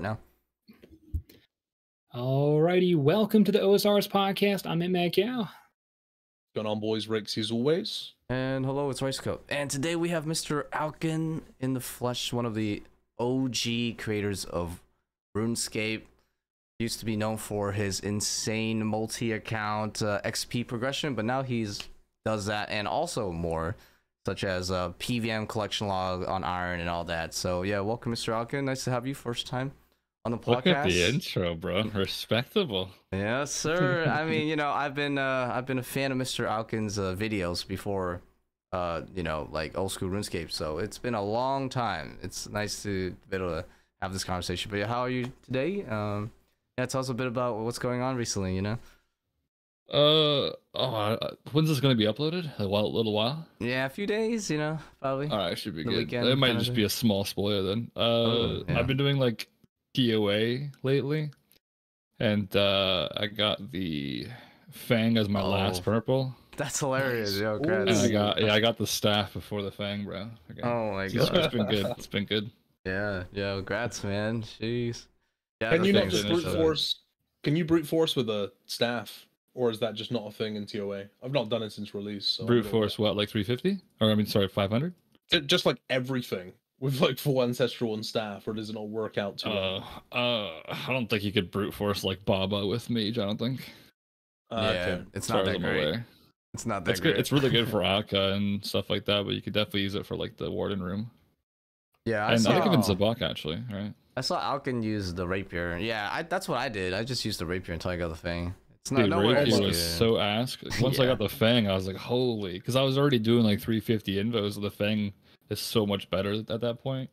start now. Alrighty, welcome to the OSRS podcast. I'm Mintmadcow. Going on, boys. Rex, as always. And hello, it's Ricecup. And today we have Mr. Alkan in the flesh, one of the OG creators of RuneScape. Used to be known for his insane multi-account uh, XP progression, but now he's does that and also more, such as uh, PVM collection log on Iron and all that. So yeah, welcome, Mr. Alkan. Nice to have you first time on the podcast. Look at the intro, bro. Respectable. Yes, sir. I mean, you know, I've been uh, I've been a fan of Mr. Alkan's uh, videos before, uh, you know, like old school RuneScape. So it's been a long time. It's nice to be able to have this conversation. But yeah, how are you today? Um, yeah, tell us a bit about what's going on recently. You know. Uh oh, when's this gonna be uploaded? A while, little while. Yeah, a few days. You know, probably. All right, should be The good. weekend it might just be a small spoiler then. Uh, Oh, yeah. I've been doing like TOA lately, and uh, I got the Fang as my last Oh. purple, That's hilarious. Yo, Ooh. and congrats. I got yeah, I got the staff before the Fang, bro. Okay. Oh my it's, god. it's been good. It's been good. Yeah, yeah. Congrats, man. Jeez. Yeah, Can you not just brute finish it. force? Can you brute force with a staff, or is that just not a thing in TOA? I've not done it since release. So Brute force, what like 350? Or I mean, sorry, 500. Just like everything with like full ancestral and staff, or does it not work out too? well? Uh, uh, I don't think you could brute force like Baba with Mage. I don't think. Uh, yeah, okay. it's as far not that I'm great. aware. It's not that It's great. good. It's really good for Akkha and stuff like that, but you could definitely use it for like the warden room. yeah, I and saw. I think even Zebak actually, right? I saw Alkan use the rapier. Yeah, I, that's what I did. I just used the rapier until I got the fang. It's not Dude, nowhere Rapier was good. so ass. Once I got the Fang, I was like, holy, because I was already doing like 350 invos. Of the Fang is so much better at that point.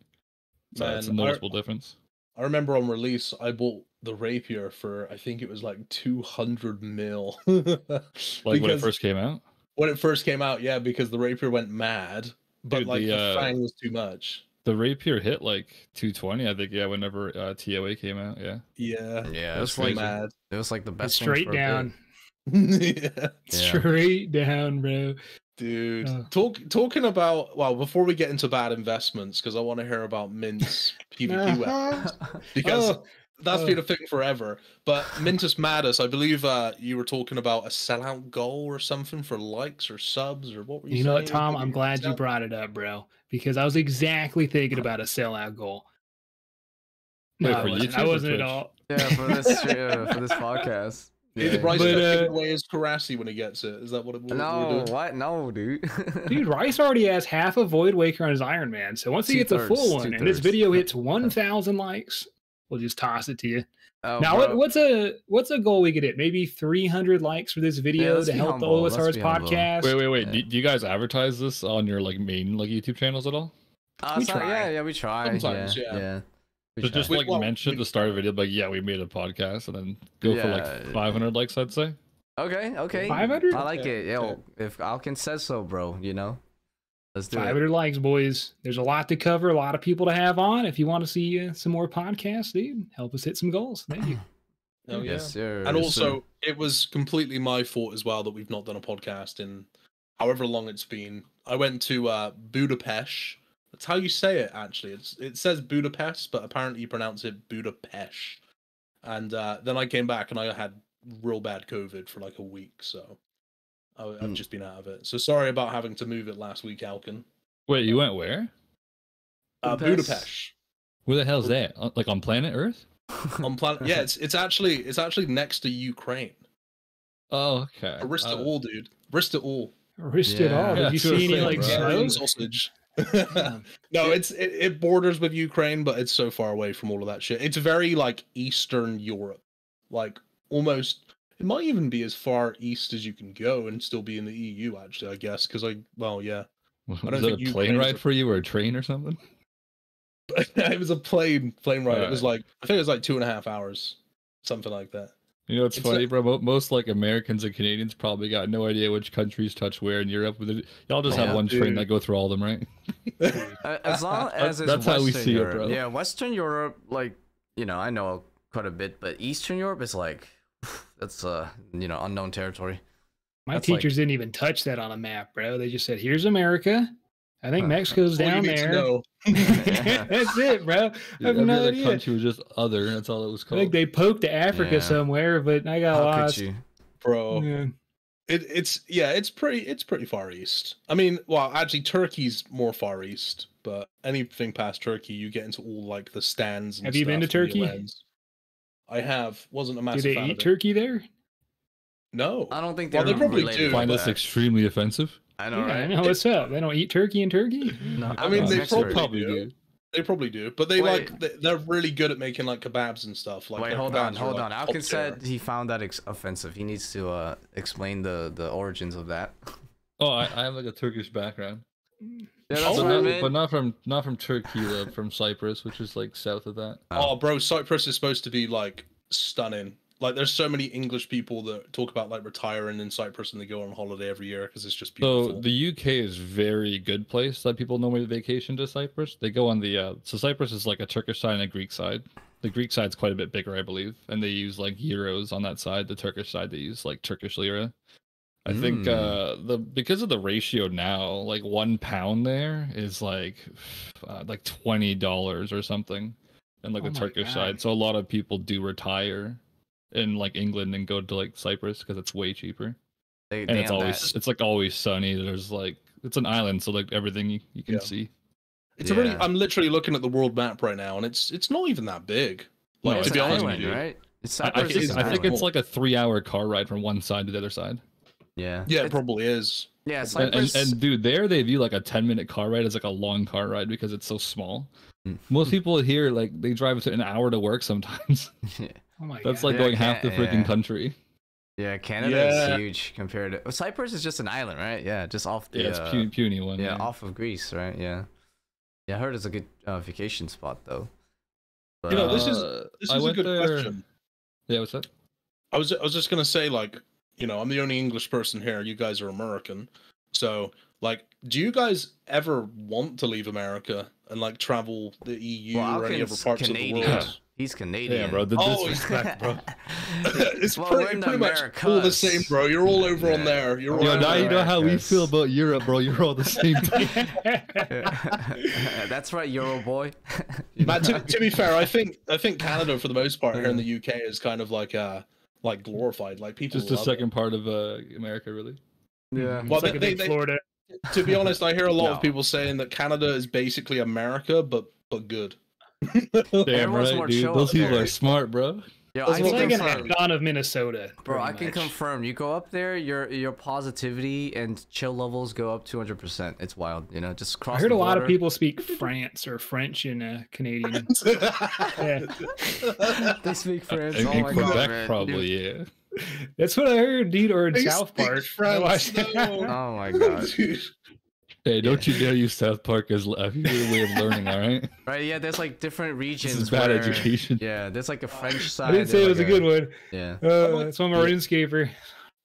So it's a Man, I- noticeable difference. I remember on release, I bought the rapier for I think it was like two hundred mil. Like when it first came out. when it first came out, yeah, because the rapier went mad, but Dude, like the, the, uh, fang was too much. The Rapier hit like 220, I think. Yeah, whenever uh, TOA came out. Yeah. Yeah, Yeah, That's it's like crazy. mad. it was like the best thing Straight for down. yeah. Yeah. Straight down, bro. Dude, Uh. talk talking about well before we get into bad investments because I want to hear about Mint's PvP weapons because Oh, that's oh. been a thing forever. But Mintus Madness, I believe uh, you were talking about a sellout goal or something for likes or subs or what were you? You know what. Tom? Did I'm glad you brought it up, bro, because I was exactly thinking about a sellout goal. No, Wait, I wasn't, YouTube I wasn't at all. Yeah, for this uh, for this podcast. Is Yeah. Bryce But, gonna uh, take away his Korasi when he gets it? Is that what it what No, what? No, dude. Dude, Rice already has half a Void Waker on his Iron Man. So once he gets a full one and this video hits 1,000 likes, we'll just toss it to you. Oh, now, bro. what, what's a what's a goal we could hit? Maybe 300 likes for this video let's to help humble, the OSRS be humble. podcast. Wait, wait, wait. Yeah. Do, do you guys advertise this on your like main like YouTube channels at all? Uh, we so- try. Yeah, yeah, we try. Sometimes, yeah, yeah. Yeah. We But try. just like well, mention we- the start of the video, like yeah, we made a podcast, and then go for like 500 likes, I'd say. okay, okay. 500? I like Okay, it. Yo, okay. if Alkan says so, bro, you know, let's do it. 500 likes, boys. There's a lot to cover, a lot of people to have on. If you want to see uh, some more podcasts, dude, help us hit some goals. Thank you. Oh, yeah. Yes, sir. And yes, also, sir. it was completely my fault as well that we've not done a podcast in however long it's been. I went to uh, Budapest. That's how you say it, actually. It's it says Budapest, but apparently you pronounce it Budapest. And uh, then I came back and I had real bad COVID for like a week, so I, I've Mm. just been out of it. So sorry about having to move it last week, Alkan. Wait, you went where? Uh, Budapest? Budapest. Where the hell's that? Like on planet Earth? on planet. Yeah, it's it's actually it's actually next to Ukraine. Oh, okay. Bristol, Uh, dude. Bristol. Risked it all. Yeah, Did you to a see any like bro. Sausage. no, it's it, it borders with Ukraine, but it's so far away from all of that shit. It's very like Eastern Europe, like almost. It might even be as far east as you can go and still be in the EU. Actually, I guess because I well, yeah, was don't that a Ukraine plane ride a- for you or a train or something? it was a plane plane ride. It was like I think it was like two and a half hours, something like that. You know, it's, It's funny, a- bro. Most like Americans and Canadians probably got no idea which countries touch where in Europe. But Y'all just have Yeah, one train that go through all of them, right? As long as it's That's how we Western see it, Europe. bro. Yeah, Western Europe, like you know, I know quite a bit, but Eastern Europe is like that's uh you know unknown territory. My That's like- teachers didn't even touch that on a map, bro. They just said, "Here's America, I think Mexico's All down there. That's it, bro. I have Every no other idea. country was just other. That's all it was I called. think they poked to Africa Yeah. somewhere, but I got How lost. could you? bro. Yeah. It, it's yeah, it's pretty it's pretty far east. I mean, well, actually, Turkey's more far east, but anything past Turkey, you get into all like the stands. And Have you been to stuff and the Turkey? I have. Wasn't a massive. Do massive they fan eat of it. turkey there? No, I don't think Well, they're they probably related do, find but- this extremely offensive. I know, yeah, I know what's up. They don't eat turkey in Turkey. No, I mean, they an expert. probably do. They probably do, but they Wait. like they, they're really good at making like kebabs and stuff. Like Wait, hold on, hold like, on. top Alkan said he found that ex- offensive. He needs to uh, explain the the origins of that. Oh, I, I have like a Turkish background, Yeah, that's but, not, but not from not from Turkey, though, from Cyprus, which is like south of that. Oh, bro, Cyprus is supposed to be like stunning. Like, there's so many English people that talk about like retiring in Cyprus and they go on holiday every year because it's just beautiful. So the UK is very good place that people normally vacation to Cyprus. They go on the uh, so Cyprus is like a Turkish side and a Greek side. The Greek side's quite a bit bigger, I believe, and they use like euros on that side. The Turkish side they use like Turkish lira. I think Mm. uh the because of the ratio now, like one pound there is like uh, like twenty dollars or something, and like Oh the Turkish God. side. So a lot of people do retire in like England and go to like Cyprus because it's way cheaper They, and it's always that. it's like always sunny. There's like it's an island, so like everything you, you can Yeah. see. it's a really. I'm literally looking at the world map right now, and it's it's not even that big. No, Like it's to be an honest island, with you, right? It's I, I Cyprus think is I think it's like a three-hour car ride from one side to the other side. yeah, yeah, it It's- probably is. yeah. And, Cyprus. and, and dude, there they view like a ten-minute car ride as like a long car ride because it's so small. Mm. Most people here like they drive to an hour to work sometimes. Oh my That's god. like Yeah, going half the freaking yeah. country. yeah, Canada Yeah. is huge compared to well, Cyprus is just an island, right? Yeah, just off the Yeah, it's uh, puny one. yeah, off of Greece, right? Yeah, yeah. I heard it's a good uh, vacation spot though. But, You know, this is- Uh, This I is a good there- question. Yeah, what's that? I was I was just gonna say like you know I'm the only English person here. You guys are American, so like, do you guys ever want to leave America and like travel the EU well, or any other parts Canadian. of the world? He's Canadian. Yeah, bro. The Oh, disrespect, bro. it's Well, we're pretty, pretty much all the same, bro. You're all over on there. You're all Yo, over now you know how we feel about Europe, bro. You're all the same. That's right, Euro boy. Matt, to, to be fair, I think I think Canada for the most part here in the UK is kind of like uh like glorified. Like people Just the love second part of uh, America, really. yeah. Well, like they- big they- Florida. it. To be honest, I hear a lot No. of people saying that Canada is basically America, but but good. Damn Everyone's right, dude. Those people there. are smart, bro. Yo, That's I It's what can like an confirm. add-on of Minnesota. Bro, I pretty can much. confirm. You go up there, your your positivity and chill levels go up 200%. It's wild, you know. Just cross I heard the a lot of people speak France or French in uh, Canadian. they speak French. In, oh in my Quebec, God, man. probably, yeah. That's what I heard, dude. Or in They South Park. French, no. Oh my god. Dude. Hey, don't you dare use South Park as a way of learning, all right? Right? Yeah, there's like different regions. This regions. is bad where- education. Yeah, there's like a French side. I didn't say it and, was a like good one. Yeah. Uh, that's why I'm a RuneScaper.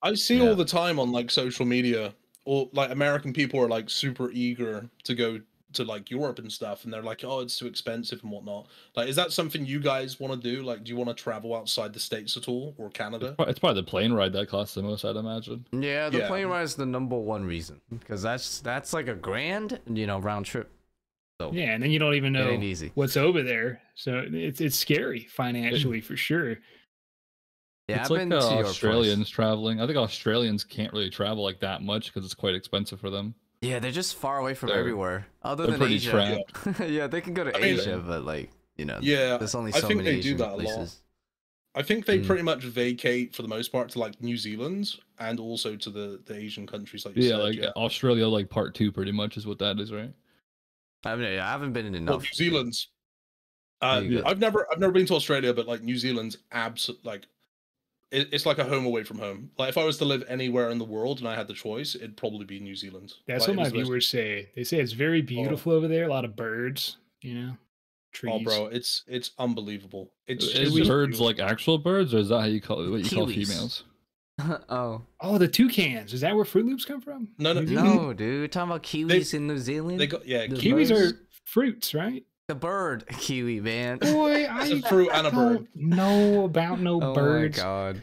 I see Yeah. all the time on like social media, or like American people are like super eager to go to like Europe and stuff, and they're like, "Oh, it's too expensive and whatnot." Like, is that something you guys want to do? Like, do you want to travel outside the states at all, or Canada? It's probably the plane ride that costs the most, I'd imagine. Yeah, the Yeah. plane ride is the number one reason because that's that's like a grand, you know, round trip. So Yeah, and then you don't even know easy. what's over there. So it's it's scary financially for sure. Yeah, it's I've like been uh, to Australians traveling. I think Australians can't really travel like that much because it's quite expensive for them. Yeah, they're just far away from They're- everywhere. Other than pretty Asia. yeah, they can go to I mean- Asia, but like you know, Yeah, there's only I so think many they do Asian that a lot. places. I think they Mm. pretty much vacate for the most part to like New Zealand and also to the the Asian countries like you Yeah, said. like yeah. Australia, like part two, pretty much is what that is, right? I haven't, I haven't been in Well, enough. New Zealand's. Uh, There you go. I've never I've never been to Australia, but like New Zealand's absolute like it, it's like a home away from home. Like if I was to live anywhere in the world and I had the choice, it'd probably be New Zealand. That's Like, what my was the viewers say. They say it's very oh. beautiful over there. A lot of birds, you know, oh, trees. Oh, bro, it's it's unbelievable. It's, Is just birds beautiful. like actual birds, or is that how you call it? What you call females? oh Oh, the toucans. Is that where Fruit Loops come from? No, no, New Zealand? no, dude, talking about kiwis in New Zealand. they got yeah. The Kiwis birds? are fruits, right? The bird kiwi, man. Boy, It's a I fruit and a bird. don't know about no Oh birds. my god.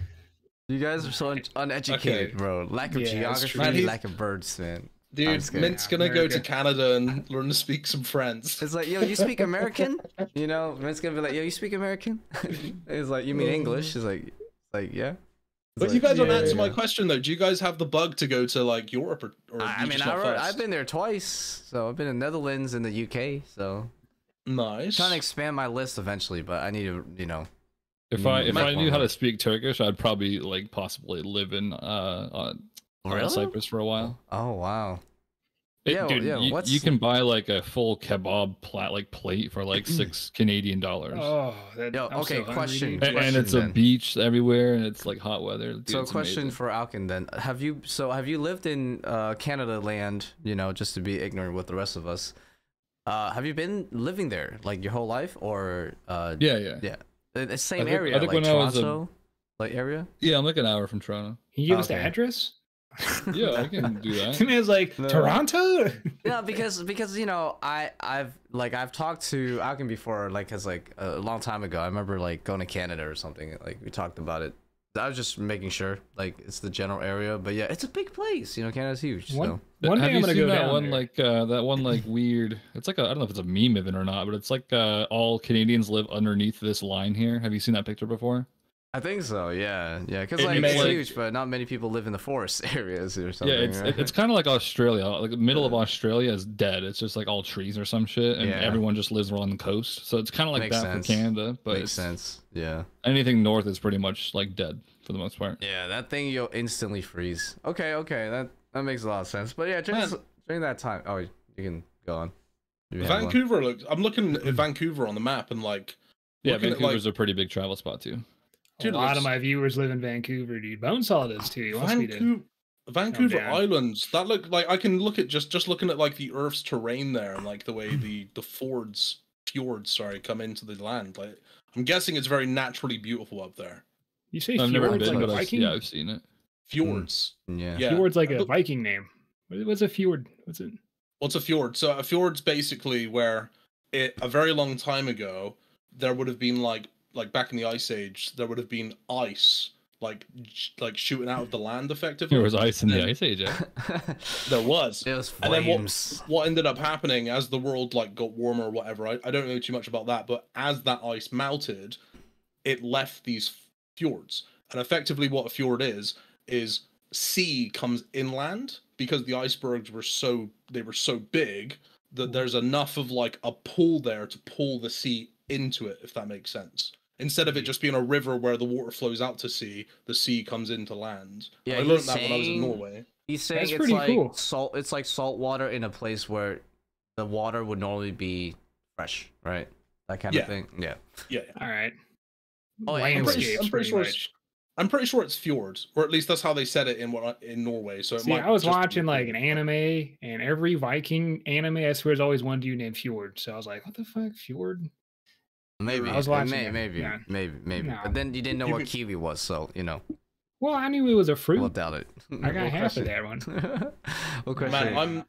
You guys are so un- uneducated, Okay. bro. Lack of Yeah, geography, true. Man, he's- lack of birds, man. Dude, just. Mint's gonna go to Canada and learn to speak some French. It's like, yo, you speak American? You know, Mint's gonna be like, yo, you speak American? It's like, you mean English? It's like, like, yeah. It's But like, you guys don't yeah, answer my question though. Do you guys have the bug to go to like Europe or? or I you mean, I wrote, I've been there twice, so I've been in Netherlands and the UK. So nice. trying to expand my list eventually, but I need to, you know, If I if I knew want how to speak Turkish, I'd probably like possibly live in uh on, on Really? Cyprus for a while. Oh wow. It- Yeah, dude, yeah, you, what's- you can buy like a full kebab plat like plate for like six Canadian dollars. Oh, that, Yo, I'm okay, so hungry, question. dude. A- and, it's a beach everywhere, and it's like hot weather. Dude, so, it's question amazing. for Alkan then: Have you so have you lived in uh, Canada land? You know, just to be ignorant with the rest of us. Uh, have you been living there like your whole life, or uh, yeah, yeah, yeah, the the same think- I area, think like when I was a- Toronto, like area? yeah. I'm like an hour from Toronto. Can you give us the address? Yeah, I can do that. The man's like No. Toronto. yeah, because because you know I I've like I've talked to Alkan before, like as like a long time ago. I remember like going to Canada or something. Like we talked about it. I was just making sure, like it's the general area, but yeah, it's a big place. You know, Canada's huge. One- So One Have day you I'm gonna seen go that down one there. like uh, that one like weird? It's like a, I don't know if it's a meme even or not, but it's like uh, all Canadians live underneath this line here. Have you seen that picture before? I think so. Yeah, yeah, because It like it's like- huge, but not many people live in the forest areas or something. yeah, it's right? it's kind of like Australia. Like the middle of Australia is dead. It's just like all trees or some shit, and Yeah. everyone just lives along the coast. So it's kind of like Makes that sense. for Canada, but makes sense. Yeah. anything north is pretty much like dead for the most part. Yeah, that thing you'll instantly freeze. Okay, okay, that that makes a lot of sense. But yeah, during, during that time, oh, you can go on. You. Vancouver looks. I'm looking at Vancouver on the map and like, Yeah, Looking at, like- Vancouver's a pretty big travel spot too. Dude, a lot of my viewers live in Vancouver, dude. Bonesaw does too. He wants me to. Vancouver, Vancouver. Islands. That look like I can look at just just looking at like the Earth's terrain there and like the way the the fords fjords sorry come into the land. Like I'm guessing it's very naturally beautiful up there. You say I've never fjords been, like but a I've, Viking? yeah, I've seen it. Fjords. Hmm. Yeah. Yeah. Fjord's like a Viking name. What's a fjord? What's it? What's a fjord? So a fjord's basically where it a very long time ago there would have been like like back in the ice age there would have been ice like sh- like shooting out of the land effectively. There was ice in the ice age. Eh? There was. it was And then what- flames. what ended up happening as the world like got warmer or whatever I, I don't know too much about that but as that ice melted it left these fjords and effectively what a fjord is is sea comes inland because the icebergs were so they were so big that there's enough of like a pull there to pull the sea into it if that makes sense instead of it just being a river where the water flows out to sea the sea comes into land Yeah, i he's learned that when i was in norway He's saying That's it's like cool. salt. It's like salt water in a place where the water would normally be fresh, right? That kind Yeah. of thing. Yeah. yeah, yeah. All right. Oh, yeah, I'm pretty- I'm pretty pretty sure it's- much. I'm pretty sure it's fjords, or at least that's how they said it in what in Norway. So it See, might I was just be watching like an anime, and every Viking anime, I swear, there's always one dude named Fjord. So I was like, what the fuck, Fjord? Maybe. I was watching may- it. maybe. Yeah. Maybe. Maybe. No. But then you didn't know You what could- kiwi was, so you know. Well, I knew it was a fruit. We'll doubt it. I got half of that one. we'll question Man. I'm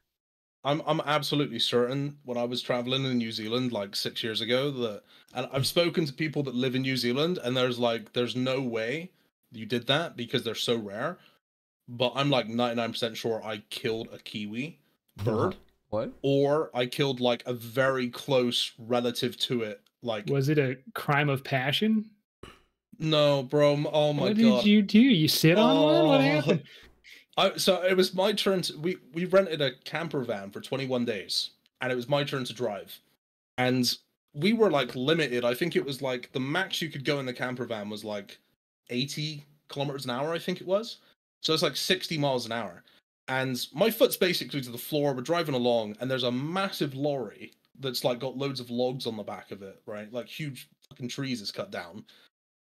I'm I'm absolutely certain when I was traveling in New Zealand like six years ago that and I've spoken to people that live in New Zealand and there's like there's no way you did that because they're so rare. But I'm like 99% sure I killed a kiwi bird What? or I killed like a very close relative to it. Like Was it a crime of passion? no, bro. Oh my what god. What did you do? You sit on one? What Oh. happened? I, so it was my turn to we we rented a camper van for 21 days and it was my turn to drive and we were like limited i think it was like the max you could go in the camper van was like 80 kilometers an hour i think it was so it's like 60 miles an hour and my foot's basically to the floor we're driving along and there's a massive lorry that's like got loads of logs on the back of it right like huge fucking trees is cut down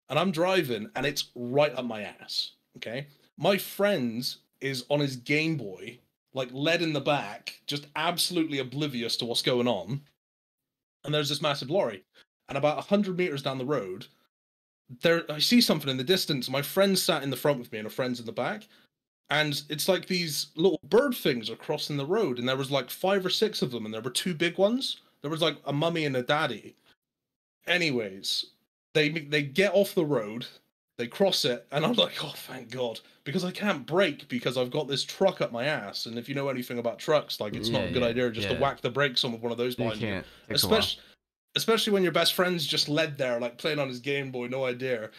and i'm driving and it's right up my ass okay my friend is on his Game Boy, like lead in the back, just absolutely oblivious to what's going on. And there's this massive lorry. And about 100 meters down the road, there I see something in the distance. My friend sat in the front with me and a friend's in the back. And it's like these little bird things are crossing the road. And there was like five or six of them. And there were two big ones. There was like a mummy and a daddy. Anyways, they they get off the road they cross it, and I'm like, oh, thank God, because I can't brake because I've got this truck up my ass. And if you know anything about trucks, like it's not a good yeah, idea just to whack the brakes on with one of those behind you. Especially, especially when your best friend's just led there, like playing on his Game Boy, no idea.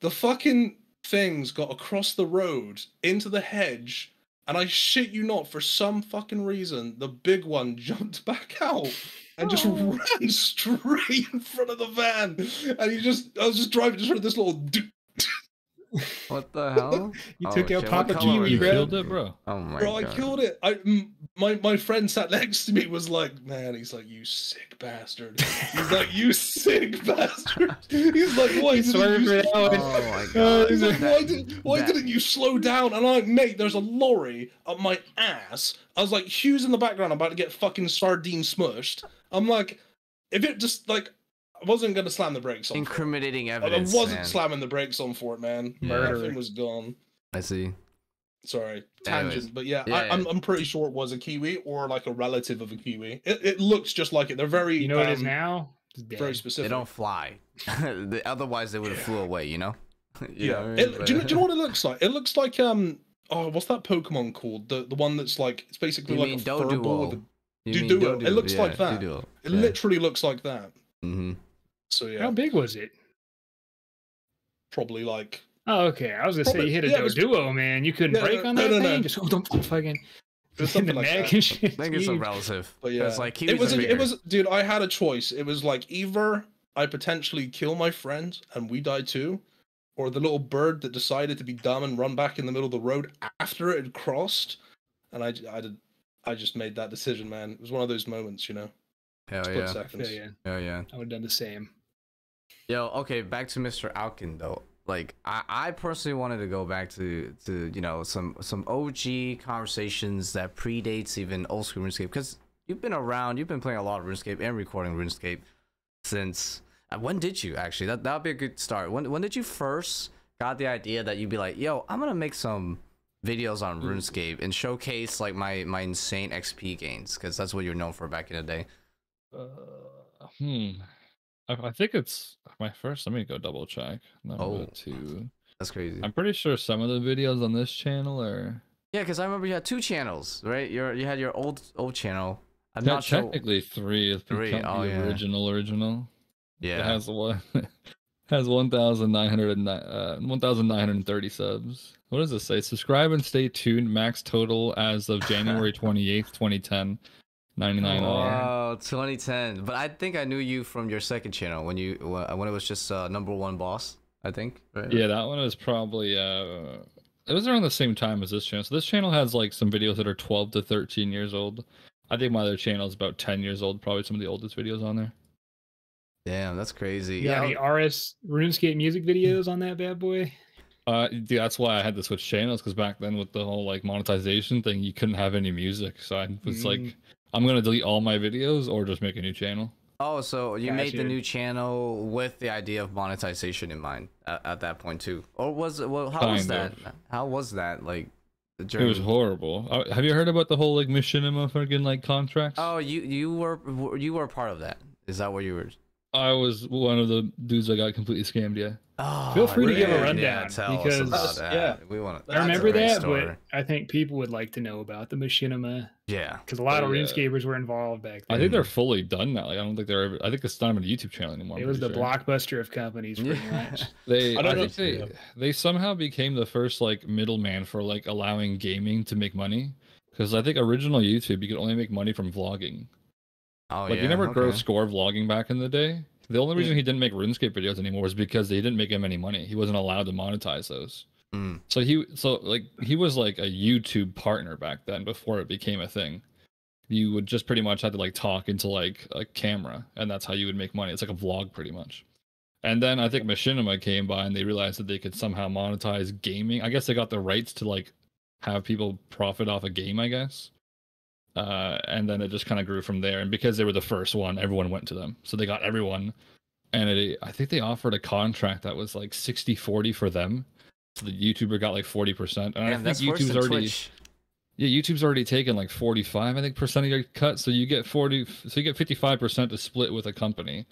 The fucking things got across the road into the hedge, and I shit you not, for some fucking reason, the big one jumped back out and just Oh. ran straight in front of the van. And he just, I was just driving, just heard this little. do- What the hell? You Oh, took out shit, what Papa color Kiwi, is You bro. killed it, bro. Oh my god. Bro, I killed it. I m- my my friend sat next to me was like, man, he's like, you sick bastard. He's like, you sick bastard. He's like, why He didn't you? for that Oh one. my god. He's like, That- why did why that- didn't you slow down? And I'm like, mate, there's a lorry up my ass. I was like, Hugh's in the background, I'm about to get fucking sardine smushed. I'm like, if it just like, I wasn't gonna slam the brakes on. for it. Incriminating I wasn't man. slamming the brakes on for it, man. Yeah. That was gone. I see. Sorry, Anyways. tangent, but yeah, Yeah, I, I'm. I'm pretty sure it was a kiwi or like a relative of a kiwi. It, it looks just like it. They're very You know what it is um, now? Very specific. They don't fly. Otherwise, they would have flew away. You know. You yeah. know I mean? It- do, you know, do you know what it looks like? It looks like um oh what's that Pokemon called? The the one that's like it's basically You like mean a furball with a, Doduo? You Dude, mean Duo. It looks like that. Doduo. it Yeah. literally looks like that. Mm-hmm. So yeah, How big was it? probably like Oh, okay. I was gonna say you hit a yeah, it was- duo, man. You couldn't Yeah, break on no, that no, no. thing. Just hold on, fucking it in the something like neck that. and shit. I think it's a relative. But yeah, It's like it Kiwis was a, it was dude. I had a choice. It was like either I potentially kill my friend and we die too, or the little bird that decided to be dumb and run back in the middle of the road after it had crossed. And I, I did, I just made that decision, man. It was one of those moments, you know, Hell split yeah. I seconds. feel ya. Hell yeah. I would have done the same. Yo, okay, back to Mr. Alkan though. Like I, I personally wanted to go back to to you know some some OG conversations that predates even old school RuneScape because you've been around, you've been playing a lot of RuneScape and recording RuneScape since. Uh, when did you actually? That that would be a good start. When when did you first got the idea that you'd be like, yo, I'm gonna make some videos on RuneScape and showcase like my my insane XP gains because that's what you're known for back in the day. Uh, hmm. I, I think it's my first. Let me go double check. Number Oh. That's crazy. I'm pretty sure some of the videos on this channel are. Yeah, because I remember you had two channels, right? You you had your old old channel. I'm Te- not sure. technically three. If Three, oh, the yeah. original original. It Yeah. has one. has 1,900 uh, 1,930 subs. What does this say? Subscribe and stay tuned. Max total as of January 28th, 2010. 99 hour. Wow, 2010. But I think I knew you from your second channel when you when when it was just uh, number one boss. I think. Right? Yeah, that one was probably uh it was around the same time as this channel. So this channel has like some videos that are 12 to 13 years old. I think my other channel is about 10 years old, probably some of the oldest videos on there. Damn, that's crazy. You got Yeah. any RS RuneScape music videos on that bad boy? Uh dude, that's why I had to switch channels because back then with the whole like monetization thing, you couldn't have any music. So I was like, Mm. I'm gonna delete all my videos or just make a new channel. Oh, so you made the new channel with the idea of monetization in mind at, at that point too, or was it? Well, how was that? Kind How was that? Like the It was horrible. Uh, have you heard about the whole like machinima fucking like contracts? Oh, you you were you were a part of that. Is that what you were? I was one of the dudes that got completely scammed. Yeah. Oh, Feel free to give a rundown, tell because- about that. Yeah. we want. to. I remember that, story. but I think people would like to know about the machinima yeah. because a lot of yeah. RuneScapers were involved back then. I think they're fully done now. Like I don't think they're ever. I think it's not even a YouTube channel anymore. It was the sure. blockbuster of companies, pretty much. They, I I, don't know they, if- they somehow became the first like middleman for like allowing gaming to make money. Because I think original YouTube, you could only make money from vlogging. Oh like yeah. you never grow okay. score vlogging back in the day. The only reason he didn't make RuneScape videos anymore was because they didn't make him any money. He wasn't allowed to monetize those. Mm. So he, so like he was like a YouTube partner back then before it became a thing. You would just pretty much have to like talk into like a camera, and that's how you would make money. It's like a vlog, pretty much. And then I think Machinima came by and they realized that they could somehow monetize gaming. I guess they got the rights to like have people profit off a game, I guess. Uh, and then it just kind of grew from there. And because they were the first one, everyone went to them. So they got everyone. And it, I think they offered a contract that was like 60 40 for them. So the YouTuber got like 40%. And I think YouTube's already. Twitch. Yeah, YouTube's already taken like 45, I think, percent of your cut. So you get 40, so you get 55% to split with a company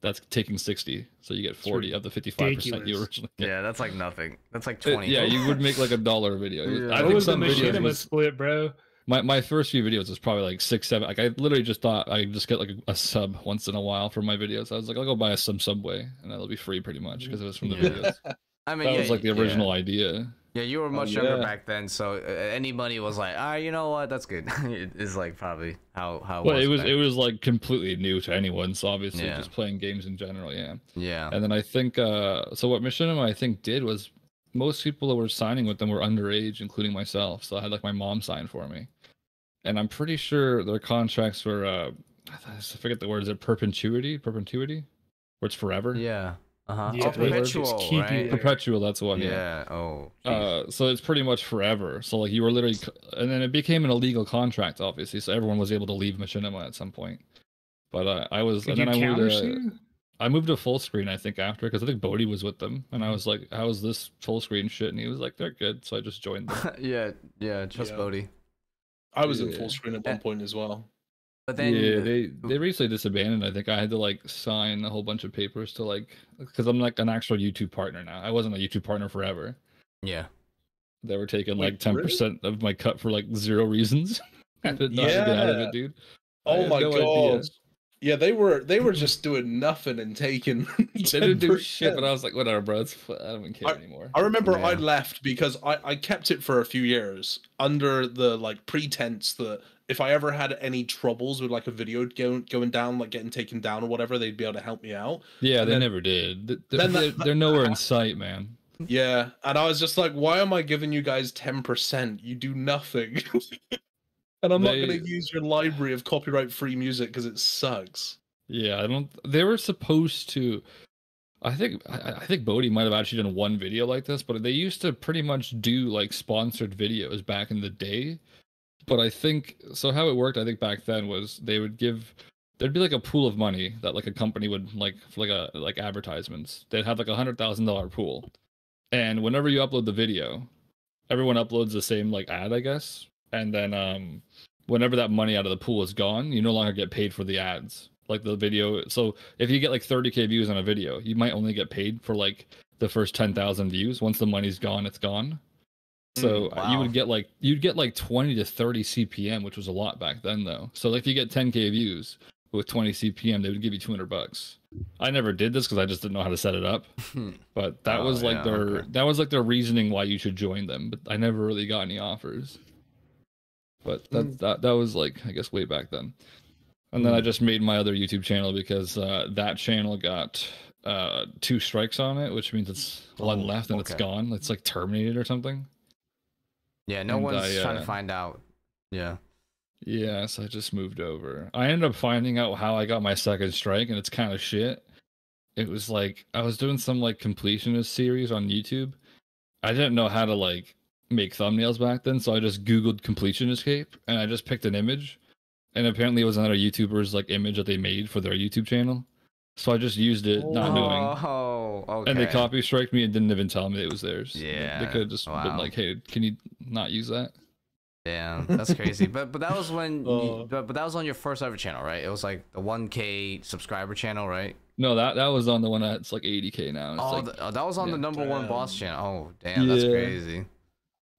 that's taking 60. So you get 40 of the 55% you originally get. Yeah, that's like nothing. That's like Uh, twenty. yeah, you would make like a dollar a video. Yeah. I what think was the some videos machinima was, split, bro? My, my first few videos was probably like six, seven. Like I literally just thought I'd just get like a, a sub once in a while for my videos. I was like, I'll go buy some Subway and that'll be free pretty much because it was from the Yeah. videos. I mean, That yeah, was like the yeah. original idea. Yeah, you were much younger yeah. back then, so uh, any money was like, ah, you know what, that's good. it is like probably how how. Well, it was back- it was like completely new to anyone. So obviously, Yeah. just playing games in general, yeah. Yeah. And then I think uh so what Machinima I think did was most people that were signing with them were underage, including myself. So I had like my mom sign for me. And I'm pretty sure their contracts were uh I forget the word, is it perpetuity? Perpetuity? Where it's forever? Yeah. Uh huh. Yeah, oh, they perpetual, keep right? Perpetual, that's the one. Yeah. Yeah. Oh. jeez. Uh, so it's pretty much forever. So like you were literally, and then it became an illegal contract, obviously. So everyone was able to leave Machinima at some point. But uh, I was, Could and then I moved. To. I moved to full screen, I think, after because I think B0aty was with them, and I was like, "How's this full screen shit?" And he was like, "They're good," so I just joined them. yeah. Yeah. Trust Yeah. B0aty. I was in full screen at one point as well. But then. yeah, they they recently disbanded. I think I had to like sign a whole bunch of papers to like because I'm like an actual YouTube partner now. I wasn't a YouTube partner forever. Yeah. They were taking Wait, like ten percent of my cut for like zero reasons. I did not get out of Yeah. it, dude. Oh had my no god. idea. Yeah, they were they were just doing nothing and taking. They didn't do shit, 10%. but I was like, whatever, bro. It's, I don't even care I- anymore. I remember I left because I, I kept it for a few years under the like pretense that if I ever had any troubles with like a video going going down, like getting taken down or whatever, they'd be able to help me out. yeah, and they then- never did. Th- then They're, that- they're nowhere in sight, man. Yeah, and I was just like, why am I giving you guys ten percent? You do nothing. and I'm They- not going to use your library of copyright free music because it sucks. Yeah, I don't. They were supposed to. I think I, I think B0aty might have actually done one video like this, but they used to pretty much do like sponsored videos back in the day. But I think so. How it worked, I think back then was they would give there'd be like a pool of money that like a company would like for like a like advertisements. They'd have like a hundred thousand dollar pool, and whenever you upload the video, everyone uploads the same like ad, I guess, and then um whenever that money out of the pool is gone, you no longer get paid for the ads. Like the video. So if you get like 30k views on a video, you might only get paid for like the first 10,000 views. Once the money's gone, it's gone. So uh, you would get like you'd get like 20 to 30 CPM, which was a lot back then though. So like if you get 10k views with 20 CPM, they would give you 200 bucks. I never did this because I just didn't know how to set it up. But that Oh, was like yeah, their okay. that was like their reasoning why you should join them. But I never really got any offers. But that Mm. that that was like I guess way back then. And then I Mm. just made my other YouTube channel because uh, that channel got uh, two strikes on it, which means it's one Oh, left and it's gone. It's like terminated or something. Yeah. No And one's I, trying to uh, find out. Yeah. Yeah, so I just moved over. I ended up finding out how I got my second strike, and it's kind of shit. It was like I was doing some like completionist series on YouTube. I didn't know how to like make thumbnails back then, so I just Googled completion escape and I just picked an image. And apparently it was another YouTuber's like image that they made for their YouTube channel. So I just used it, not knowing. Oh, okay. And they copy striked me and didn't even tell me it was theirs. Yeah. They could have just been like, hey, can you not use that? Damn, that's crazy. But but that was when, you, Oh. but, but that was on your first ever channel, right? It was like the 1K subscriber channel, right? No, that that was on the one that's like 80k now. It's Oh, like, th- oh, that was on the yeah. number one boss channel. Oh, damn, that's crazy.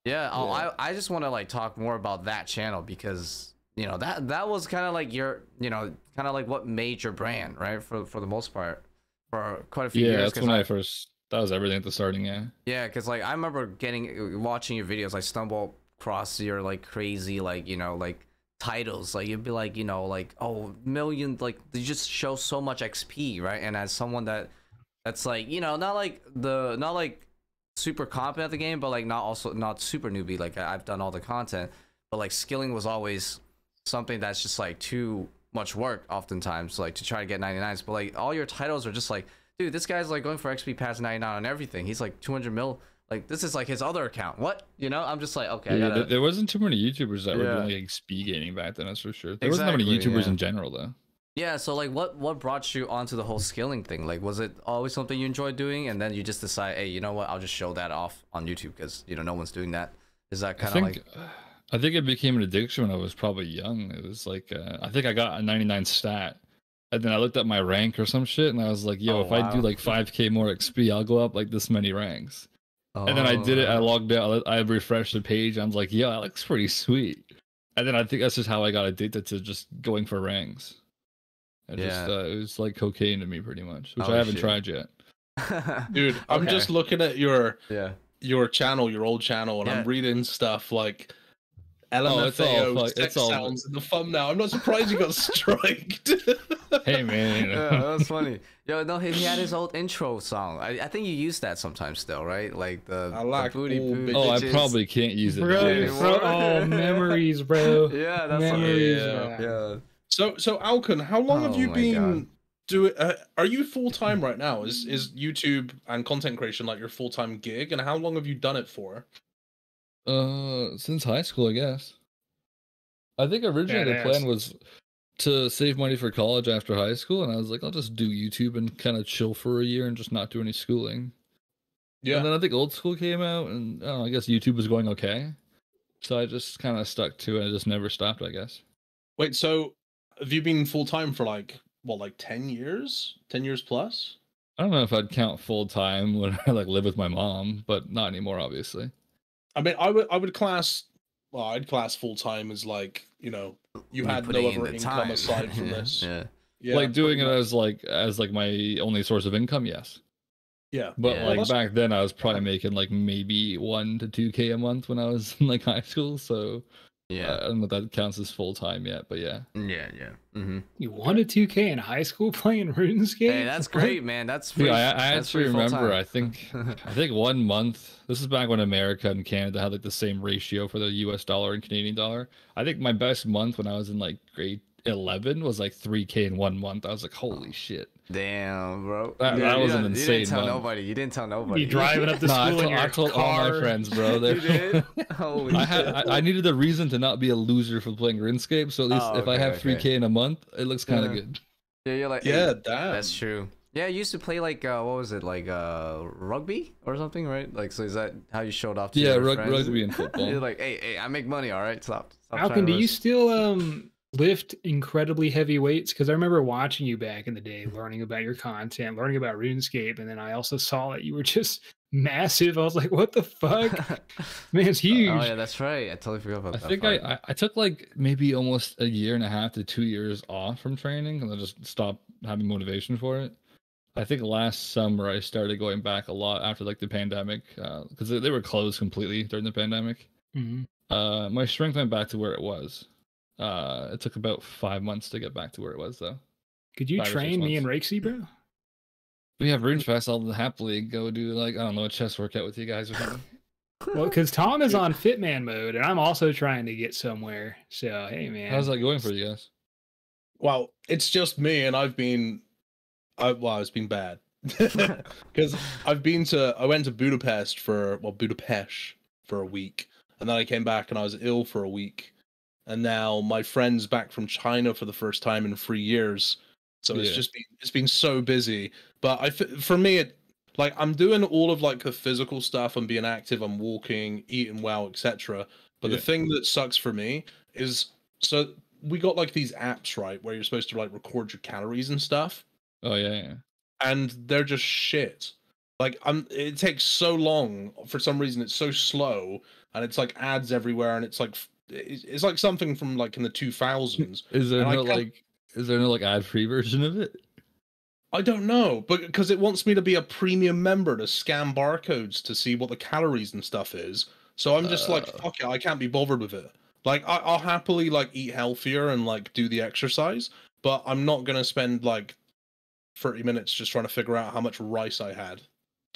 Yeah, oh, Yeah. I I just want to like talk more about that channel because you know that that was kind of like your you know kind of like what made your brand, right? For for the most part, for quite a few yeah, years. that's 'cause when I- I first. That was everything at the starting. Yeah. Yeah, because like I remember getting watching your videos, like stumble across your like crazy like you know like titles, like you'd be like you know like oh million like they just show so much XP, right? And as someone that that's like you know not like the not like super competent at the game, but like not also not super newbie. Like I- I've done all the content, but like skilling was always something that's just like too much work oftentimes like to try to get 99s but like all your titles are just like dude this guy's like going for xp past 99 on everything he's like 200 mil like this is like his other account what you know i'm just like okay I Yeah, gotta, there, wasn't too many YouTubers that were doing like XP gaming back then. That's for sure. There wasn't that many YouTubers yeah. in general though. Yeah so like what what brought you onto the whole scaling thing like was it always something you enjoyed doing and then you just decide hey you know what i'll just show that off on youtube because you know no one's doing that is that kind of like I think it became an addiction when I was probably young. It was like uh, I think I got a 99 stat, and then I looked at my rank or some shit, and I was like, "Yo, Oh, if I do like 5k more XP, I'll go up like this many ranks." And then I did it. I Oh. logged out. I refreshed the page. I was like, "Yo, that looks pretty sweet." And then I think that's just how I got addicted to just going for ranks. I just Yeah. uh, it was like cocaine to me, pretty much, which Oh, I haven't shit. tried yet. Dude, I'm Okay. just looking at your yeah. your channel, your old channel, and Yeah. I'm reading stuff like Oh, it's all LMFAO fu- it's all- sounds in the thumbnail. I'm not surprised you got striked. Hey man, yeah, that's funny. Yo, no, he, he had his old intro song. I, I think you use that sometimes still, right? Like the, I the like booty old oh, I probably can't use it. Bro, now. Anymore. so- oh, memories, bro. Yeah, that's memories. Yeah. bro. Yeah. So, so Alkan, how long have Oh you been God. doing? Uh, are you full time right now? Is is YouTube and content creation like your full time gig? And how long have you done it for? Uh, since high school, I guess. I think originally the Badass. plan was to save money for college after high school, and I was like, I'll just do YouTube and kind of chill for a year and just not do any schooling. Yeah. And then I think old school came out, and I, know, I guess YouTube was going okay. So I just kind of stuck to it. I just never stopped, I guess. Wait, so have you been full time for like what, like ten years? Ten years plus? I don't know if I'd count full time when I like live with my mom, but not anymore, obviously. I mean, I would I would class. Well, I'd class full time as like you know you You're had no putting in other income time. aside from yeah, this. Yeah. Yeah, like doing it as like as like my only source of income, yes. yeah. But Yeah. like Well, back then, I was probably making like maybe one to two k a month when I was in like high school. So Yeah. uh, I don't know if that counts as full time yet, but yeah. yeah. Yeah. Mm-hmm. You won a 2K in high school playing RuneScape? Hey, that's great, man. That's free. Dude, I, I that's actually free remember. I think I think one month. This is back when America and Canada had like the same ratio for the U.S. dollar and Canadian dollar. I think my best month when I was in like grade eleven was like three k in one month. I was like, holy shit. Damn, bro. That- You- that was an didn't- You didn't tell month. nobody. You didn't tell nobody. You driving up to No, school I in told, your I told all my friends, bro. They're- you did? Holy I had. I, I needed a reason to not be a loser for playing RuneScape. So at least Oh, if I okay, have okay. three k in a month, it looks kind of Yeah. good. Yeah, you're like, hey, Yeah, damn. That's true. Yeah, I used to play like uh, what was it like uh rugby or something, right? Like, so is that how you showed off to Yeah, your rug, friends? rugby and football. You're like, hey, hey, I make money, all right. Stop. stop Alkan, do you still um lift incredibly heavy weights? Because I remember watching you back in the day, learning about your content, learning about RuneScape, and then I also saw that you were just massive. I was like, what the fuck? man? It's huge. Oh yeah, that's right. I totally forgot about I that. think. I, I I took like maybe almost a year and a half to two years off from training, and I just stopped having motivation for it. I think last summer I started going back a lot after like the pandemic because they, they were closed completely during the pandemic. Mhm. Uh, my strength went back to where it was. Uh, it took about five months to get back to where it was though. Could you Five train me and months. Raikesy, bro? We have Rune Fest. I'll happily go do like I don't know a chess workout with you guys or something. Well, because Tom is on Fitman mode, and I'm also trying to get somewhere. So hey, man, How's that going for you guys? Well, it's just me, and I've been, I well, it's been bad because I've been to, I went to Budapest for well, Budapest for a week, and then I came back and I was ill for a week, and now my friend's back from China for the first time in three years, so it's Yeah. just been, it's been so busy. But I, for me, it like I'm doing all of like the physical stuff. I'm being active. I'm walking, eating well, etc. But Yeah. the thing that sucks for me is so we got like these apps right where you're supposed to like record your calories and stuff Oh yeah, yeah. and they're just shit like i'm it takes so long for some reason it's so slow and it's like ads everywhere and it's like it's it's like something from like in the 2000s Is there no like is there no like ad free version of it? i don't know but because it wants me to be a premium member to scan barcodes to see what the calories and stuff is so i'm just like Uh. fuck it i can't be bothered with it like I, i'll happily like eat healthier and like do the exercise but i'm not gonna spend like 30 minutes just trying to figure out how much rice i had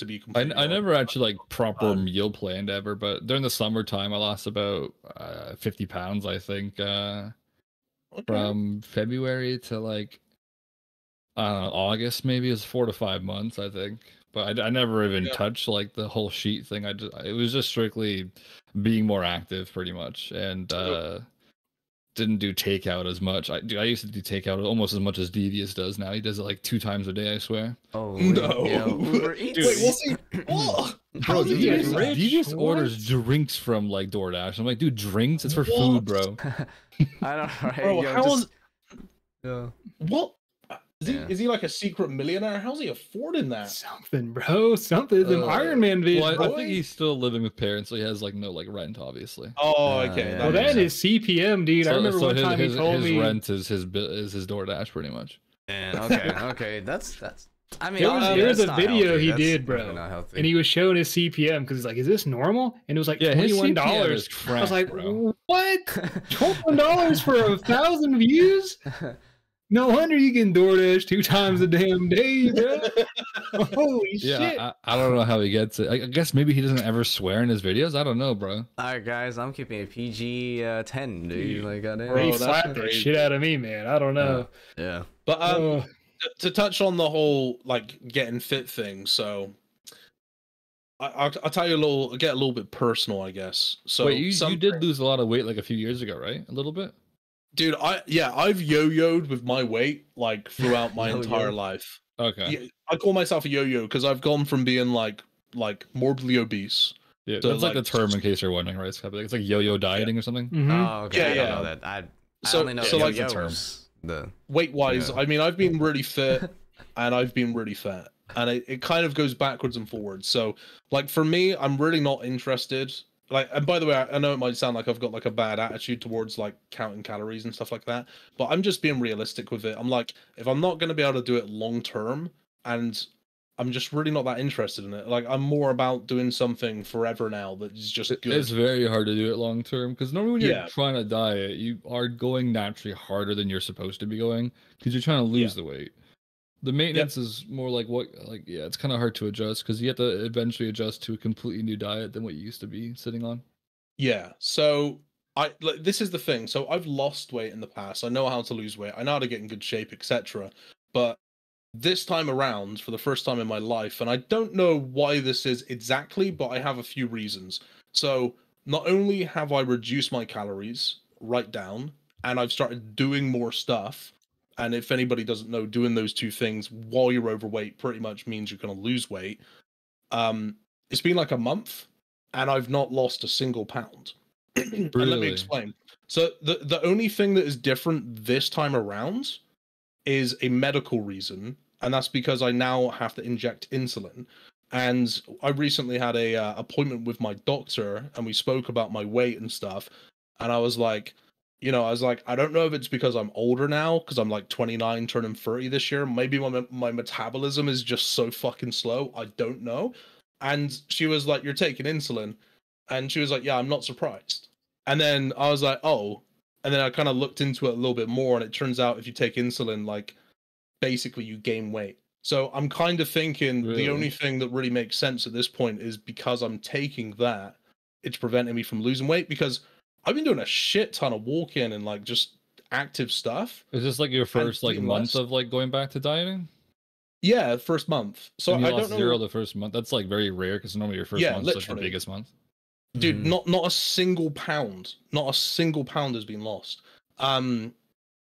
to be I, completely I never actually like proper Um, meal planned ever, but during the summertime I lost about uh, fifty pounds, I think, uh, Okay. from February to like I don't know, August maybe is four to five months, I think. But I, I never even Yeah. touched like the whole sheet thing. I just it was just strictly being more active, pretty much, and uh, didn't do takeout as much. I do. I used to do takeout almost as much as Devious does now. He does it like two times a day, I swear. Oh No. You know, Uber Eats. Wait, what's he? What? Bro, How do you Devious. Devious orders drinks from like DoorDash. I'm like, dude, drinks? It's for What? food, bro. I don't know, right? Bro, Yo, how just- is Yeah. what? Is he, Yeah. is he like a secret millionaire? How's he affording that? Something, bro. Something. Them Uh, Iron Man vids, Well, I- I think he's still living with parents, so he has like no like rent, obviously. Oh, Uh, okay. yeah. well, makes that sense. is CPM, dude. I remember so one his, time his, he told his me his rent is his bi- is his DoorDash pretty much. And okay, okay, that's that's. I mean, There was- honestly, there was a video healthy. he That's did, bro. Not and he was showing his CPM because he's like, "Is this normal?" And it was like Yeah, twenty his one CPM dollars. I was like, bro. "What? Twenty one dollars for a thousand views? No wonder you can DoorDash two times a damn day, bro. Holy Yeah, shit!" I, I don't know how he gets it. I, I guess maybe he doesn't ever swear in his videos. I don't know, bro. All right, guys, I'm keeping a PG uh, 10, dude. Like, goddamn. Bro, he slapped the shit out of me, man. I don't know. Yeah. But um, Oh, to touch on the whole like getting fit thing, so I, I'll, I'll tell you a little, get a little bit personal, I guess. So, Wait, you, you did lose a lot of weight like a few years ago, right? A little bit. Dude. I yeah, I've yo-yoed with my weight like throughout my Yo-yo. entire life. Okay. Yeah, I call myself a yo-yo because I've gone from being like like morbidly obese. Yeah, So, that's like, like, the term in case you're wondering, right? It's it's like yo-yo dieting or something. mhm. Oh, okay. Yeah, I don't yeah. know that. I, I So- only know so, like, the term. The weight wise, Yeah. I mean, I've been really fit and I've been really fat. And it, it kind of goes backwards and forwards. So, like, for me, I'm really not interested. Like, and by the way, I know it might sound like I've got like a bad attitude towards like counting calories and stuff like that, but I'm just being realistic with it. I'm like, if I'm not going to be able to do it long term, and I'm just really not that interested in it. Like, I'm more about doing something forever now that is just good. It's very hard to do it long term because normally when you're Yeah. trying to diet, you are going naturally harder than you're supposed to be going because you're trying to lose the weight. The maintenance is more like what, like yeah, it's kind of hard to adjust because you have to eventually adjust to a completely new diet than what you used to be sitting on. Yeah. So I like this is the thing. So I've lost weight in the past. I know how to lose weight. I know how to get in good shape, etc. But this time around, for the first time in my life, and I don't know why this is exactly, but I have a few reasons. So not only have I reduced my calories right down, and I've started doing more stuff. And if anybody doesn't know, doing those two things while you're overweight pretty much means you're going to lose weight. Um, it's been like a month, and I've not lost a single pound. and let me explain. So the the only thing that is different this time around is a medical reason, and that's because I now have to inject insulin. And I recently had a uh, appointment with my doctor, and we spoke about my weight and stuff. And I was like, you know, I was like, I don't know if it's because I'm older now, because I'm like 29, turning 30 this year. Maybe my my metabolism is just so fucking slow. I don't know. And she was like, "You're taking insulin," and she was like, "Yeah, I'm not surprised." And then I was like, "Oh," and then I kind of looked into it a little bit more, and it turns out if you take insulin, like basically you gain weight. So I'm kind of thinking Really? the only thing that really makes sense at this point is because I'm taking that, it's preventing me from losing weight because I've been doing a shit ton of walking and like just active stuff. Is this like your first like month less. of like going back to dieting? Yeah, first month. So I lost don't know, zero the first month. That's like very rare because normally your first Yeah, month's like the biggest month. dude. Mhm. Not not a single pound, not a single pound has been lost. Um,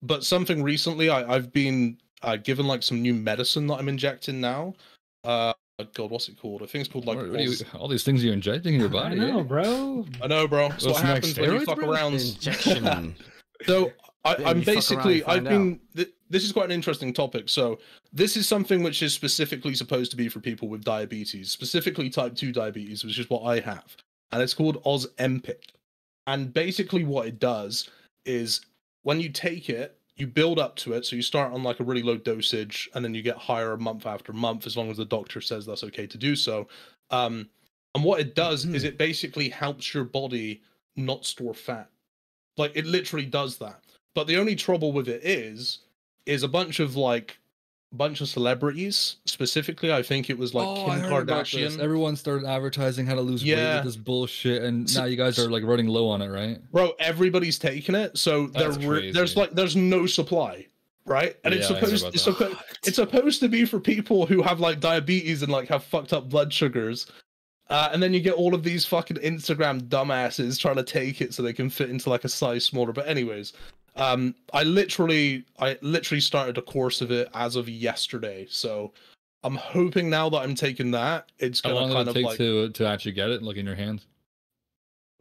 but something recently, I, I've been uh, given like some new medicine that I'm injecting now. Uh, God, what's it called? I think it's called like. What- what you- all these things you're injecting in your body. I body. know, eh? bro. I know, bro. That's what happens when you fuck bro? around. Injection. So I, I'm you around, basically I've been. Th- this is quite an interesting topic. So this is something which is specifically supposed to be for people with diabetes, specifically type two diabetes, which is what I have, and it's called Ozempic. And basically, what it does is when you take it, you build up to it. So you start on like a really low dosage, and then you get higher month after month, as long as the doctor says that's okay to do so. Um, and what it does is it basically helps your body not store fat. Like it literally does that. But the only trouble with it is, is a bunch of like, bunch of celebrities. Specifically, I think it was like oh, Kim I heard about this. Kardashian. Everyone started advertising how to lose weight with this bullshit, and now you guys are like running low on it, right? Bro, everybody's taking it, so re- there's like there's no supply, right? And it's Yeah, I heard supposed it's, suppo- it's supposed to be for people who have like diabetes and like have fucked up blood sugars. Uh, and then you get all of these fucking Instagram dumbasses trying to take it so they can fit into like a size smaller. But anyways, um, I literally I literally started a course of it as of yesterday. So I'm hoping now that I'm taking that, it's How gonna kind did of take like to to actually get it? Look in your hands.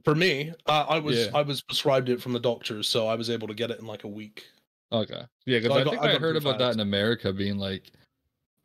for me, uh, I was Yeah. I was prescribed it from the doctors, so I was able to get it in like a week. Okay. Yeah, because So I I, got- think I heard about that in America being like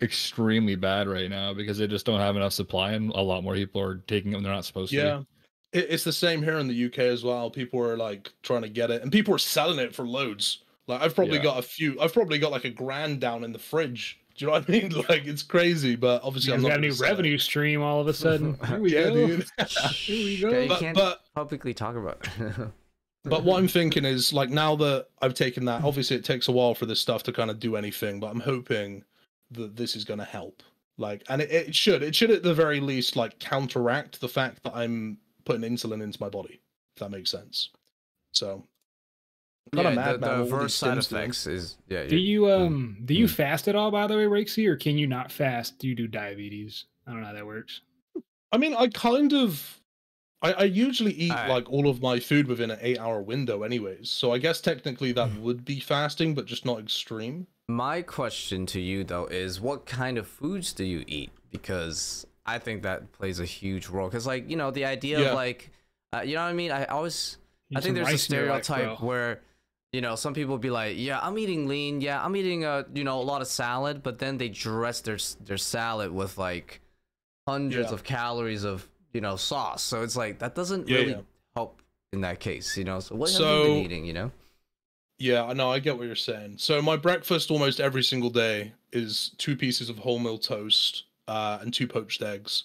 extremely bad right now because they just don't have enough supply and a lot more people are taking them they're not supposed Yeah. to. It, it's the same here in the UK as well. People are like trying to get it, and people are selling it for loads. Like I've probably Yeah. got a few. I've probably got like a grand down in the fridge. Do you know what I mean? Like it's crazy, but obviously You I'm guys not got a new sell it. revenue stream all of a sudden. Here we Yeah, go. dude. Here we go. Yeah, you But, can't but publicly talk about. it. But what I'm thinking is like now that I've taken that, obviously it takes a while for this stuff to kind of do anything, but I'm hoping that this is going to help. Like, and it, it should, it should at the very least like counteract the fact that I'm putting insulin into my body. If that makes sense. So, I'm kinda yeah, mad the, the what adverse side Sims do. effects is yeah. Do you- you um do you Mm. fast at all by the way, Rexy, or can you not fast Do you do diabetes? I don't know how that works. I mean, I kind of, I, I usually eat Alright. like all of my food within an eight hour window, anyways. So I guess technically that would be fasting, but just not extreme. My question to you though is, what kind of foods do you eat? Because I think that plays a huge role. Because like you know, the idea Yeah. of like, uh, you know what I mean? I always Eat I think there's a rice in your life, stereotype where, you know, some people be like, "Yeah, I'm eating lean. Yeah, I'm eating a, you know, a lot of salad," but then they dress their their salad with like hundreds Yeah. of calories of, you know, sauce. So it's like that doesn't Yeah, really yeah. help in that case, you know. So what have you So- been eating, you know? Yeah, I know. I get what you're saying. So my breakfast almost every single day is two pieces of wholemeal toast uh, and two poached eggs.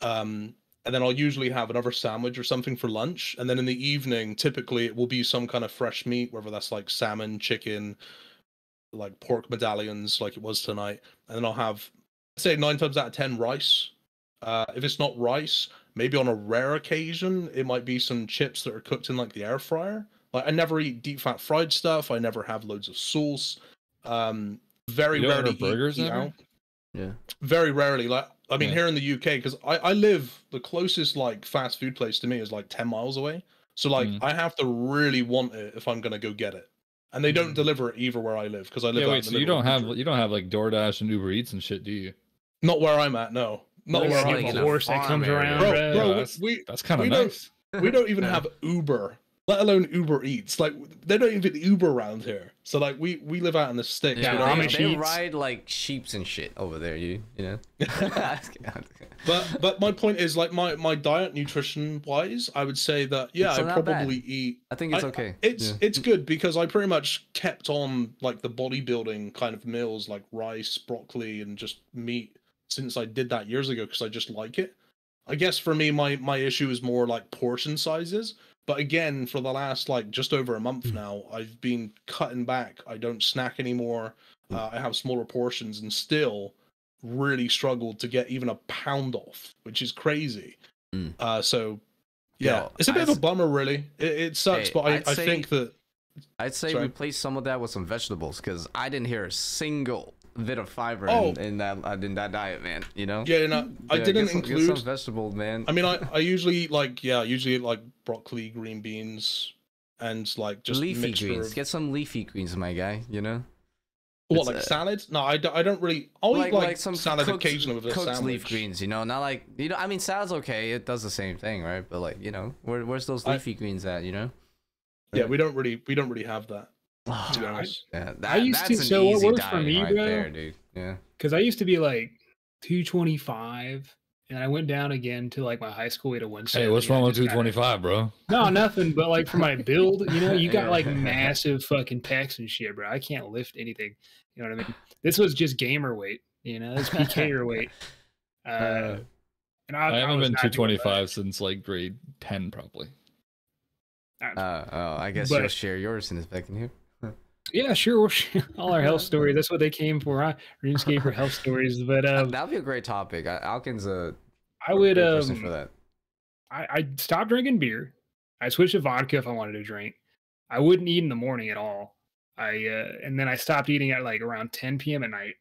Um, and then I'll usually have another sandwich or something for lunch. And then in the evening, typically it will be some kind of fresh meat, whether that's like salmon, chicken, like pork medallions, like it was tonight. And then I'll have, I'd say nine times out of ten, rice. Uh, if it's not rice, maybe on a rare occasion, it might be some chips that are cooked in like the air fryer. Like I never eat deep fat fried stuff. I never have loads of sauce. Um, very You rarely burgers eat, eat out. Yeah. Very rarely. Like I mean, Yeah. here in the UK, because I I live the closest like fast food place to me is like ten miles away. So like Mm. I have to really want it if I'm gonna go get it, and they don't Mm. deliver it either where I live because I live. Yeah, wait, so you don't have country. you don't have like DoorDash and Uber Eats and shit, do you? not where I'm at. No, not There's where I'm like a in at. horse that comes area. around, Bro, bro. bro, Yeah, we- that's- we That's kind of we don't- nice. we don't even have Uber, let alone Uber Eats. Like they don't even Uber around here. So like we we live out in the sticks. Yeah, we don't Amish have- they, they ride like sheeps and shit over there. You, you know. but but my point is like my my diet nutrition wise, I would say that yeah, I not bad. probably eat I think it's I- okay. It's Yeah. it's good because I pretty much kept on like the bodybuilding kind of meals like rice, broccoli, and just meat since I did that years ago because I just like it. I guess for me, my my issue is more like portion sizes. But again, for the last like just over a month Hmm. now, I've been cutting back. I don't snack anymore. Hmm. Uh, I have smaller portions and still really struggled to get even a pound off, which is crazy. Mm. Uh, so yeah, Yo, it's a bit I of a bummer, really. It, it sucks, Hey, but I, I'd say- think that I'd say Sorry. replace some of that with some vegetables because I didn't hear a single bit of fiber Oh. in, in that uh, in that diet, man. You know. yeah, no, I didn't get some, get include. some vegetables, man. I mean, I, I usually eat like yeah, I usually eat like broccoli, green beans, and like just leafy mixture greens. Of, Get some leafy greens, my guy. You know. what it's, like uh, salad? No, I, don't- I don't really. I'll like eat like, like some salad cooked, occasionally with a cooked sandwich. leaf greens. You know, not like you know. I mean, salad's okay. It does the same thing, right? But like you know, where, where's those I- leafy greens at? You know. Yeah, we don't really we don't really have that to be I- honest. Yeah, that, used to- that's an so what works for me, right bro, there, dude. Yeah. Because I used to be like 225, and I went down again to like my high school weight of 170. Hey, what's wrong with just got- 225, bro? No, nothing. But like for my build, you know, you got like massive fucking pecs and shit, bro. I can't lift anything. You know what I mean? This was just gamer weight. You know, it's PKer weight. Uh, Uh, and I, I haven't was been 225 since like grade 10, probably. Uh, oh, I guess But- you'll share yours in a second here. Yeah, sure. All our health stories. That's what they came for, huh? RuneScape for health stories. But um, That'd be a great topic. I- Alkan's a I would great person for um, that. I, I stopped drinking beer. I switched to vodka if I wanted to drink. I wouldn't eat in the morning at all. I uh, and then I stopped eating at like around 10 p.m. at night.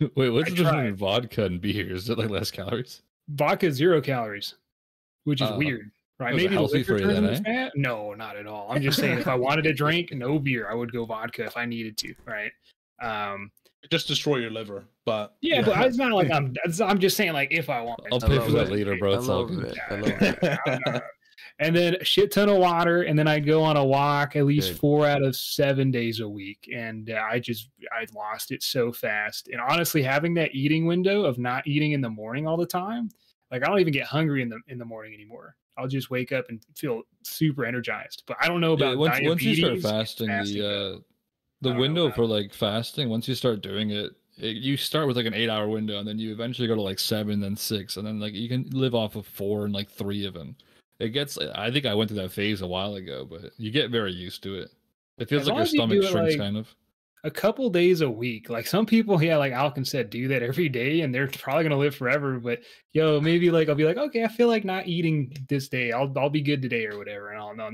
Wait, what's I the difference between vodka and beer? Is it like less calories? Vodka zero calories, which is Uh, weird, right? was it Maybe the healthy liquor for you then, turns eh? fat? No, not at all. I'm just saying if I wanted to drink no beer, I would go vodka if I needed to, right? Um, Just destroy your liver. But yeah, but it's not like I'm. I'm just saying like if I wanted. I'll pay for that bit. later, bro. It's all good. bit. Yeah, A little bit. I'm not- and then a shit ton of water, and then I'd go on a walk at least Good. four out of seven days a week, and uh, I just I lost it so fast. And honestly, having that eating window of not eating in the morning all the time, like I don't even get hungry in the in the morning anymore. I'll just wake up and feel super energized. But I don't know Yeah, about once, once you start fasting, fasting, the uh, the I don't know window for like fasting, once you start doing it, it, you start with like an eight hour window, and then you eventually go to like seven, then six, and then like you can live off of four and like three of them. It gets. I think I went through that phase a while ago, but you get very used to it. It feels As like your stomach shrinks, like, kind of. A couple days a week. Like some people, yeah, like Alkan said, do that every day and they're probably gonna live forever. But yo, maybe like I'll be like, okay, I feel like not eating this day. I'll I'll be good today or whatever. And I'll know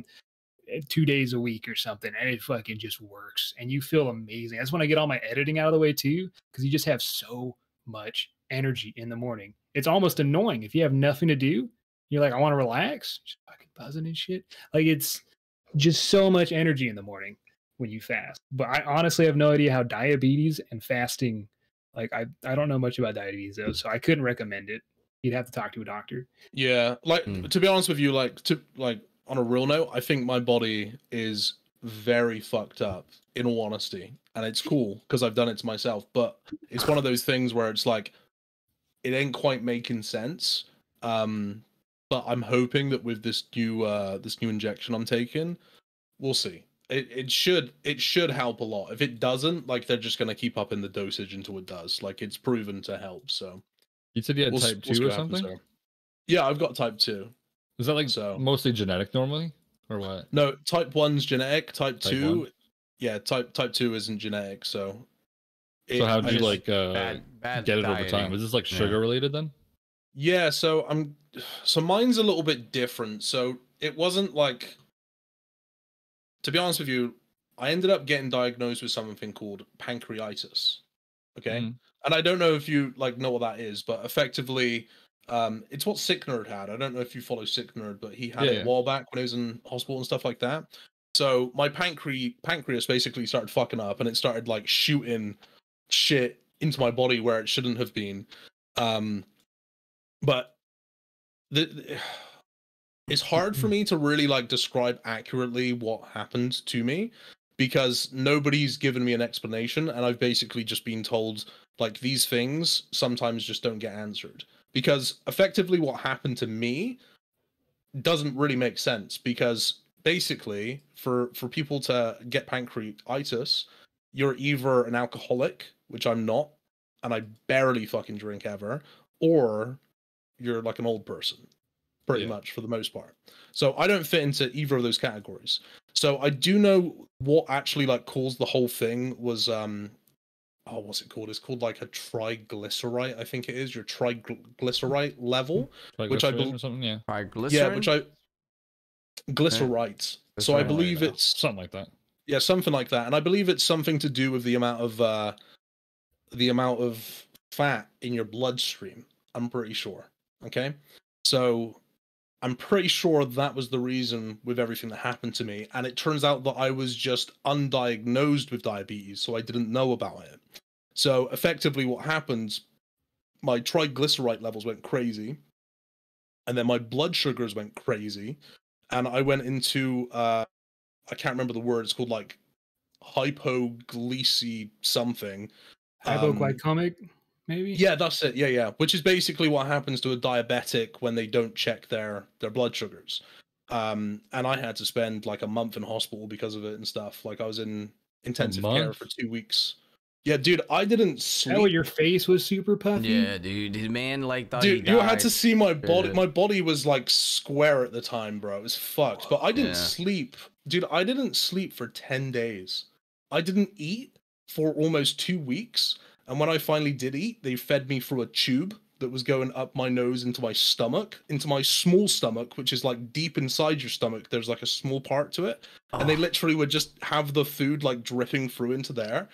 eh, two days a week or something. And it fucking just works. And you feel amazing. That's when I get all my editing out of the way too, because you just have so much energy in the morning. It's almost annoying if you have nothing to do. You're like, I want to relax, just fucking buzzing and shit. Like it's just so much energy in the morning when you fast. But I honestly have no idea how diabetes and fasting like I I don't know much about diabetes though, so I couldn't recommend it. You'd have to talk to a doctor. Yeah, like Hmm. to be honest with you, like to like on a real note, I think my body is very fucked up in all honesty, and it's cool because I've done it to myself. But it's one of those things where it's like it ain't quite making sense. Um, but I'm hoping that with this new uh this new injection I'm taking, we'll see. It it should it should help a lot. If it doesn't, like they're just gonna keep up in the dosage until it does. Like it's proven to help. So You said you had we'll s- type we'll two or something. there. Yeah, I've got type two. Is that like So- mostly genetic normally, or what? No, type one's genetic. Type, Type two, one? yeah, type type two isn't genetic. So, it- So how I did you just- like uh, Bad, bad get it over time? Is this like Yeah. sugar related then? Yeah, so I'm, so mine's a little bit different. So it wasn't like, to be honest with you, I ended up getting diagnosed with something called pancreatitis. Okay, Mhm. and I don't know if you like know what that is, but effectively, um, it's what Sick Nerd had. I don't know if you follow Sick Nerd, but he had Yeah, it a while back when he was in hospital and stuff like that. So my pancre- pancreas basically started fucking up, and it started like shooting shit into my body where it shouldn't have been. Um, but the, the- it's hard for me to really like describe accurately what happened to me because nobody's given me an explanation and I've basically just been told like these things sometimes just don't get answered because effectively what happened to me doesn't really make sense because basically for for people to get pancreatitis you're either an alcoholic which I'm not and I barely fucking drink ever or you're like an old person pretty Yeah. much for the most part so I don't fit into either of those categories so I do know what actually like caused the whole thing was um oh what's it called? It's called like a triglyceride, I think it is, your triglyceride level. Which I Triglycerides bel- or something, yeah, Triglycerin? Yeah, which I glycerides. So I believe yeah. it's something like that. yeah, something like that. And I believe it's something to do with the amount of uh the amount of fat in your bloodstream. I'm pretty sure. Okay? So I'm pretty sure that was the reason with everything that happened to me. And it turns out that I was just undiagnosed with diabetes, so I didn't know about it. So effectively what happened, my triglyceride levels went crazy. And then my blood sugars went crazy. And I went into uh I can't remember the word. It's called like hypoglycemia something. Um, Hypoglycemic, maybe. Yeah, that's it. Yeah, yeah. Which is basically what happens to a diabetic when they don't check their their blood sugars. Um, and I had to spend like a month in hospital because of it and stuff. Like I was in intensive care for two weeks. Yeah, dude, I didn't sleep. Oh, your face was super puffy. Yeah, dude. The man like thought Dude, he you had to see my body. Yeah. My body was like square at the time, bro. It was fucked. But I didn't Yeah. sleep, dude. I didn't sleep for ten days. I didn't eat for almost two weeks. And when I finally did eat, they fed me through a tube that was going up my nose into my stomach, into my small stomach, which is like deep inside your stomach. There's like a small part to it, and they Oh, literally would just have the food like dripping through into there.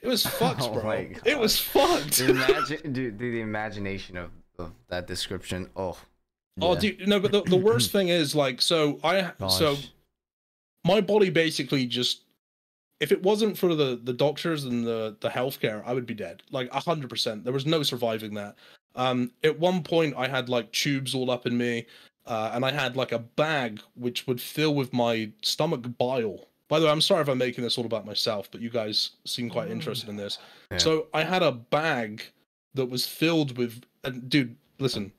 It was fucked, Oh bro. It was fucked. the imagine, dude, the, the imagination of, of that description. Oh. Oh, dude, no, but the, the worst thing is like, so I, so my body basically just, if it wasn't for the the doctors and the the healthcare, I would be dead, like a hundred percent. There was no surviving that. Um, at one point, I had like tubes all up in me. uh, and I had like a bag which would fill with my stomach bile. By the way, I'm sorry if I'm making this all about myself, but you guys seem quite interested in this. Yeah. So I had a bag that was filled with, and dude, listen,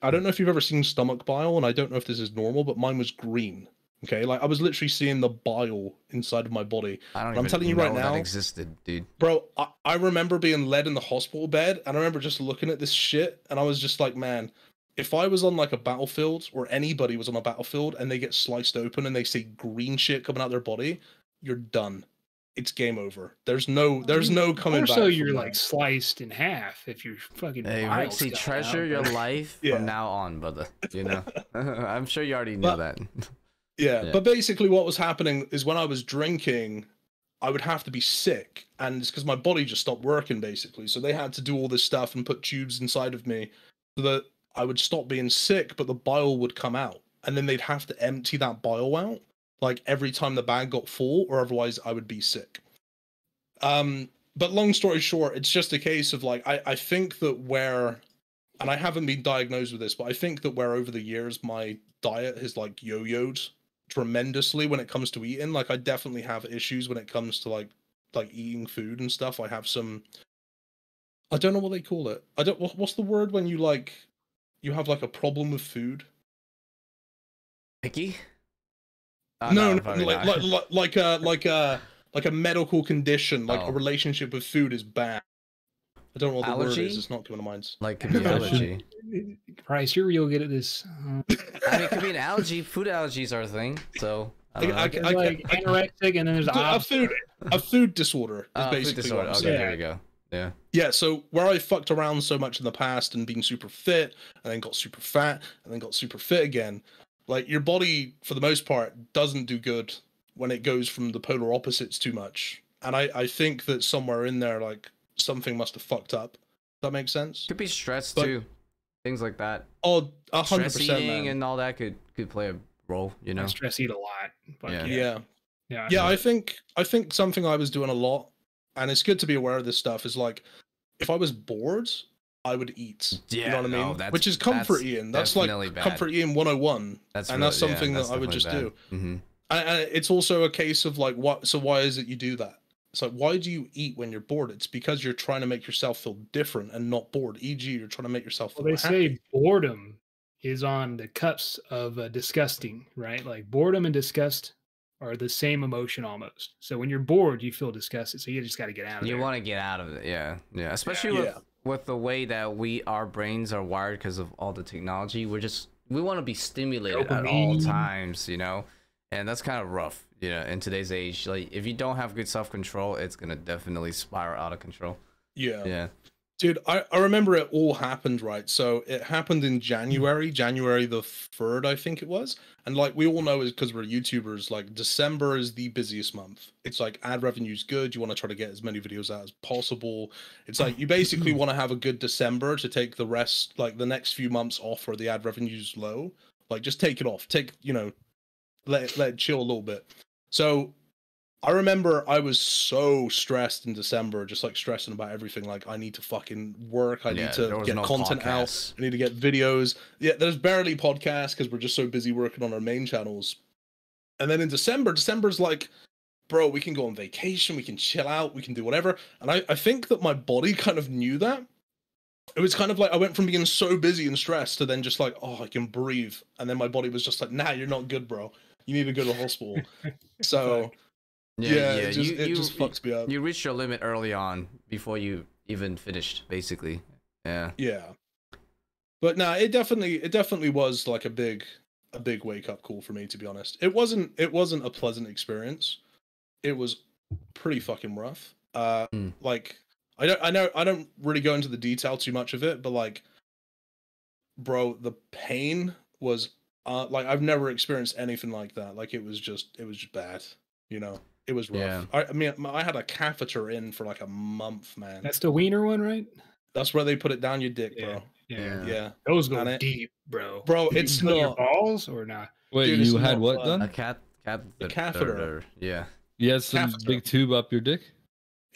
I don't know if you've ever seen stomach bile, and I don't know if this is normal, but mine was green. Okay, like I was literally seeing the bile inside of my body. I don't I'm even telling you know right that now- existed, dude. Bro, I, I remember being led in the hospital bed, and I remember just looking at this shit, and I was just like, man, if I was on like a battlefield, or anybody was on a battlefield, and they get sliced open and they see green shit coming out their body, you're done. It's game over. There's no, there's no coming back. so you're that. like sliced in half if you're fucking. Hey, bile Rixie, treasure out. your life Yeah. from now on, brother. You know, I'm sure you already knew But- that. Yeah, Yeah. but basically what was happening is when I was drinking, I would have to be sick, and it's because my body just stopped working basically. So they had to do all this stuff and put tubes inside of me so that I would stop being sick, but the bile would come out, and then they'd have to empty that bile out like every time the bag got full, or otherwise I would be sick. Um, but long story short, it's just a case of like I I think that where, and I haven't been diagnosed with this, but I think that where over the years my diet has like yo-yoed tremendously when it comes to eating. Like I definitely have issues when it comes to like like eating food and stuff. I have some I don't know what they call it. I don't what's the word when you like you have like a problem with food? Picky? Uh, no, no, like, like like like a like a like a medical condition, like Oh. a relationship with food is bad. I don't know what the word is. It's not coming to mind. like could be allergy. Price, you're real good at this. Uh, I mean, it could be an allergy. Food allergies are a thing. So I don't I- know. I- I- like I- anorexic, and then there's a food a food disorder is Oh, food basically disorder. Okay, saying. there we go. Yeah. Yeah, so where I fucked around so much in the past and been super fit and then got super fat and then got super fit again, like your body for the most part doesn't do good when it goes from the polar opposites too much. And I, I think that somewhere in there like something must have fucked up. Does that make sense? Could be stress But- too. Things like that. Oh, a hundred Stress percent, eating man. and all that could could play a role. You know. I stress eat a lot. But Yeah. yeah. yeah. Yeah. yeah i think i think something i was doing a lot and it's good to be aware of this stuff is like if i was bored i would eat you Yeah, know what i no, mean that's- which is comfort that's eating that's like definitely bad. comfort eating 101 That's and that's really- yeah, something that I would just bad. Mhm. and, and it's also a case of like what so why is it you do that it's like why do you eat when you're bored it's because you're trying to make yourself feel different and not bored eg you're trying to make yourself feel Well, they happy. say boredom is on the cusp of uh, disgusting, right? Like boredom and disgust are the same emotion almost. So when you're bored, you feel disgusted. So you just got to get out of it. You want to get out of it, yeah, yeah. Especially with Yeah. with the way that we our brains are wired because of all the technology. We're just we want to be stimulated at all times, you know, and that's kind of rough, you know, in today's age. Like if you don't have good self control, it's gonna definitely spiral out of control. yeah Yeah, Dude, I, I remember it all happened, right? So it happened in January, January the 3rd, I think it was. And like we all know is because we're YouTubers, like December is the busiest month. It's like ad revenue's good. You want to try to get as many videos out as possible. It's like you basically want to have a good December to take the rest, like the next few months off where the ad revenue's low. Like just take it off. Take, you know, let it, let it chill a little bit. So I remember I was so stressed in December, just like stressing about everything. Like I need to fucking work. I Yeah, need to get no content podcasts. out. I need to get videos. Yeah, there's barely podcasts because we're just so busy working on our main channels. And then in December, December's like, bro, we can go on vacation, we can chill out, we can do whatever. And I, I think that my body kind of knew that. It was kind of like I went from being so busy and stressed to then just like, oh, I can breathe. And then my body was just like, nah, you're not good, bro. You need to go to the hospital. so yeah, yeah, yeah. it just, you it you just fucks me up. you reached your limit early on before you even finished, basically. Yeah. Yeah. But no, it definitely it definitely was like a big a big wake up call for me to be honest. It wasn't it wasn't a pleasant experience. It was pretty fucking rough. Uh Mm. like I don't I know I don't really go into the detail too much of it, but like bro, the pain was uh like I've never experienced anything like that. Like it was just it was just bad, you know. It was rough. Yeah. I, I mean I had a catheter in for like a month, man. That's the wiener one, right? That's where they put it down your dick, Yeah. bro. Yeah. Yeah. Those go And it- deep, bro. Bro, You it's put your not balls or not. Wait, Dude, you had what fun. done? A cat, cat, A catheter. Yeah. You had some Catheter. big tube up your dick.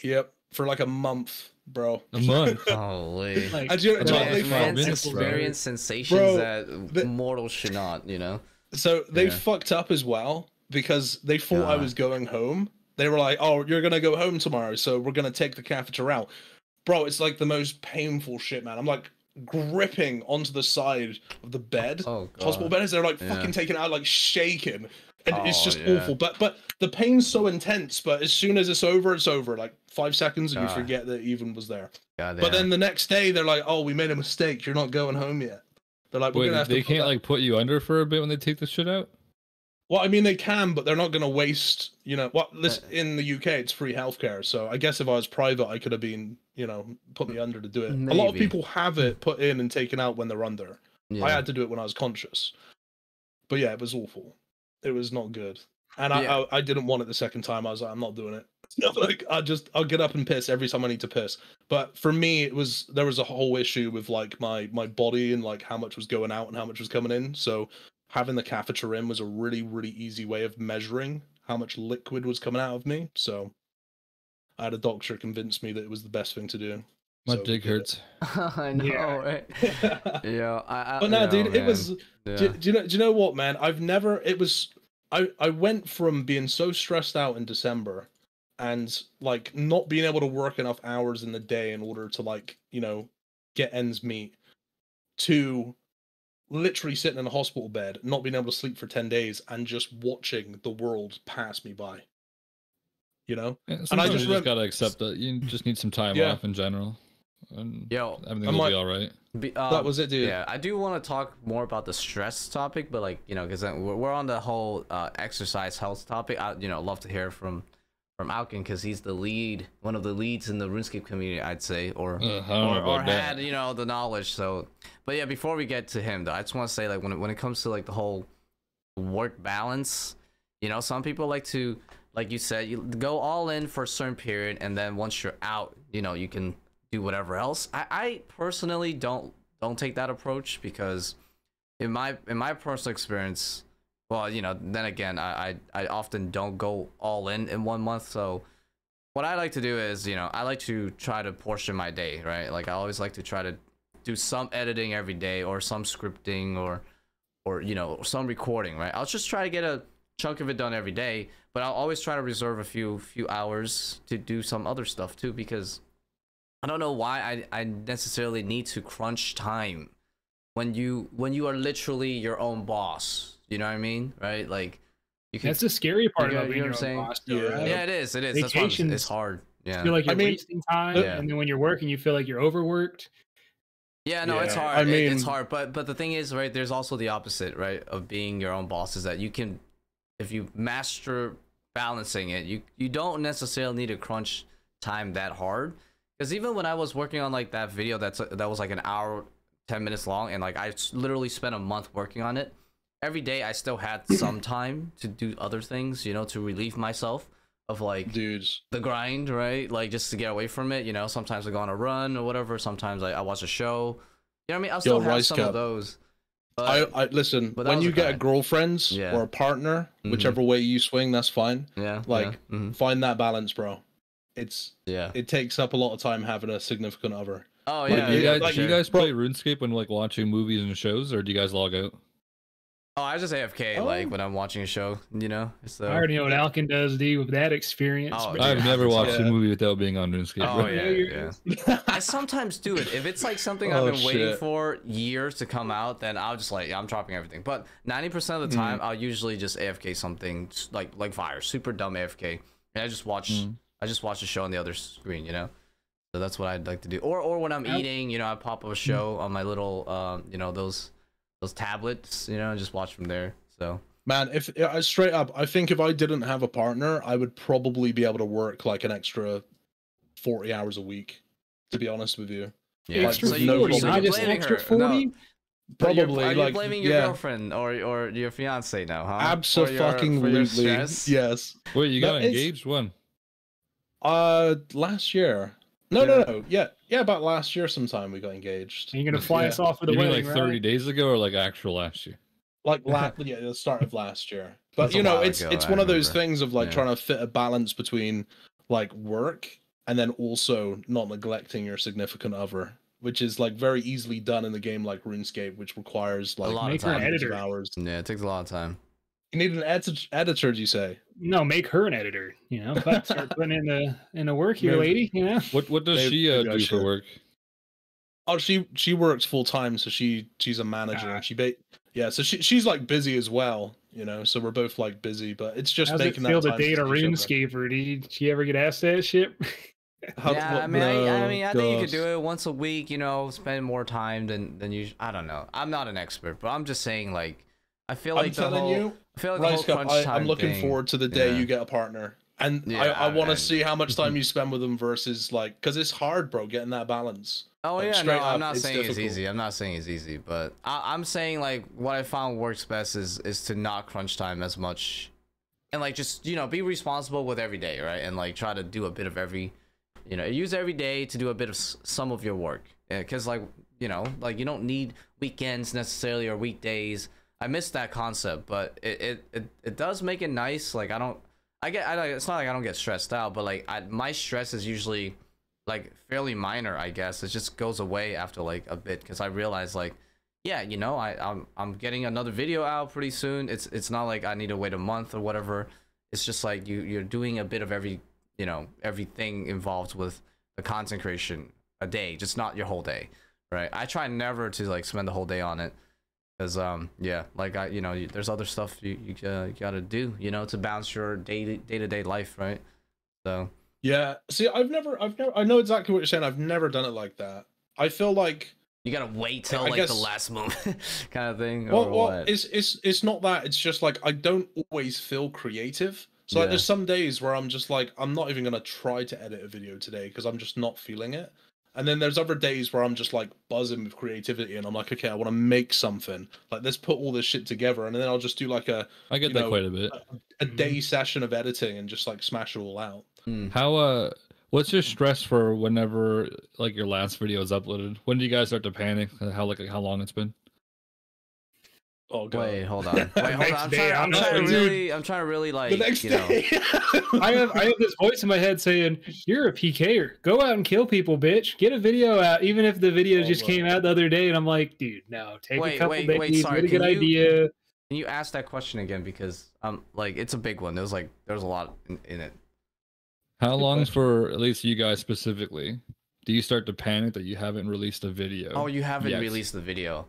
Yep. For like a month, bro. A month. Holy. Like, And you know, That's you know, all they five Man, fucked- minutes, bro. experience sensations Bro, that the- mortals should not, you know? So they Yeah. fucked up as well because they thought I was going home. They were like, "Oh, you're gonna go home tomorrow, so we're gonna take the catheter out." Bro, it's like the most painful shit, man. I'm like gripping onto the side of the bed, Oh, God. hospital beds. They're like Yeah. fucking taking out, like shaking, and it's Oh, just yeah. awful. But but the pain's so intense. But as soon as it's over, it's over. Like five seconds, and you forget that it even was there. God But then the next day, they're like, "Oh, we made a mistake. You're not going home yet." They're like, "We're Wait, gonna have they to." put can't like put you under for a bit when they take the shit out. Well, I mean, they can, but they're not going to waste. You know, what? This Uh, in the UK, it's free healthcare. So I guess if I was private, I could have been, you know, put me under to do it. A lot of people have it put in and taken out when they're under. yeah. I had to do it when I was conscious. But yeah, it was awful. It was not good, and I, Yeah. I I didn't want it the second time. I was like, I'm not doing it. like I just I'll get up and piss every time I need to piss. But for me, it was there was a whole issue with like my my body and like how much was going out and how much was coming in. So having the catheter in was a really really easy way of measuring how much liquid was coming out of me. So I had a doctor convince me that it was the best thing to do. My So dick hurts. I know, Yeah. right? Yeah, I, I, but no, yeah, dude, it was. Yeah. Do, do you know? Do you know what, man? I've never. It was. I I went from being so stressed out in December, and like not being able to work enough hours in the day in order to like you know get ends meet, to literally sitting in a hospital bed, not being able to sleep for ten days, and just watching the world pass me by. You know. Yeah, Sometimes just you just rem- gotta accept that you just need some time Yeah. off in general, and Yo, everything I'm will be all right. be, um, that was it, dude. Yeah, I do want to talk more about the stress topic, but like you know, because we're, we're on the whole uh, exercise health topic. I you know love to hear from from Alkan because he's the lead, one of the leads in the RuneScape community, I'd say, or Uh, or, or had you know the knowledge. So, but yeah, before we get to him though, I just want to say like when it, when it comes to like the whole work balance, you know, some people like to like you said, you go all in for a certain period, and then once you're out, you know, you can do whatever else. I, I personally don't don't take that approach because in my in my personal experience, well, you know, then again, I I, I often don't go all in in one month, so what I like to do is, you know, I like to try to portion my day, right? Like I always like to try to do some editing every day or some scripting or or you know, some recording, right? I'll just try to get a chunk of it done every day, but I'll always try to reserve a few few hours to do some other stuff too because I don't know why I I necessarily need to crunch time when you when you are literally your own boss. You know what I mean? Right? Like you can That's the scary part You about know- being you know your what I'm own saying? boss, though, Yeah. right? Yeah, it is. It is. That's why I'm- it's Vacations- hard. Yeah. You feel like you're mean, wasting time, Yeah. and then when you're working, you feel like you're overworked. Yeah, no, it's hard. I It- it's hard, but but the thing is, right? There's also the opposite, right? Of being your own boss is that you can, if you master balancing it, you you don't necessarily need to crunch time that hard. Because even when I was working on like that video that's that was like an hour, ten minutes long, and like I literally spent a month working on it. Every day I still had some time to do other things, you know, to relieve myself of like dudes. the grind, right? Like just to get away from it. You know, sometimes I go on a run or whatever. Sometimes I, I watch a show. You know what I mean? I'll still have some Cup. of those. But I, I listen. but When you get a girlfriend Yeah. or a partner, Mhm. whichever way you swing, that's fine. yeah, like, yeah, mhm, Find that balance, bro. It's yeah. it takes up a lot of time having a significant other. Oh yeah, do you yeah, guys, like- do you sure. guys play RuneScape when like watching movies and shows, or do you guys log out? Oh, I just AFK Oh. like when I'm watching a show. You know, It's so. I already know what Alkan does, D, with that experience. Oh, I've never watched a movie without being on RuneScape. Oh bro. yeah, yeah. you're- I sometimes do it if it's like something Oh, I've been waiting for years to come out. Then I'll just like I'm dropping everything. But ninety percent of the Mm. time, I'll usually just AFK something like like fire, super dumb AFK, and I just watch Mm. I just watch the show on the other screen. You know, so that's what I'd like to do. Or or when I'm eating, you know, I pop up a show on my little um you know those those tablets, you know, and just watch from there. So Man, if uh, straight up, I think if I didn't have a partner, I would probably be able to work like an extra forty hours a week. To be honest with you, yeah, Extra Like, so you, no so not you're just blaming extra her. No, 40. but you're- probably are you like blaming your yeah, girlfriend or or your fiance now, huh? For your- for your absolutely stress? yes. Wait, you got it's- engaged? When? Uh, last year. No, no, Yeah. no. Yeah, yeah. About last year, sometime we got engaged. And you're gonna fly Yeah. us off for the You mean wedding, like 30 right? days ago, or like actual last year? like last, yeah the start of last year but That's you know it's ago, it's I one of those things of like Yeah. trying to fit a balance between like work and then also not neglecting your significant other, which is like very easily done in the game like RuneScape, which requires like a lot of Make her an time. of editor. hours. Yeah, it takes a lot of time. You need an edit- editor, do you say? No, make her an editor. You know, but start putting in the in the work here, Maybe. lady. You know, What what does Maybe- she uh, do for work? Oh, she she works full time, so she she's a manager. Ah. and she ba- yeah, so she she's like busy as well, you know. So we're both like busy, but it's just how's it making feel that to time date a for. RuneScaper? Did she ever get asked that shit? How- yeah, what- I mean, I, I mean, I think you could do it once a week. You know, spend more time than than you. I don't know. I'm not an expert, but I'm just saying, like, I feel I'm like the telling whole. you, I feel like Ricecup, crunch I, time I'm looking thing- forward to the day yeah. you get a partner, and Yeah, I, I want to see how much time you spend with them versus like, because it's hard, bro, getting that balance. Oh Like, yeah, no, straight I'm not it's saying it's easy. I'm not saying it's easy, but I, I'm saying like what I found works best is is to not crunch time as much, and like just you know be responsible with every day, right? And like try to do a bit of every, you know, use every day to do a bit of s- some of your work, because like you know, like you don't need weekends necessarily or weekdays. I miss that concept, but it it it, it does make it nice. Like I don't, I get, I it's not like I don't get stressed out, but like I, my stress is usually like fairly minor i guess. It just goes away after like a bit because i realize like yeah you know i I'm, I'm getting another video out pretty soon. It's it's not like i need to wait a month or whatever. It's just like you you're doing a bit of every you know everything involved with the content creation a day just not your whole day right? I try never to like spend the whole day on it because um yeah like i you know you, there's other stuff you you, uh, you gotta do you know to balance your day day-to-day life right so Yeah. See, I've never, I've never, I know exactly what you're saying. I've never done it like that. I feel like, You gotta wait till I like the last moment, kind of thing. well, or well, what? it's it's it's not that. It's just like I don't always feel creative. So like, there's some days where I'm just like, I'm not even gonna try to edit a video today because I'm just not feeling it. And then there's other days where I'm just like buzzing with creativity, and I'm like, okay, I want to make something. Like, let's put all this shit together, and then I'll just do like a I get that know, quite a bit. a Mhm. day session of editing and just like smash it all out. Hmm. How uh what's your stress for whenever like your last video is uploaded? When do you guys start to panic? How like how long it's been? Oh god. Wait, hold on. Wait, hold on. Next I'm day, trying, I'm I'm trying to really, I'm trying to really like, the next you know. day. I have I have this voice in my head saying, "You're a PKer. Go out and kill people, bitch. Get a video out, even if the video Oh, just wow. came out the other day." And I'm like, "Dude, no. Take Wait, a couple wait, days. wait, sorry, Get a good you- idea." Can you ask that question again because um, like it's a big one. There's like, there's a lot in, in it. How Good long for at least you guys specifically? Do you start to panic that you haven't released a video? Oh, you haven't Yes. released the video.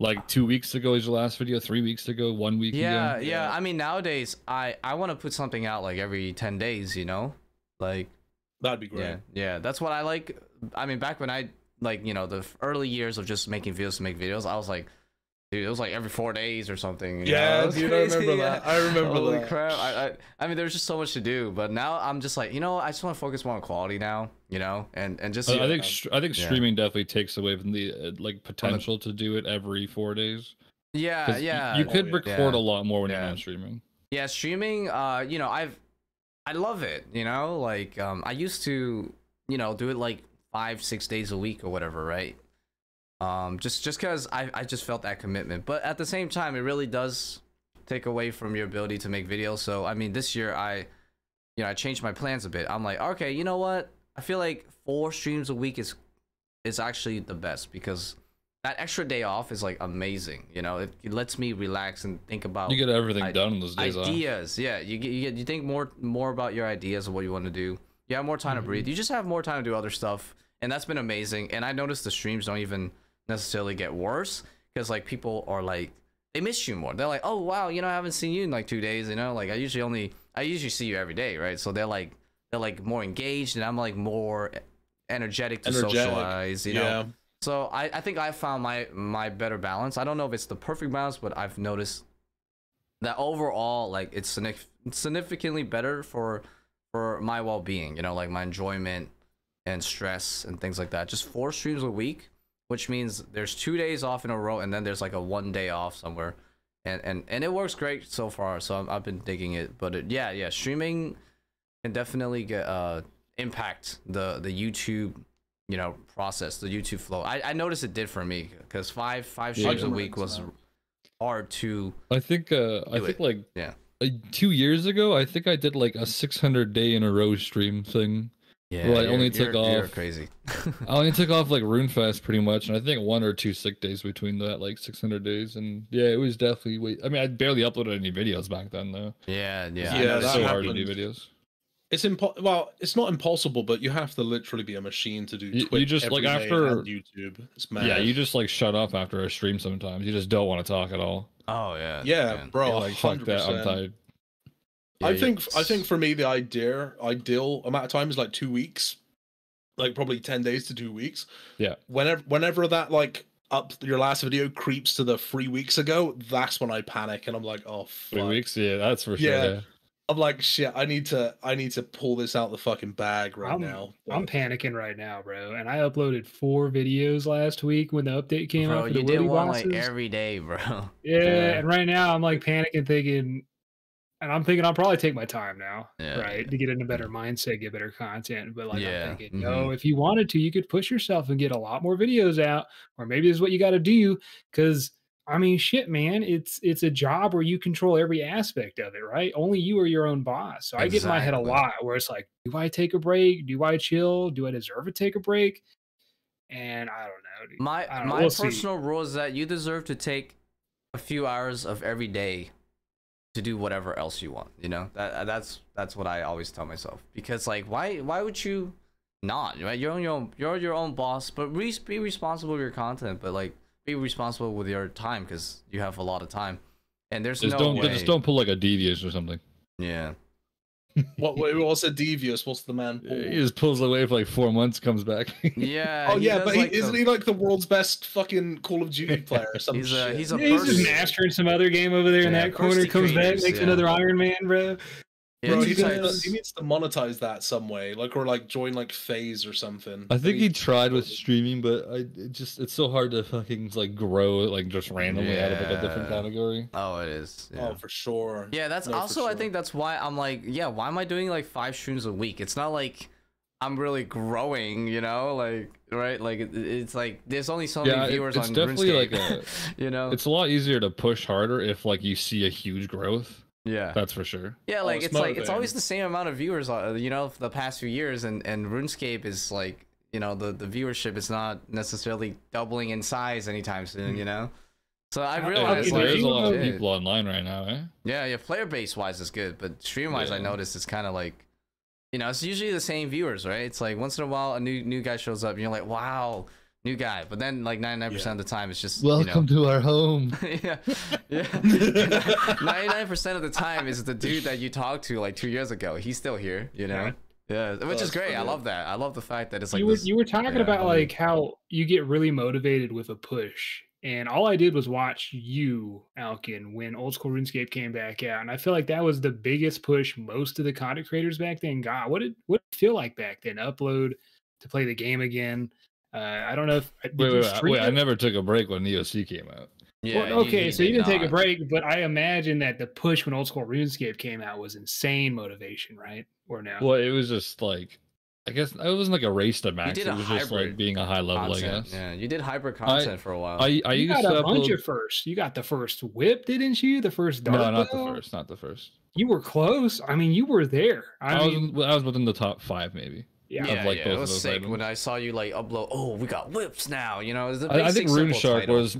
Like two weeks ago is your last video, three weeks ago, one week Yeah, ago? yeah. Yeah. I mean, nowadays, I I want to put something out like every ten days. You know, like That'd be great. Yeah, yeah, that's what I like. I mean, back when I like, you know, the early years of just making videos to make videos, I was like, dude, it was like every four days or something. you know? Yeah, dude, I remember crazy, that. I remember Holy that. crap! I, I, I mean, there's just so much to do, but now I'm just like, you know, I just want to focus more on quality now, you know, and and just I, I Yeah. think str- I think Yeah. streaming definitely takes away from the uh, like potential to do it every four days. Yeah, yeah, you Oh, could yeah. record Yeah. a lot more when Yeah. you're not streaming. yeah streaming uh you know i've i love it you know like um i used to you know do it like five six days a week or whatever right um just just because i i just felt that commitment. But at the same time it really does take away from your ability to make videos. So i mean this year i you know i changed my plans a bit. I'm like okay you know what? I feel like four streams a week is is actually the best because that extra day off is like amazing you know? It, it lets me relax and think about You get everything I- done on those days off. ideas. Yeah you get, you get you think more more about your ideas of what you want to do. You have more time to breathe. You just have more time to do other stuff and that's been amazing. And i noticed the streams don't even necessarily get worse because like people are like they miss you more they're like oh wow you know i haven't seen you in like two days you know like i usually only i usually see you every day right so they're like they're like more engaged and i'm like more energetic to Energetic. socialize you know so I, I think I found my my better balance. I don't know if it's the perfect balance, but I've noticed that overall, like it's signif- significantly better for for my well being. You know, like my enjoyment and stress and things like that. Just four streams a week, which means there's two days off in a row, and then there's like a one day off somewhere, and and and it works great so far. So I'm, I've been digging it. But it, yeah, yeah, streaming can definitely get uh impact the the YouTube you know process the youtube flow i i noticed it did for me because five five Yeah. streams a week was hard to I think uh I think it. like Yeah. uh, two years ago I think I did like a 600 day in a row stream thing Yeah, Well, I only took you're- You're off- crazy. I only took off like RuneFest pretty much, and I think one or two sick days between that, like 600 days. And yeah, it was definitely. Wait, I mean, I barely uploaded any videos back then though. yeah, yeah. Yeah, I it's so too. hard to do videos. It's impo- well, it's not impossible, but you have to literally be a machine to do You- you Twitch just, like, after- YouTube. It's mad. Yeah, you just like shut up after a stream sometimes. You just don't want to talk at all. Oh yeah. yeah, man. bro. You're like fuck that, I'm 100%. tired. Yeah, I you- think I think for me the idea ideal amount of time is like two weeks, like probably ten days to two weeks. Yeah. Whenever whenever that like up your last video creeps to the three weeks ago, that's when I panic and I'm like, oh Three fuck. Three weeks, yeah, that's for sure. Yeah. Yeah. I'm like shit. I need to I need to pull this out the fucking bag right I'm- now. I'm panicking right now, bro. And I uploaded four videos last week when the update came bro, out for you the did one bosses. like every day, bro. yeah, yeah. and right now I'm like panicking, thinking, and I'm thinking I'll probably take my time now, Yeah, right, to get in a better mindset, get better content. But like Yeah, I'm thinking, mhm. no, if you wanted to, you could push yourself and get a lot more videos out, or maybe this is what you got to do, because. I mean, shit, man. It's it's a job where you control every aspect of it, right? Only you are your own boss. So I get in my head a lot where it's like, do I take a break? Do I chill? Do I deserve to take a break? And I don't know. dude. My don't know. my We'll see. personal rule is that you deserve to take a few hours of every day to do whatever else you want. You know that that's that's what I always tell myself because like why why would you not right? You're on your own you're your own boss, but re- be responsible with your content, but like be responsible with your time because you have a lot of time. And there's Just no don't way. just don't pull like a devious or something. Yeah. What what- what's a devious? What's the man? pull? He just pulls away for like four months, comes back. Yeah. Oh yeah, does, but he, like, the- isn't he like the world's best fucking Call of Duty player or something? He's a- he's a Yeah, he's just mastering some other game over there in that corner. Thirsty Comes back, makes yeah. another Iron Man, bro. Yeah, Bro, he, needs to, he needs to monetize that some way, like or like join like Phase or something. I think mean, he tried with streaming, but I it just it's so hard to fucking like grow like just randomly out of like a different category. Oh, it is. Yeah. Oh, for sure. Yeah, that's No, for also I think that's why I'm like, yeah, why am I doing like five streams a week? It's not like I'm really growing, you know, like right, like it's like there's only so Yeah, many it- viewers it's on definitely RuneScape, like a- you know, It's a lot easier to push harder if like you see a huge growth. Yeah, That's for sure. yeah, like it's it's like it's always the same amount of viewers, uh, you know, the past few years, and and RuneScape is like, you know, the the viewership is not necessarily doubling in size anytime soon, you know. So I Yeah, realized okay, like, there's a lot of shit. people online right now, eh? Yeah, yeah, player base wise is good, but stream wise, I noticed it's kind of like, you know, it's usually the same viewers, right? It's like once in a while a new new guy shows up, and you're like, wow, new guy, but then like 99% of the time it's just Welcome to our home. Yeah, yeah. 99% of the time is the dude that you talked to like two years ago. He's still here, you know. Yeah, which that's is great. I love that. I love the fact that it's like you were this. you were talking yeah, about I mean- like how you get really motivated with a push, and all I did was watch you, Alkan, when Old School RuneScape came back out, and I feel like that was the biggest push most of the content creators back then got. What did what did it feel like back then? Upload to play the game again. Uh, I don't know if did Wait, you wait, wait, wait! I never took a break when EOC came out. yeah, Well, okay, so you did didn't take a break, but I imagine that the push when Old School RuneScape came out was insane motivation, right? Or no? Well, it was just like, I guess it wasn't like a race to max. It was just like being a high level, I guess. Yeah, you did hybrid content for a while. I I you used got to a bunch upload. of first. You got the first whip, didn't you? The first dark No, not the first. Not the first. You were close. I mean, you were there. I, I, was I was within the top five, maybe. Yeah. yeah, like yeah, both it of was those sick items. when I saw you like upload. Oh, we got whips now. You know, it's a I, I basic, think Rune Shark title. was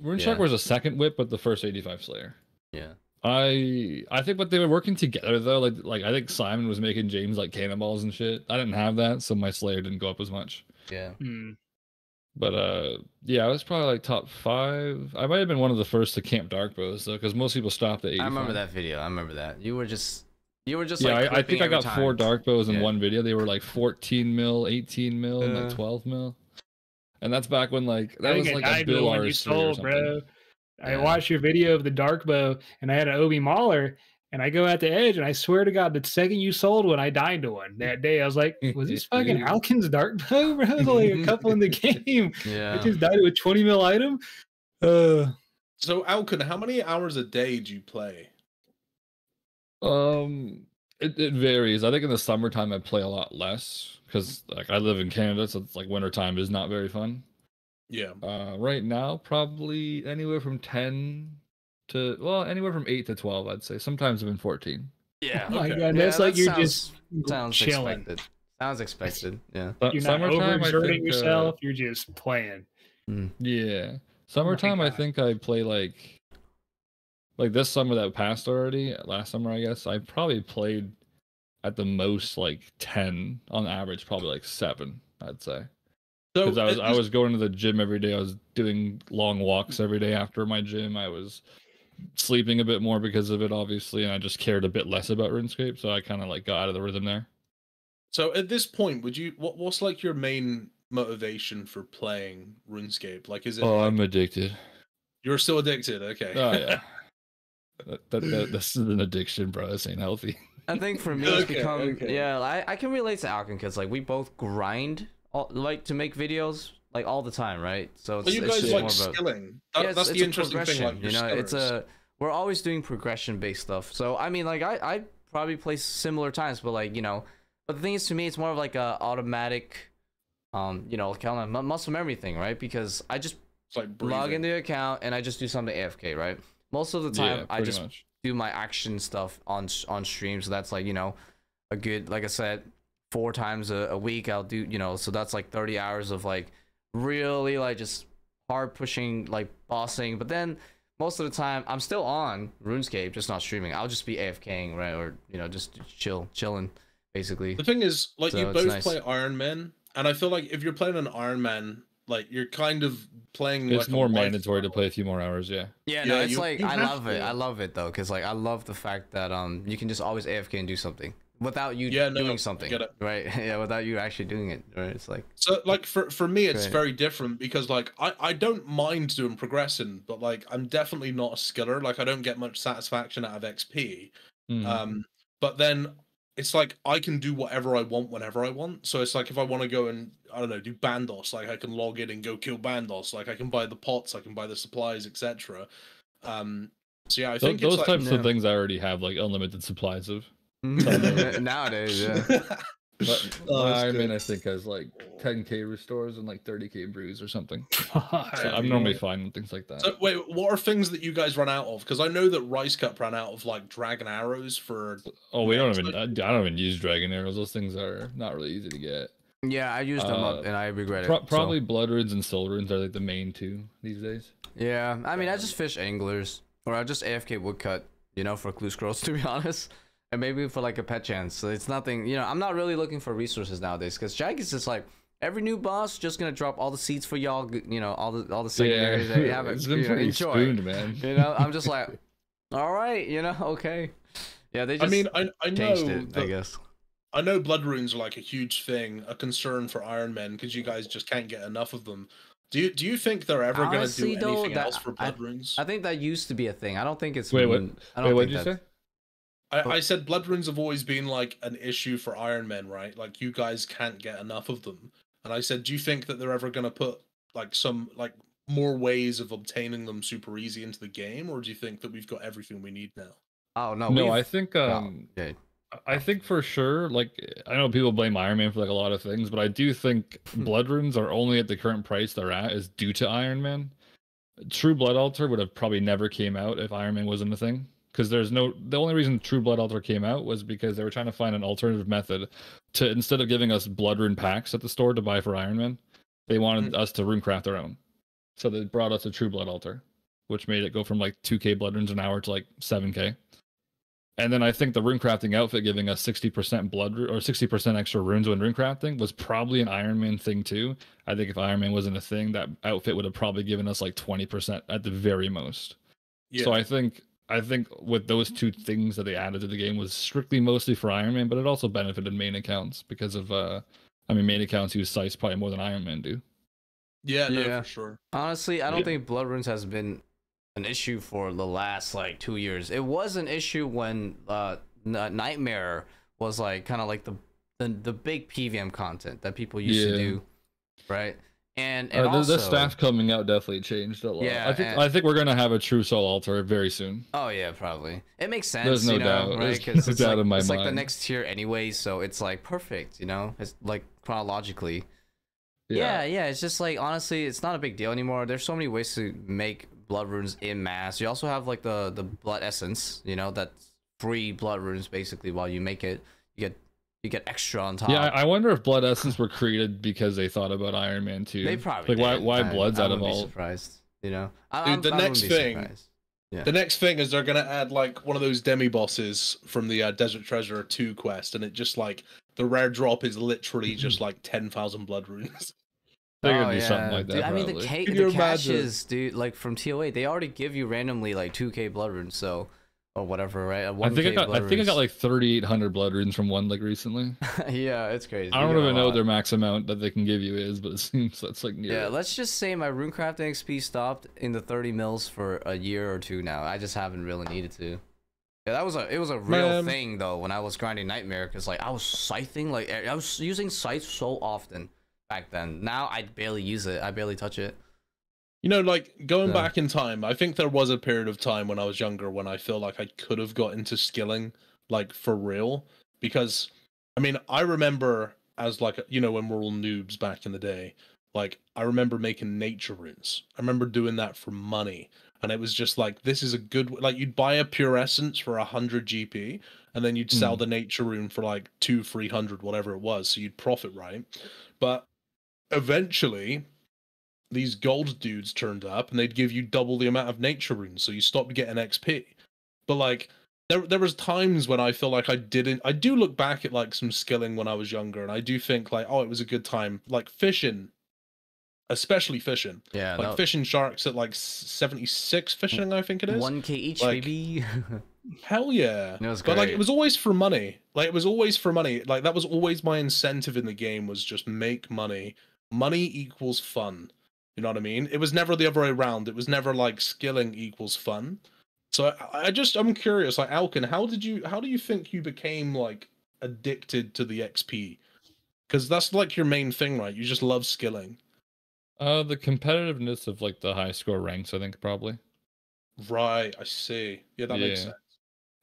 Rune Shark Yeah. was a second whip, but the first 85 Slayer. Yeah. I I think what they were working together though, like like I think Simon was making James like cannonballs and shit. I didn't have that, so my Slayer didn't go up as much. Yeah. Hmm. But uh, yeah, I was probably like top five. I might have been one of the first to camp dark bows though, because most people stopped at 85. I remember that video. I remember that. You were just, you were just yeah, like. I, I think I every got four dark bows in Yeah. one video. They were like 14 mil, 18 mil, and Uh. like 12 mil. And that's back when like that think was like died a Bill when you sold, something. bro. I watched your video of the dark bow, and I had an Obi Mauler, and I go at the edge, and I swear to God, the second you sold one, I died to one that day. I was like, "Was this fucking Alkan's dark bow, bro?" There's only a couple in the game. I just died to a 20 mil item. Uh, So Alkan, how many hours a day do you play? Um, it, it varies. I think in the summertime I play a lot less because like I live in Canada, so it's like wintertime is not very fun. Yeah. Uh, right now probably anywhere from ten to well anywhere from eight to twelve. I'd say sometimes even fourteen. Yeah. oh my Okay. God, Yeah, that's like that you're sounds- just Sounds chilling. expected. Sounds expected. Yeah. Su- You're not summertime, overexerting think, uh, yourself. You're just playing. Yeah. Summertime, I think I play like like this summer that passed already, last summer I guess, I probably played at the most like 10 on average, probably like 7, I'd say. So Cuz I was I was going to the gym every day. I was doing long walks every day after my gym. I was sleeping a bit more because of it obviously, and I just cared a bit less about RuneScape, so I kind of like got out of the rhythm there. So at this point, would you what what's like your main motivation for playing RuneScape? Like, is it Oh, like, I'm addicted. you're still addicted? Okay. Oh yeah. that, that, that, this is an addiction, bro. This ain't healthy. I think for me, it's Okay, become okay. yeah. I, I can relate to Alkan because like we both grind all, like to make videos like all the time, right? So it's, Are you it's guys just like more about- skilling? That, Yeah, it's- that's it's the a interesting thing. Like, progression, you know, it's a we're always doing progression based stuff. So I mean, like I I probably play similar times, but like you know, but the thing is to me, it's more of like a automatic, um, you know, kind of muscle memory thing, right? Because I just like log into the account and I just do something AFK, right? Most of the time, yeah, I just much. do my action stuff on on stream. So that's like you know, a good like I said, four times a, a week. I'll do you know, so that's like thirty hours of like really like just hard pushing like bossing. But then most of the time I'm still on RuneScape, just not streaming. I'll just be AFKing right or you know just chill chilling basically. The thing is, like, So you both nice. play Iron Man, and I feel like if you're playing an Iron Man, like you're kind of playing. It's like more mandatory to play a few more hours, yeah. Yeah, no, Yeah, it's you- like you I have love it. I love it though, because like I love the fact that um you can just always AFK and do something without you Yeah, no, I doing something, get it. right? yeah, without you actually doing it, right? It's like So, like for for me, it's Right. very different because like I I don't mind doing progressing, but like I'm definitely not a skiller. Like I don't get much satisfaction out of XP. Mm. Um, but then it's like I can do whatever I want whenever I want. So it's like if I want to go and I don't know do Bandos, like I can log in and go kill Bandos. Like I can buy the pots, I can buy the supplies, etc. Um, so yeah, I Tho- think those it's like, types Yeah. of things I already have like unlimited supplies of. nowadays, yeah. But Oh, my that's Iron I think, has like 10k restores and like 30k brews or something. So I'm normally fine with things like that. So wait, what are things that you guys run out of? Because I know that Ricecup ran out of like dragon arrows for. oh, we don't even. I, I don't even use dragon arrows. Those things are not really easy to get. Yeah, I used them up Uh, and I regret it. Pro- so- probably blood runes and soul runes are like the main two these days. Yeah, I mean, I just fish anglers or I just AFK woodcut, you know, for clue scrolls to be honest, and maybe for like a pet chance. So it's nothing, you know. I'm not really looking for resources nowadays because Jag is just like every new boss just gonna drop all the seeds for y'all, you know, all the all the secondaries that you have. it's you been know, pretty enjoy. spooned, man. You know, I'm just like, all right, you know, okay. Yeah, they just I mean, I I know changed it, I guess. I know blood runes are like a huge thing, a concern for Iron Men because you guys just can't get enough of them. Do you do you think they're ever going to Honestly, do though, anything that- else for I- blood runes? I think that used to be a thing. I don't think it's. Wait, what- I Wait, don't what think did you say? I, I said blood runes have always been like an issue for Iron Men, right? Like you guys can't get enough of them. And I said, do you think that they're ever going to put like some like more ways of obtaining them super easy into the game, or do you think that we've got everything we need now? Oh no, No, we've- I think no, um, yeah. I think for sure, like I know people blame Iron Man for like a lot of things, but I do think Hmm. blood runes are only at the current price they're at is due to Iron Man. True Blood Altar would have probably never came out if Iron Man wasn't a thing. Because there's no the only reason True Blood Altar came out was because they were trying to find an alternative method to instead of giving us blood rune packs at the store to buy for Iron Man, they wanted mm. us to runecraft our own. So they brought us a True Blood Altar, which made it go from like 2k blood runes an hour to like 7k. And then I think the runecrafting outfit giving us 60% blood or 60% extra runes when runecrafting was probably an Iron Man thing too. I think if Iron Man wasn't a thing, that outfit would have probably given us like 20% at the very most. So I think I think with those two things that they added to the game was strictly mostly for Iron Man, but it also benefited main accounts because of uh I mean main accounts use scythe probably more than Iron Man do. yeah, no, Yeah. for sure. Honestly, I don't Yeah. think Blood Runes has been an issue for the last like two years. It was an issue when uh, N- Nightmare was like kind of like the, the the big PVM content that people used to do, right? And and Uh, the, also, the staff coming out definitely changed a lot. Yeah, I think and- I think we're gonna have a true soul altar very soon. Oh yeah, probably. It makes sense. There's no you know, doubt. right? There's 'Cause no it's, doubt like, in my it's like the next tier anyway, so it's like perfect. You know, it's like chronologically. Yeah. yeah, It's just like honestly, it's not a big deal anymore. There's so many ways to make blood runes in mass. You also have like the the blood essence. You know, that's free blood runes basically while you make it. You get you get extra on top. Yeah, I I wonder if blood essence were created because they thought about Iron Man too. they probably like why did. why I- blood's I out of wouldn't all. Surprised, you know. I, Dude, I'm- the I next thing- Yeah. The next thing is they're gonna add like one of those demi bosses from the uh, Desert Treasure 2 quest, and it just like the rare drop is literally just like ten thousand blood runes. They're Oh, gonna do something yeah. like that. Dude, I mean, the, ca- the caches, dude, like from TOA, they already give you randomly like 2k blood runes, so or whatever, right? I think I got I think I got like 3,800 blood runes from one like recently. yeah, it's crazy. I don't even know their max amount that they can give you is, but it seems that's like near. Yeah, it. let's just say my runecrafting XP stopped in the 30 mils for a year or two now. I just haven't really needed to. Yeah, that was a it was a real Man. thing though when I was grinding Nightmare because like I was scything like I was using scythe so often back then. Now I barely use it. I barely touch it. You know, like going Yeah. back in time, I think there was a period of time when I was younger when I feel like I could have got into skilling, like for real. Because, I mean, I remember as like, you know, when we're all noobs back in the day, like I remember making nature runes. I remember doing that for money. And it was just like, this is a good, like you'd buy a pure essence for a hundred GP and then you'd sell Mm. the nature rune for like two, three hundred, whatever it was. So you'd profit, right? But eventually these gold dudes turned up and they'd give you double the amount of nature runes, so you stopped getting XP. But like there there was times when I feel like I didn't I do look back at like some skilling when I was younger and I do think like, oh, it was a good time. Like fishing, especially fishing. Yeah, Like fishing sharks at like 76 fishing, I think it is. 1k each, Like- baby. Hell yeah. It was But like it was always for money. Like it was always for money. Like that was always my incentive in the game was just make money. Money equals fun. You know what I mean? It was never the other way around. It was never like skilling equals fun. So I, I just I'm curious, like Alkan, how did you how do you think you became like addicted to the XP? Because that's like your main thing, right? You just love skilling. Uh, the competitiveness of like the high score ranks, I think probably. Right, I see. Yeah, that makes sense.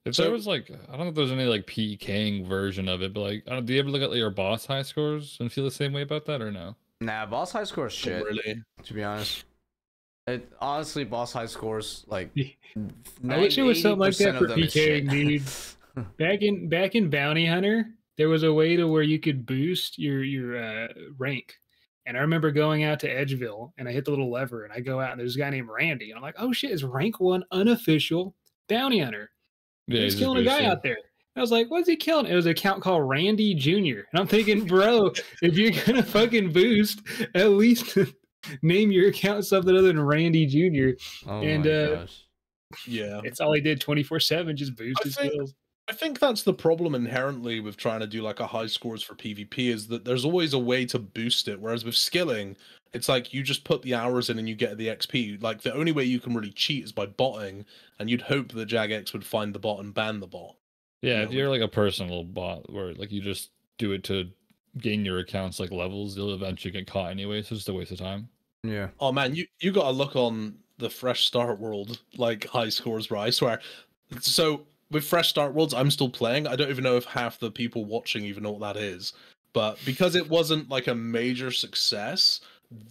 If So- there was like, I don't know if there's any like PKing version of it, but like, I don't, do you ever look at like, your boss high scores and feel the same way about that or no? Nah, boss high score is shit. really. To be honest, it honestly boss high scores like. I wish it was something like that for them is shit. PKing, dude. Back in back in Bounty Hunter, there was a way to where you could boost your your uh, rank. And I remember going out to Edgeville and I hit the little lever and I go out and there's a guy named Randy. And I'm like, oh shit, is rank one unofficial bounty hunter. Yeah, he's just killing a guy boosted. out there. I was like, what's he killing? It was an account called Randy Jr. And I'm thinking, bro, if you're gonna fucking boost, at least name your account something other than Randy Jr. Oh And, my uh, gosh. Yeah. It's all he did 24 7, just boost I his think- skills. I think that's the problem inherently with trying to do like a high scores for PvP is that there's always a way to boost it. Whereas with skilling, it's like you just put the hours in and you get the XP. Like the only way you can really cheat is by botting, and you'd hope that Jagex would find the bot and ban the bot. Yeah, you if you're like a personal bot where like you just do it to gain your accounts like levels, you'll eventually get caught anyway. So it's just a waste of time. Yeah. Oh man, you you got to look on the Fresh Start World like high scores, bro. I swear. So with Fresh Start Worlds, I'm still playing. I don't even know if half the people watching even know what that is. But because it wasn't like a major success,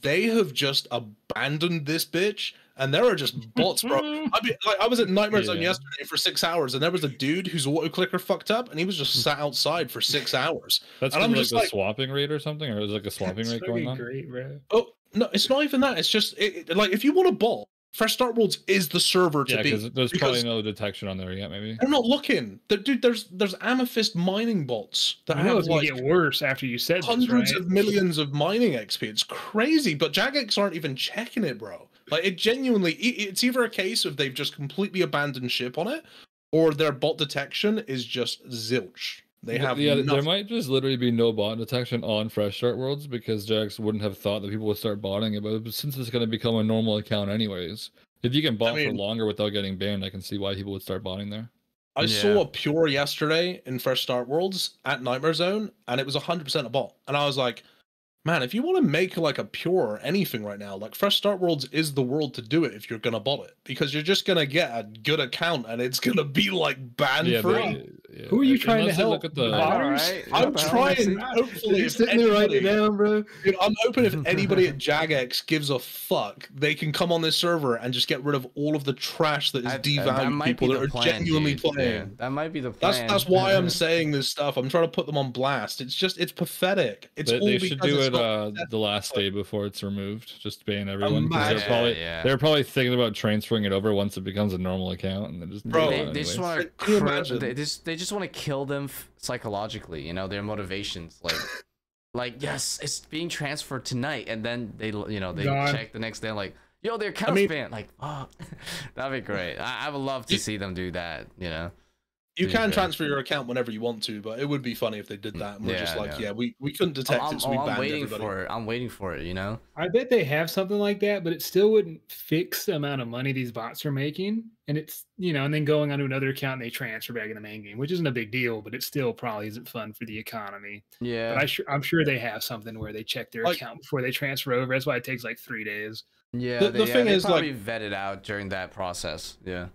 they have just abandoned this bitch, and there are just bots, bro. I mean, like I was at Nightmare Zone yesterday for six hours, and there was a dude whose auto clicker fucked up, and he was just sat outside for six hours. That's And I'm like just the like- swapping rate or something, or is like a swapping rate going on? great, bro. Oh no, it's not even that. It's just it, it- like if you want a bot, Fresh Start Worlds is the server to Yeah, be. because there's probably no detection on there yet. Maybe. They're not looking. There- dude, there's there's amethyst mining bots that I know have it's gonna like get worse after you said hundreds this, right? of millions of mining XP. It's crazy, but Jagex aren't even checking it, bro. Like it genuinely, it's either a case of they've just completely abandoned ship on it, or their bot detection is just zilch. They have yeah, there might just literally be no bot detection on Fresh Start Worlds because Jagex wouldn't have thought that people would start botting it. But since it's going to become a normal account anyways, if you can bot mean- for longer without getting banned, I can see why people would start botting there. I Yeah. saw a pure yesterday in Fresh Start Worlds at Nightmare Zone, and it was 100% a bot. And I was like, man, if you want to make like a pure or anything right now, like Fresh Start Worlds is the world to do it if you're gonna bot it. Because you're just gonna get a good account and it's gonna be like banned yeah, free. they, yeah, Who are you Un- trying to help? Look at the. The I know, Botters? right? I'm What trying. Hopefully, You're if sitting there writing anybody- it down, bro. Dude, I'm hoping if anybody at Jagex gives a fuck, they can come on this server and just get rid of all of the trash that is I- devalued people that are genuinely dude. playing. Yeah, that might be the That's plan. that's why I'm saying this stuff. I'm trying to put them on blast. It's just it's pathetic. It's They, all they should because do it's it not uh, the last day before it's removed, just ban everyone. They're Imagine. probably Yeah, yeah. they're probably thinking about transferring it over once it becomes a normal account, and they just Bro, they, they just want to imagine? they just they just want to kill them f- psychologically you know their motivations like like yes it's being transferred tonight and then they you know they Gone. check the next day like yo their account's mean- banned like oh that'd be great I, I would love to see them do that you know You can fair. transfer your account whenever you want to, but it would be funny if they did that. And we're just like, yeah. yeah, we, we couldn't detect oh, I'm, it, so we oh, I'm waiting everybody. for it i'm waiting for it you know I bet they have something like that, but it still wouldn't fix the amount of money these bots are making. And it's, you know, and then going onto another account and they transfer back in the main game, which isn't a big deal, but it still probably isn't fun for the economy. yeah But I sure, I'm sure they have something where they check their Like- account before they transfer over. That's why it takes like three days. yeah the- they, the yeah, thing they is, like- probably vetted out during that process yeah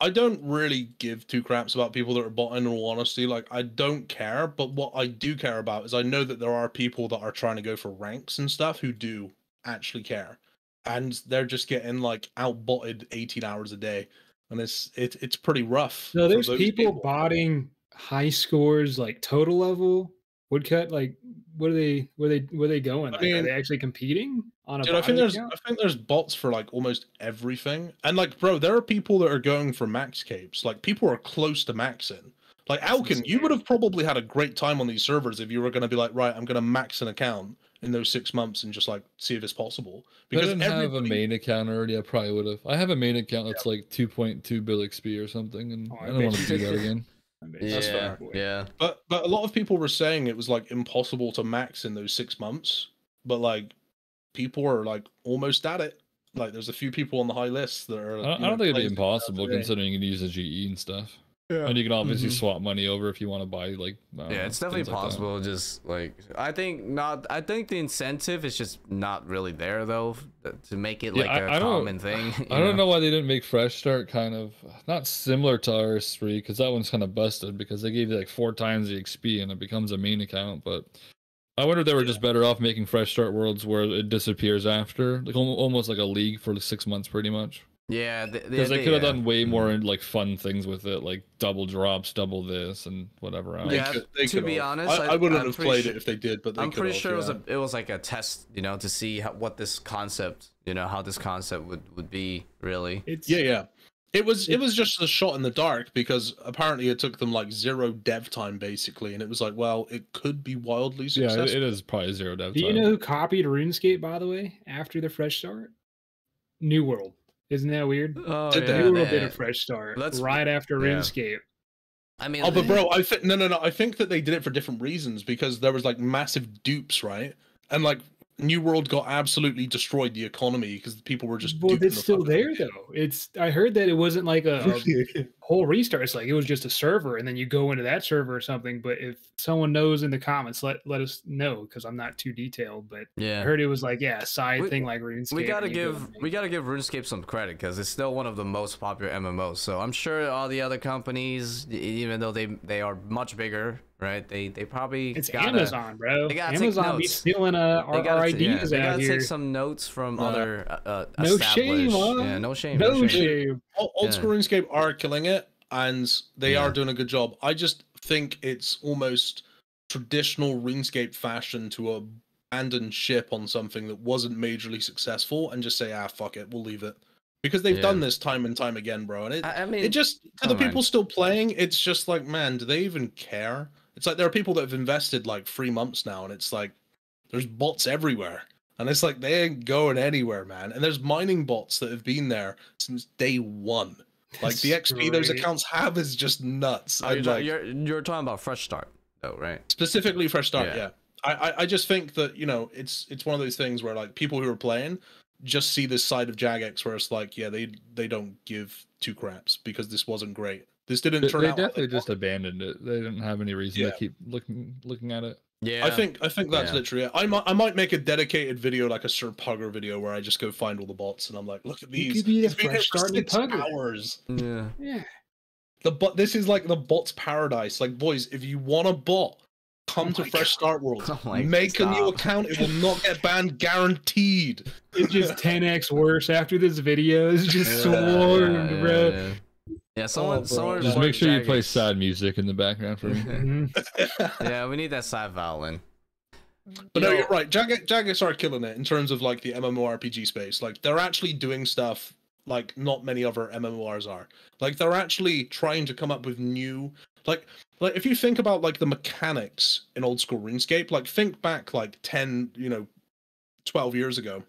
I don't really give two craps about people that are botting in all honesty. Like I don't care, but what I do care about is I know that there are people that are trying to go for ranks and stuff who do actually care. And they're just getting like outbotted 18 hours a day. And it's it, it's pretty rough. So for there's those people, botting high scores like total level woodcut. Like, what are they? Where they? Where they going? I Like, are they actually competing on a? Dude, I think there's account? I think there's bots for like almost everything. And like, bro, there are people that are going for max capes. Like people are close to maxing. Like That's Alkan, you would have probably had a great time on these servers if you were going to be like, right, I'm going to max an account in those six months and just like see if it's possible. If I Because didn't have a main account already, I probably would have. I have a main account that's like 2.2 bill XP or something, and Oh, I I don't want to you do that again. I bet yeah that's fair. yeah But but a lot of people were saying it was like impossible to max in those six months. But like people are like almost at it. Like there's a few people on the high list that are. I don't, I know, don't think it'd be impossible considering you can use a GE and stuff. And you can obviously Mhm. swap money over if you want to buy like. Yeah know, it's definitely things like that. possible just like i think not i think the incentive is just not really there though to make it Yeah, like I- a I common thing I you don't know why they didn't make Fresh Start kind of not similar to RS3 because that one's kind of busted because they gave you like four times the XP and it becomes a main account. But I wonder if they were just better off making Fresh Start worlds where it disappears after, like almost like a league for six months, pretty much. Yeah Because they, could have yeah. done way more like fun things with it, like double drops, double this, and whatever else. Yeah, could- to be have. honest, I, I- I wouldn't I'm have played sure- it if they did, but they I'm could pretty have, sure it was a it was like a test, you know, to see how, what this concept, you know, how this concept would would be really. It's Yeah, yeah. It was it was just a shot in the dark because apparently it took them like zero dev time basically, and it was like, well, it could be wildly Yeah, successful. it, it is probably zero dev Do you know who copied RuneScape by the way after the fresh start? New World. Isn't that weird? Oh, Did they? New World did a fresh start Let's- right after yeah. RuneScape. I mean, Oh, but bro, I think no, no, no. I think that they did it for different reasons because there was like massive dupes, right? And like New World got absolutely destroyed the economy because people were just. Well, it's the still fuck out of there it. though. It's I heard that it wasn't like a, a whole restart. It's like it was just a server, and then you go into that server or something. But if someone knows in the comments, let let us know because I'm not too detailed. But yeah, I yeah. heard it was like yeah, a side We- thing like RuneScape. We gotta and go give we gotta give RuneScape some credit because it's still one of the most popular MMOs. So I'm sure all the other companies, even though they they are much bigger, right? They they probably It's gotta, Amazon, bro. they gotta Amazon be notes. stealing uh, They our, gotta, our ta- yeah, they out gotta here. take some notes from Uh, other uh, no shame, huh? Yeah, no shame. no shame. shame. Old, old Yeah. school RuneScape are killing it, and they Yeah. are doing a good job. I just think it's almost traditional RuneScape fashion to abandon ship on something that wasn't majorly successful and just say, ah, fuck it, we'll leave it. Because they've Yeah. done this time and time again, bro. And it, I, I mean, it just to the man. people still playing, it's just like, man, do they even care? It's like there are people that have invested like three months now, and it's like there's bots everywhere. And it's like they ain't going anywhere, man. And there's mining bots that have been there since day one. Like the That's XP those accounts have is just nuts. oh, you're, like- you're you're talking about Fresh Start, though, right? specifically fresh start Yeah. yeah, I, I i just think that you know it's it's one of those things where like people who are playing just see this side of jagex where it's like yeah they they don't give two craps because this wasn't great this didn't They, turn they out how definitely they just wanted. abandoned it. They didn't have any reason Yeah. to keep looking looking at it. Yeah. i think i think that's Yeah. literally it I might, I might make a dedicated video like a SirPugger video where i just go find all the bots and i'm like look at You these could be a It's been here fresh start new six hours Yeah. Yeah. The bot. This is like the bot's paradise. Like, boys, if you want a bot, come Oh to my Fresh Start World. Oh my Make a new account. It will not get banned, guaranteed. It's just 10x worse after this video. It's just Yeah, swarmed, yeah, bro. Yeah, yeah someone, bro. someone. Just make sure you play Jagex. sad music in the background for me. Mhm. yeah, we need that side violin. But You no, know- you're right. Jag- Jagex are killing it in terms of like the MMORPG space. Like they're actually doing stuff like not many other MMORs are. Like they're actually trying to come up with new like like if you think about like the mechanics in old school RuneScape, like think back like 10, you know, 12 years ago.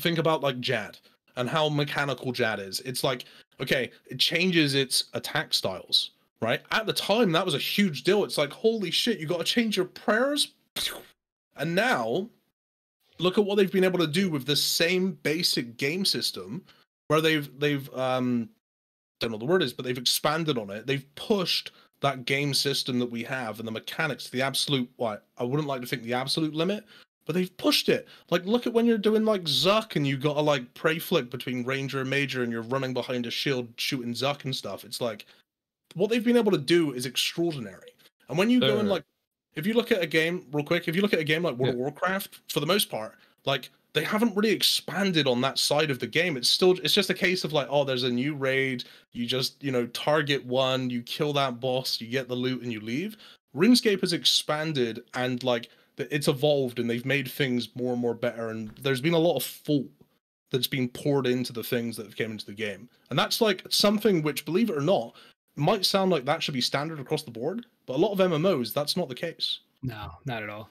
Think about like Jad and how mechanical Jad is. It's like okay, it changes its attack styles, right? At the time that was a huge deal. It's like holy shit, you got to change your prayers and now, look at what they've been able to do with the same basic game system, where they've they've um, don't know what the word is, but they've expanded on it. They've pushed that game system that we have and the mechanics to the absolute. What I wouldn't like to think the absolute limit, but they've pushed it. Like, look at when you're doing like Zuk and you got to like pray flick between Ranger and Major, and you're running behind a shield shooting Zuk and stuff. It's like what they've been able to do is extraordinary. And when you go in like if you look at a game real quick, if you look at a game like World of Warcraft, for the most part, like they haven't really expanded on that side of the game. It's still it's just a case of like, oh, there's a new raid, you just, you know, target one, you kill that boss, you get the loot and you leave. RuneScape has expanded and like it's evolved and they've made things more and more better and there's been a lot of thought that's been poured into the things that have came into the game. And that's like something which, believe it or not, might sound like that should be standard across the board, but a lot of MMOs, that's not the case. No, not at all.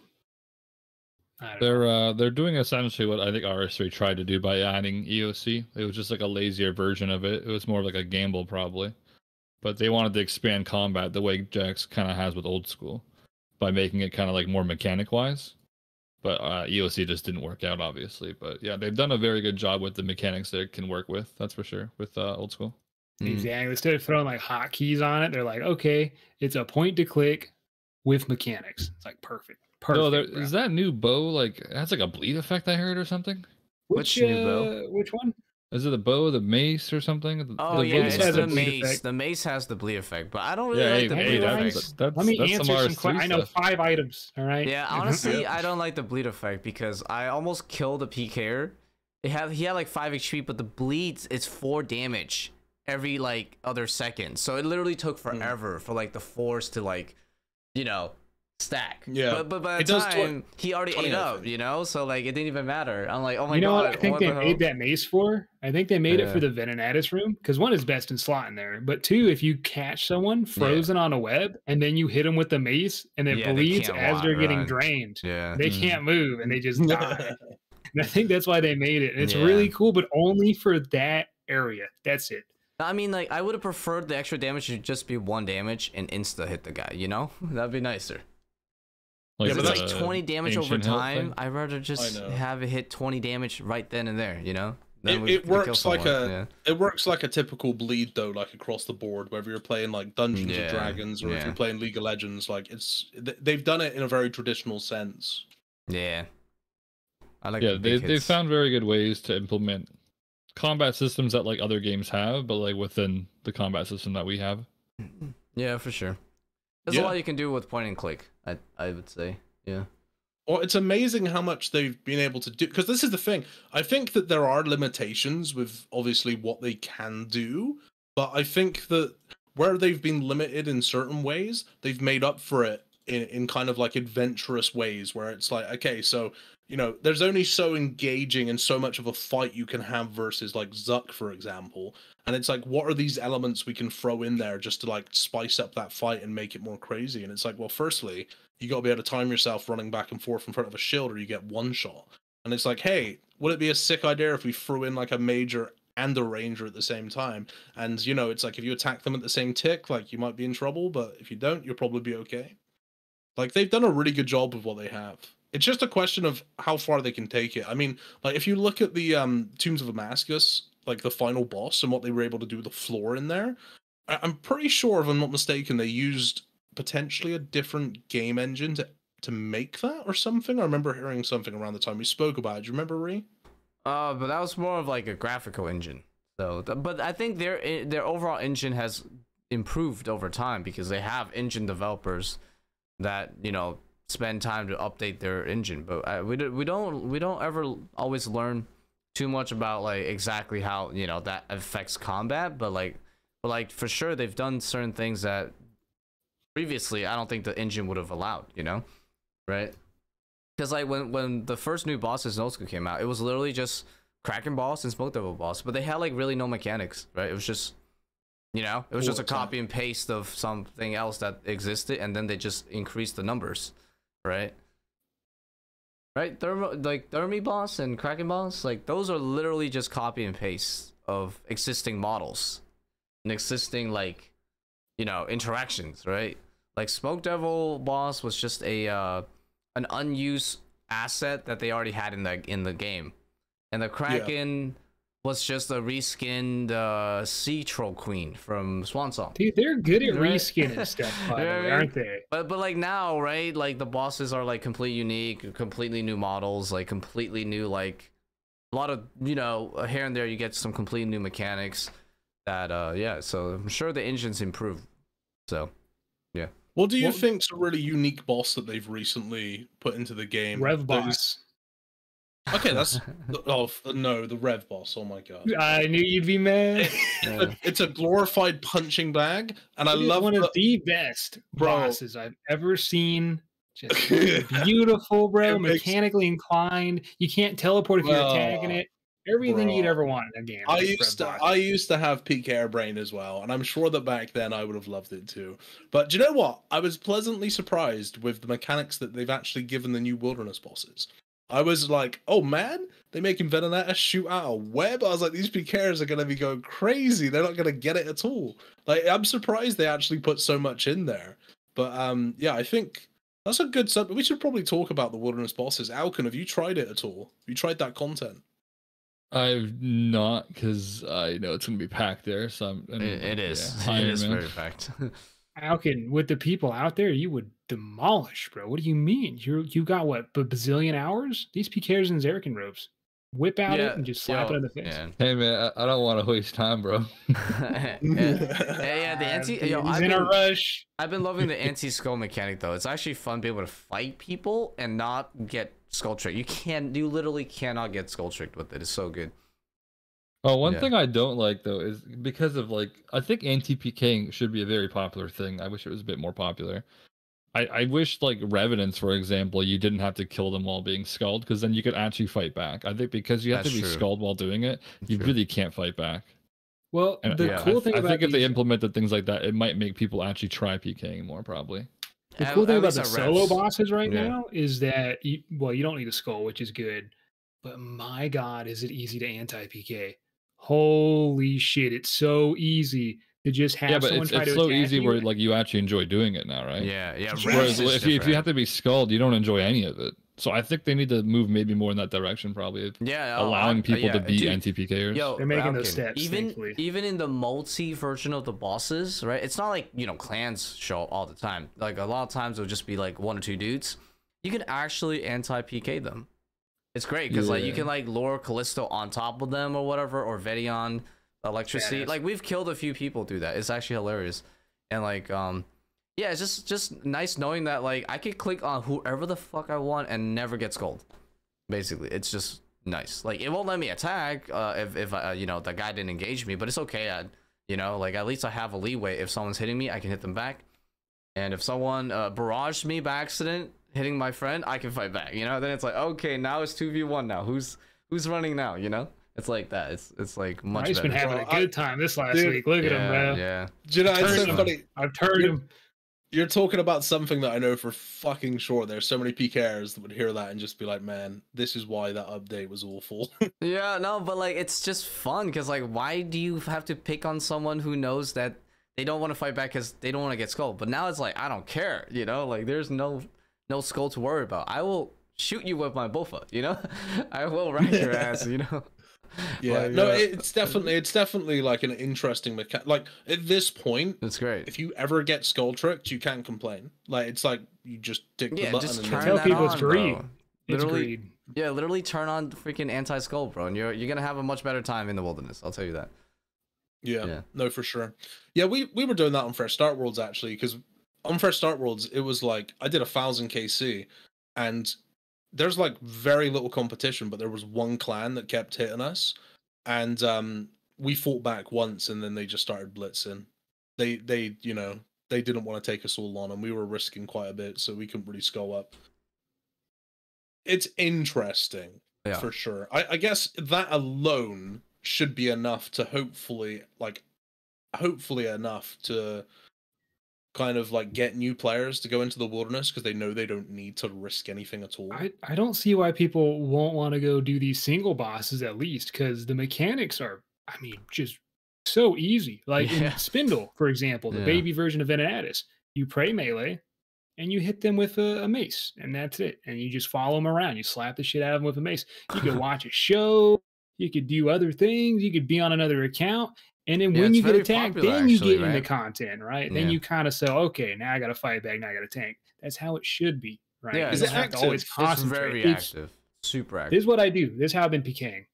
Not at all. They're uh they're doing essentially what I think RS3 tried to do by adding EOC. It was just like a lazier version of it. It was more like a gamble probably. But they wanted to expand combat the way Jagex kind of has with old school by making it kind of like more mechanic wise. But uh, EOC just didn't work out, obviously. But yeah, they've done a very good job with the mechanics that it can work with. That's for sure with uh, old school. Mm. Exactly. Instead of throwing like hotkeys on it, they're like, okay, it's a point to click with mechanics. It's like perfect. Perfect. no, there, bro. is that new bow like it has like a bleed effect I heard or something? which, which new bow? uh, Which one? Is it the bow, the mace, or something? The- Oh the yeah, Mace it's has the bleed mace. effect. The mace has the bleed effect, but I don't really Yeah, like hey, the hey, bleed that's- effect. that's, Let me that's answer some. RS3 que- I know five items. All right. Yeah, honestly, I don't like the bleed effect because I almost killed a PKer. It had he had like five HP, but the bleeds it's four damage every like other second. So it literally took Hmm. forever for like the force to like, you know, stack. Yeah. But but by the It does tw- time he already ate up, you know, so like it didn't even matter. I'm like, oh my you know god, what I think what they the made hell? that mace for? I think they made it for the Venenatis room because one is best in slot in there, but two, if you catch someone frozen on a web and then you hit them with the mace and it Yeah, bleeds can't as wa- they're getting run. drained, Yeah. they Mhm. can't move and they just die. and I think that's why they made it. And it's really cool, but only for that area. That's it. I mean, like, I would have preferred the extra damage to just be one damage and insta hit the guy. You know, that'd be nicer. Like Yeah, but it's that's like 20 damage over time. I'd rather just have it hit 20 damage right then and there. You know, It- we- it we works like a- yeah. it works like a typical bleed though, like across the board, whether you're playing like Dungeons Yeah, and Dragons or if you're playing League of Legends. Like it's they've done it in a very traditional sense. Yeah. I like yeah, the they big they found very good ways to implement combat systems that like other games have, but like within the combat system that we have. Yeah, for sure. There's a lot you can do with point and click. I I would say. Yeah. Well, it's amazing how much they've been able to do. Because this is the thing. I think that there are limitations with obviously what they can do, but I think that where they've been limited in certain ways, they've made up for it in, in kind of like adventurous ways where it's like, okay, so, you know, there's only so engaging and so much of a fight you can have versus like Zuk, for example. And it's like, what are these elements we can throw in there just to like spice up that fight and make it more crazy? And it's like, well, firstly, you got to be able to time yourself running back and forth in front of a shield or you get one shot. And it's like, hey, would it be a sick idea if we threw in like a major and a ranger at the same time? And you know, it's like if you attack them at the same tick, like you might be in trouble, but if you don't, you'll probably be okay. Like they've done a really good job with what they have. It's just a question of how far they can take it. I mean, like if you look at the um Tombs of Amascut, like the final boss and what they were able to do with the floor in there, I- I'm pretty sure, if I'm not mistaken, they used potentially a different game engine to to make that or something. I remember hearing something around the time we spoke about it. Do you remember, Ree? Uh, but that was more of like a graphical engine. So, but I think their their overall engine has improved over time because they have engine developers that you know spend time to update their engine. But uh, we do, we don't we don't ever always learn too much about like exactly how you know that affects combat. But like but like for sure they've done certain things that previously I don't think the engine would have allowed. You know, right? Because like when when the first new bosses in Old School came out, it was literally just Kraken boss and Smoke Devil boss, but they had like really no mechanics, right? It was just you know, it was just a copy and paste of something else that existed, and then they just increased the numbers, right? Right, Thermo like Thermi boss and Kraken boss, like those are literally just copy and paste of existing models and existing like, you know, interactions, right? Like Smoke Devil boss was just a uh, an unused asset that they already had in the in the game, and the Kraken was just a reskinned uh, Sea Troll Queen from Swan Song. Dude, they're good at Right. reskinning stuff, by the way, aren't they? But but like now, right? Like the bosses are like completely unique, completely new models, like completely new like a lot of you know here and there you get some completely new mechanics that uh yeah. So I'm sure the engines improve. So yeah. What do you What- think's a really unique boss that they've recently put into the game? Rev boss. Okay, that's oh no, the Rev boss. Oh my god. I knew you'd be mad. It's a glorified punching bag, and I love one the, of the best Bro. bosses I've ever seen. Just beautiful, bro. It makes- Mechanically inclined. You can't teleport if you're attacking it. Everything you'd ever want in a game. I used to boss. I used to have peak air brain as well, and I'm sure that back then I would have loved it too. But do you know what? I was pleasantly surprised with the mechanics that they've actually given the new wilderness bosses. I was like, oh man, they making Venenatis shoot out a web. I was like, these PKers are gonna be going crazy. They're not gonna get it at all. Like, I'm surprised they actually put so much in there. But um, yeah, I think that's a good sub. We should probably talk about the wilderness bosses. Alkan, have you tried it at all? Have you tried that content? I've not because I know it's gonna be packed there. So I'm, I'm it, it is. yeah, it Iron is Man. very fact. Alkan, with the people out there, you would demolish, bro. What do you mean? You you got what? A bazillion hours? These PKers and Zerkin ropes. Whip out Yeah, it and just slap yo, it in the face. yeah. Hey man, I, I don't want to waste time, bro. yeah, yeah, yeah, the anti. dude, Yo, he's I've in a rush. I've been loving the anti skull mechanic though. It's actually fun being able to fight people and not get skull tricked. You can't. You literally cannot get skull tricked with it. It's so good. Oh, one Yeah. thing I don't like though is because of like I think anti PKing should be a very popular thing. I wish it was a bit more popular. I, I wish like revenants, for example, you didn't have to kill them while being skulled because then you could actually fight back. I think because you have That's to be true. skulled while doing it, you True. really can't fight back. Well, And the yeah, cool th- thing I about think if they these- implemented things like that, it might make people actually try PKing more probably. The At- cool thing at about the solo reps. bosses right Yeah. now is that you, well, you don't need a skull, which is good, but my god, is it easy to anti PK? Holy shit, it's so easy to just have yeah, but someone it's, try it's to so easy you. where like you actually enjoy doing it now, right? Yeah, yeah. Whereas Whereas is if you, if you have to be skulled, you don't enjoy any of it. So I think they need to move maybe more in that direction, probably yeah, oh, allowing I'm- uh, people yeah, to be dude, anti PKers. Yo, They're making those steps, Even thankfully. even in the multi version of the bosses, right? It's not like you know clans show up all the time. Like a lot of times it'll just be like one or two dudes. You can actually anti PK them. It's great because like you can like lure Callisto on top of them or whatever, or Vet'ion electricity. Badass. Like we've killed a few people through that. It's actually hilarious, and like um. Yeah, it's just just nice knowing that like I could click on whoever the fuck I want and never gets skulled. Basically, it's just nice. Like it won't let me attack uh, if if uh, you know the guy didn't engage me, but it's okay. I, you know, like at least I have a leeway. If someone's hitting me, I can hit them back, and if someone uh, barraged me by accident hitting my friend, I can fight back. You know, then it's like okay, now it's two v one. Now who's who's running now? You know, it's like that. It's it's like much He's better. been having a good time this last Dude, week. Look at him, yeah, bro. yeah. Do you know, it's so him. funny. I've turned You're- him. You're talking about something that I know for fucking sure. There's so many PKers that would hear that and just be like, "Man, this is why that update was awful." Yeah, no, but like it's just fun because like why do you have to pick on someone who knows that they don't want to fight back because they don't want to get skulled? But now it's like I don't care, you know, like there's no no skull to worry about. I will shoot you with my bofa, you know, I will rack your ass, you know. yeah, Like, no, uh, it's definitely it's definitely like an interesting mechanic. Like at this point, It's great. if you ever get skull tricked, you can't complain. Like it's like you just tick the Yeah, button just and turn then- Tell that people it's on, greed. It's Literally- greed. Yeah, literally turn on the freaking anti skull, bro, and you're you're gonna have a much better time in the wilderness. I'll tell you that. Yeah, Yeah. no, for sure. Yeah, we we were doing that on Fresh Start Worlds actually, because on Fresh Start Worlds it was like I did a thousand KC, and there's like very little competition, but there was one clan that kept hitting us, and um we fought back once, and then they just started blitzing. They they you know they didn't want to take us all on, and we were risking quite a bit, so we couldn't really skull up. It's interesting Yeah. for sure. I, I guess that alone should be enough to hopefully like hopefully enough to kind of like get new players to go into the wilderness because they know they don't need to risk anything at all. I, I don't see why people won't want to go do these single bosses at least because the mechanics are, I mean, just so easy. Like Yeah. in Spindel, for example, the Yeah. baby version of Venenatis, you pray melee and you hit them with a, a mace, and that's it. And you just follow them around. You slap the shit out of them with a mace. You could watch a show. You could do other things. You could be on another account. And then Yeah, when you get attacked, popular, then you actually, get right? into content, right? Then you kind of say, okay, now I got to fight back. Now I got to tank. That's how it should be, right? Yeah, it's, have to always active? It's It's very It's- active. Super active. this is what I do. This is how I've been PKing.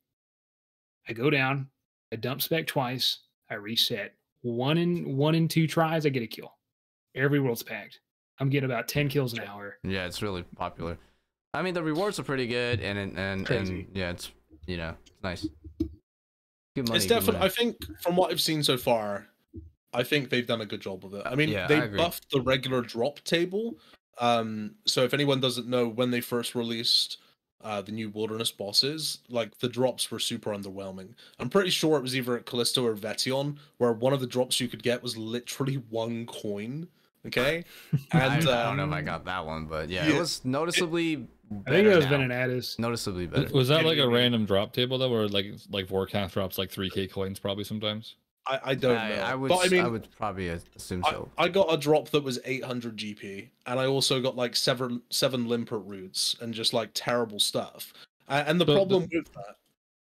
I go down, I dump spec twice, I reset. One in one in two tries, I get a kill. Every world's packed. I'm getting about 10 kills an hour. Yeah, it's really popular. I mean, the rewards are pretty good, and and and, and yeah, it's you know, it's nice. Good money. it's definitely. I think from what I've seen so far, I think they've done a good job of it. I mean, Yeah, they agree. buffed the regular drop table. Um, so if anyone doesn't know, when they first released uh, the new wilderness bosses, like the drops were super underwhelming. I'm pretty sure it was either at Callisto or Vet'ion, where one of the drops you could get was literally one coin. Okay, I, and I don't know if I um, got that one, but yeah, yeah, it was noticeably. I think it was now. Venenatis. Noticeably Was- better. Was that like a random drop table though, where like like Warcraft drops like three K coins probably sometimes? I, I don't I, know. I would. but I mean, I would probably assume so. I got a drop that was 800 GP, and I also got like seven seven limpwurt roots and just like terrible stuff. And the The- the- problem with that, oh,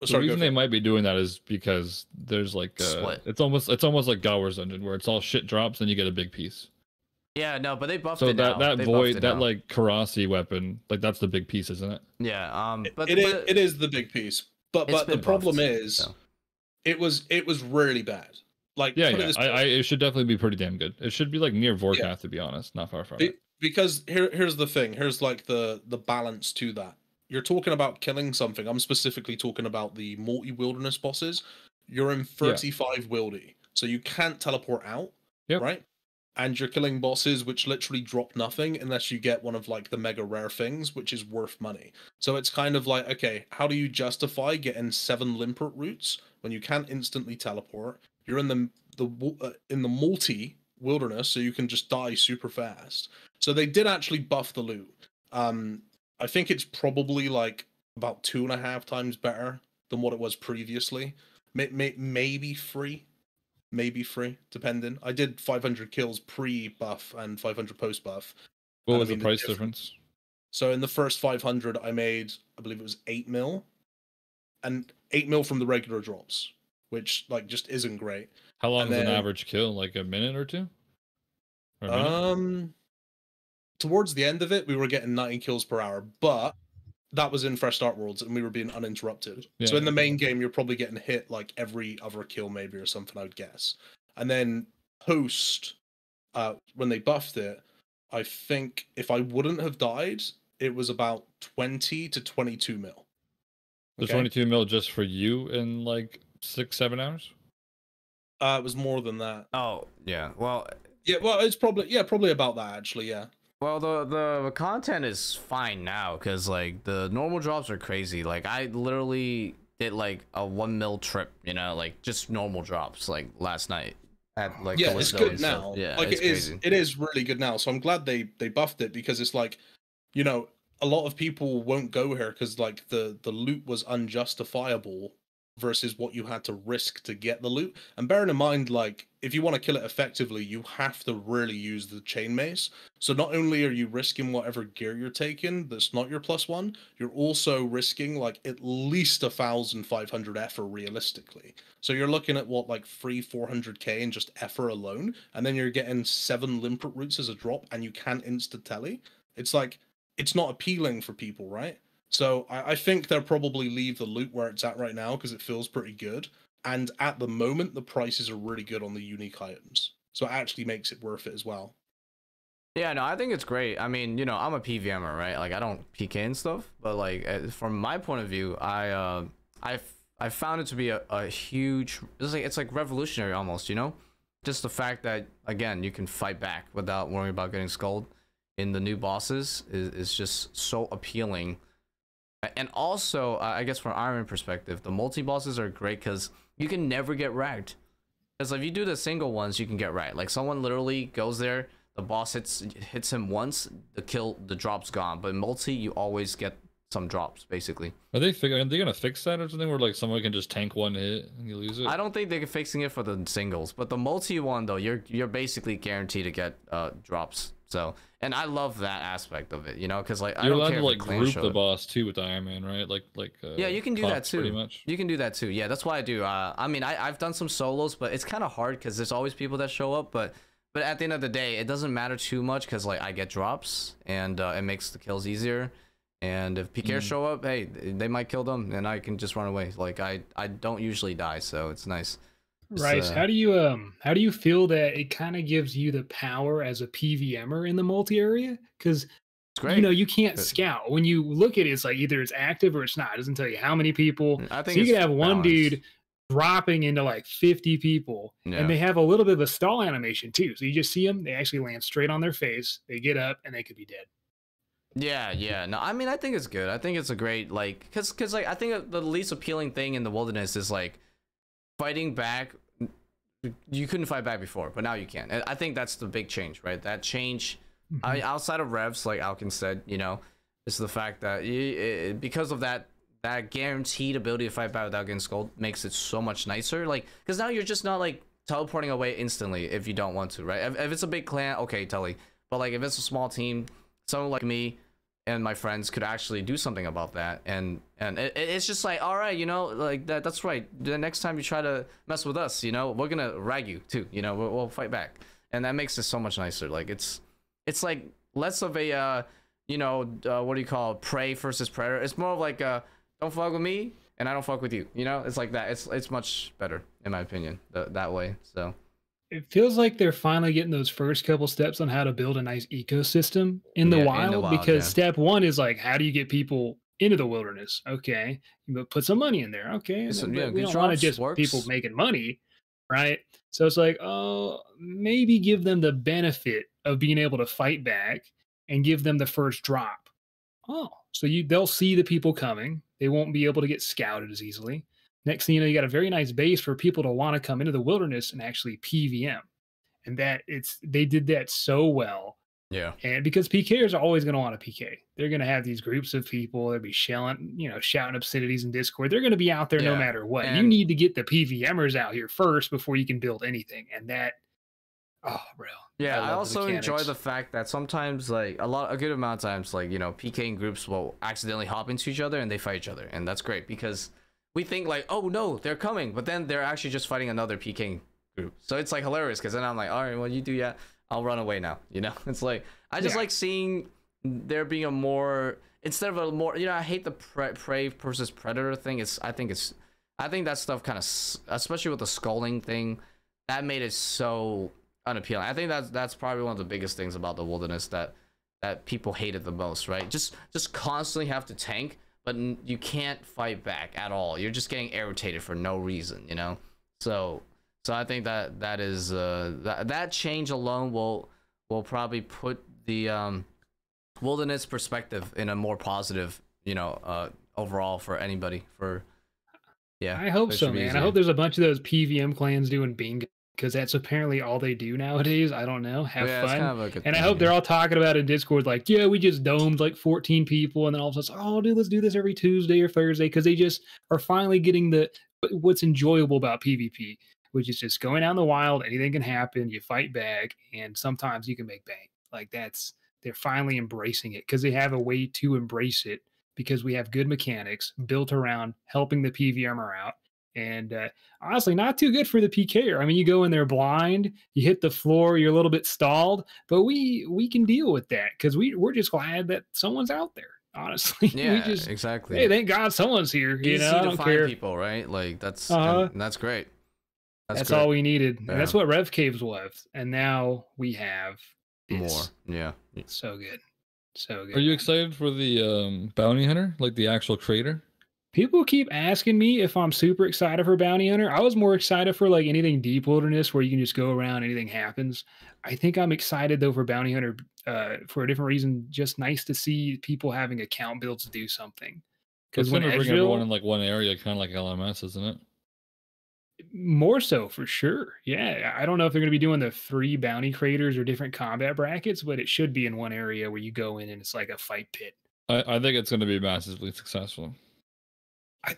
The sorry, go reason they it. might be doing that is because there's like uh, Split. it's almost it's almost like Gower's Dungeon where it's all shit drops and you get a big piece. Yeah, no, but they buffed So it that now. that They void that now. like Korasi weapon like that's the big piece, isn't it? Yeah. Um. It- But it is it is the big piece, but but the problem buffed, is, so. it was it was really bad. Like Yeah, put it yeah. I, I it should definitely be pretty damn good. It should be like near Vorkath to be honest, not far from Be- it. because here here's the thing here's like the the balance to that you're talking about killing something i'm specifically talking about the multi wilderness bosses you're in 35 wildy so you can't teleport out Yep. right and you're killing bosses which literally drop nothing unless you get one of like the mega rare things which is worth money so it's kind of like okay how do you justify getting seven limpwurt roots when you can't instantly teleport you're in the the uh, in the multi wilderness so you can just die super fast so they did actually buff the loot. Um, I think it's probably like about two and a half times better than what it was previously. May, may, maybe free, maybe free, depending. I did 500 kills pre-buff and 500 post-buff. What and I was mean, the the price difference- difference? So in the first 500, I made, I believe it was eight mil, and eight mil from the regular drops, which like just isn't great. How long and is an average kill? Like a minute or two? Or minute? Um, towards the end of it, we were getting 90 kills per hour, but that was in Fresh Start Worlds, and we were being uninterrupted. so in the main game, you're probably getting hit like every other kill, maybe or something. I would guess. And then post, uh, when they buffed it, I think if I wouldn't have died, it was about 20 to 22 mil. The okay? 22 mil just for you in like six, seven hours? Uh, it was more than that. Oh yeah. Well, Yeah, well, it's probably yeah, probably about that actually. Yeah. Well, the the content is fine now because like the normal drops are crazy. Like I literally did like a one mil trip, you know, like just normal drops like last night at like yeah, it's good now. Yeah, like it's it is. It is really good now. So I'm glad they they buffed it because it's like, you know, a lot of people won't go here because like the the loot was unjustifiable versus what you had to risk to get the loot. And bearing in mind, like if you want to kill it effectively, you have to really use the chain mace. So not only are you risking whatever gear you're taking that's not your plus one, you're also risking like at least a thousand five hundred ether realistically. So you're looking at what like three, four hundred K in just ether alone, and then you're getting seven limpwurt roots as a drop and you can't insta telly. It's like it's not appealing for people, right? So I, I think they'll probably leave the loot where it's at right now because it feels pretty good. and at the moment the prices are really good on the unique items, so it actually makes it worth it as well. Yeah, no, I think it's great. I mean, you know, I'm a PVMer, right? Like, I don't PK and stuff, but like, uh, from my point of view, I, uh, I, I found it to be a, a huge. It's like it's like revolutionary almost, you know, just the fact that again you can fight back without worrying about getting skulled in the new bosses is is just so appealing. And also, uh, I guess from Iron Man perspective, the multi bosses are great because you can never get wrecked. Because if you do the single ones, you can get right. Like someone literally goes there the boss hits hits him once, the kill the drop's gone. But multi, you always get some drops basically. Are they figuring? Are they gonna fix that or something? Where like someone can just tank one hit and you lose it? I don't think they're fixing it for the singles, but the multi one though, you're you're basically guaranteed to get uh drops. So, and I love that aspect of it, you know, because like you're I don't allowed care to like group the boss too with Iron Man, right? Like like uh, Yeah, you can do that Cox, Pretty too. much. You can do that too. Yeah, that's why I do. Uh, I mean, I, I've done some solos, but it's kind of hard because there's always people that show up. But but at the end of the day, it doesn't matter too much because like I get drops and uh, it makes the kills easier. And if PKers Mm. show up, hey, they might kill them, and I can just run away. Like I I don't usually die, so it's nice. Rice, uh, how do you um how do you feel that it kind of gives you the power as a PVMer in the multi area? Because you know you can't scout when you look at it. It's like either it's active or it's not. It doesn't tell you how many people. I So think you could have one balanced. dude dropping into like 50 people, Yeah. and they have a little bit of a stall animation too. So you just see them, they actually land straight on their face, they get up, and they could be dead. Yeah, yeah. No, I mean, I think it's good. I think it's a great like, cause, cause like I think the least appealing thing in the wilderness is like fighting back. You couldn't fight back before, but now you can. And I think that's the big change, right? That change, I, mm-hmm. outside of revs, like Alkan said, you know, is the fact that you, it, because of that that guaranteed ability to fight back without getting skulled makes it so much nicer. Like, cause now you're just not like teleporting away instantly if you don't want to, right? If, if it's a big clan, okay, Tully. But like if it's a small team, someone like me and my friends could actually do something about that. And and it, it's just like all right you know like that that's right. The next time you try to mess with us you know we're gonna rag you too you know we'll, we'll fight back. And that makes it so much nicer. Like it's it's like less of a uh you know uh, what do you call it? prey versus predator. It's more of like uh don't fuck with me and i don't fuck with you you know? It's like that. It's it's much better in my opinion th- that way so it feels like they're finally getting those first couple steps on how to build a nice ecosystem in the, Yeah, in wild, the wild, because yeah. step one is like how do you get people into the wilderness? Okay but put some money in there. Okay Some- yeah, we don't want to just people making money right? So it's like oh maybe give them the benefit of being able to fight back and give them the first drop. Oh so you they'll see the people coming. They won't be able to get scouted as easily next thing you know you got a very nice base for people to want to come into the wilderness and actually pvm and that it's they did that so well. Yeah. And because pkers are always going to want to pk they're going to have these groups of people they'll be shelling you know shouting obscenities in discord. They're going to be out there no matter what. You need to get the pvmers out here first before you can build anything. And that oh bro Yeah, I, the also enjoy the fact that sometimes, like a lot, a good amount of times, like you know, PK groups will accidentally hop into each other and they fight each other, and that's great because we think like, oh no, they're coming, but then they're actually just fighting another PK group. So it's like hilarious because then I'm like, all right, well you do yeah, I'll run away now. You know, it's like I just Yeah. like seeing there being a more instead of a more, you know, I hate the pre- prey versus predator thing. It's I think it's I think that stuff kind of, especially with the skulling thing, that made it so unappealing. I think that's that's probably one of the biggest things about the wilderness that that people hated the most, right? Just just constantly have to tank, but you can't fight back at all. You're just getting irritated for no reason, you know. So so I think that that is uh that that change alone will will probably put the um wilderness perspective in a more positive, you know, uh overall for anybody for yeah. I hope so, man. I hope there's a bunch of those PVM clans doing bingo because that's apparently all they do nowadays. I don't know. Have Yeah, fun. kind of good and I hope they're all talking about it in Discord, like, yeah, we just domed like 14 people, and then all of a sudden, oh, dude, let's do this every Tuesday or Thursday because they just are finally getting the uh, what's enjoyable about PvP, which is just going out in the wild. Anything can happen. You fight back, and sometimes you can make bank. Like that's they're finally embracing it because they have a way to embrace it because we have good mechanics built around helping the PVMer out. And uh, honestly, not too good for the PKer. I mean, you go in there blind, you hit the floor, you're a little bit stalled, but we we can deal with that because we we're just glad that someone's out there. Honestly, Yeah, we just exactly. hey, thank God someone's here. You Easy know, I don't find care. people, right? Like that's Uh-huh. and that's great. That's, great. all we needed. And that's what Rev Caves was, and now we have more. Yeah. So good, so good. Are you excited for the um, bounty hunter, like the actual crater? People keep asking me if I'm super excited for Bounty Hunter. I was more excited for like anything deep wilderness where you can just go around, anything happens. I think I'm excited though for Bounty Hunter uh, for a different reason. Just nice to see people having account builds do something. Because when when bring everyone in like one area, kind of like LMS, isn't it? more so for sure. Yeah, I don't know if they're going to be doing the three bounty craters or different combat brackets, but it should be in one area where you go in and it's like a fight pit. I, I think it's going to be massively successful.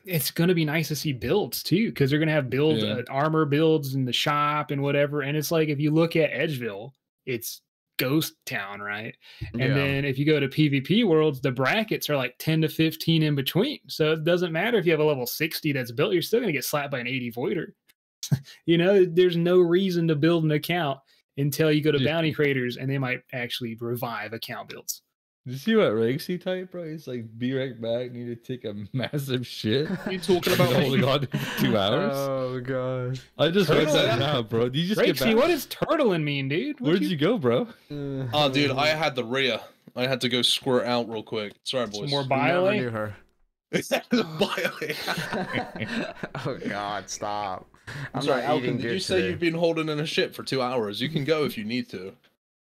It's going to be nice to see builds too because they're going to have build Yeah. uh, armor builds in the shop and whatever and it's like if you look at edgeville it's ghost town right and yeah. then if you go to pvp worlds the brackets are like 10 to 15 in between so it doesn't matter if you have a level 60 that's built you're still going to get slapped by an 80 voider you know there's no reason to build an account until you go to Yeah. bounty craters and they might actually revive account builds Did you see what Raikesy type, bro? He's like, be right back. Need to take a massive shit. Are you talking about? holding on two hours. Oh god! I just read Turtle? that now, bro. Did you just get Raikesy, back? what does turtling mean dude What'd Where'd you go, bro? Oh, dude, I had the Rhea. I had to go squirt out real quick. Sorry, boys. some more Never bio knew her. Bile- oh God, stop! I'm Sorry, not eating Alkan, did good you say today. you've been holding in a shit for two hours? You can go if you need to.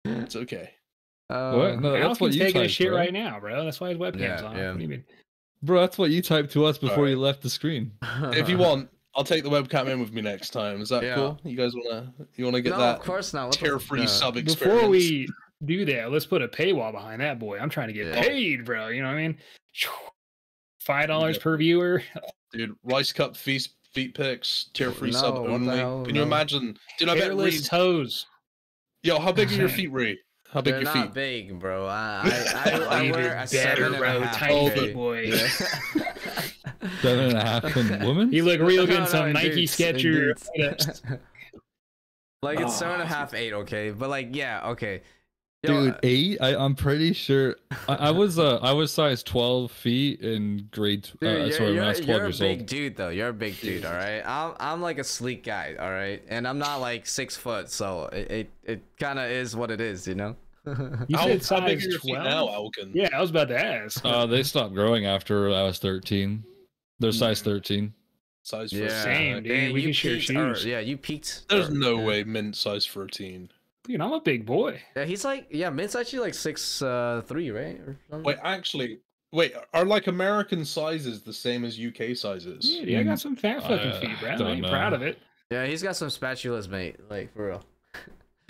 It's okay. Uh, What? No, that's what Alkan's you taking a shit bro. right now, bro. That's why his webcam's Yeah, on. yeah. What do you mean? Bro, that's what you typed to us before Alright. you left the screen. If you want, I'll take the webcam in with me next time. Is that Yeah. cool? You guys wanna you wanna get no, that of course not. What the f- tear-free no. sub experience? Before we do that, let's put a paywall behind that boy. I'm trying to get Yeah. paid, bro. You know what I mean? Five dollars Yeah. per viewer. dude, Ricecup feast feet picks, tear free No, sub only. hell? Can you imagine? Dude, I bet Hairless Reed. toes. Yo, how big are your feet, Ree? How big They're your not feet? big, bro. I I, I, I wear a better, seven and a bro. half. Tiny Oh, feet, but- boy. Yeah. Seven and a half and woman? You look real good No, in some no, Nike dudes, in like it's Ah, seven and a half, eight. Okay, but like yeah, okay. Yo, Dude, eight? I, I'm pretty sure. I, I was uh I was size 12 feet in grade. Dude, uh, you're, sorry, when I was 12 you're a years big old. dude though. You're a big dude, all right. I'm I'm like a sleek guy, all right, and I'm not like six foot, so it it, it kind of is what it is, you know. You how, said how big size are your feet now, 12? Alkan? Yeah, I was about to ask. Uh, they stopped growing after I was 13. They're size Mm. 13. Size yeah, 13. Same, dude. Dang, We you can share peaked, or- shoes. yeah, you peaked. There's or- no yeah. way mint size 13. Dude, I'm a big boy. Yeah, he's like yeah, Mint's actually like six uh three, right? Or? Wait, actually, wait, are like American sizes the same as UK sizes? Yeah, dude, I got some fat fucking Uh, feet, bro. I don't ain't know. proud of it. Yeah, he's got some spatulas, mate. Like for real.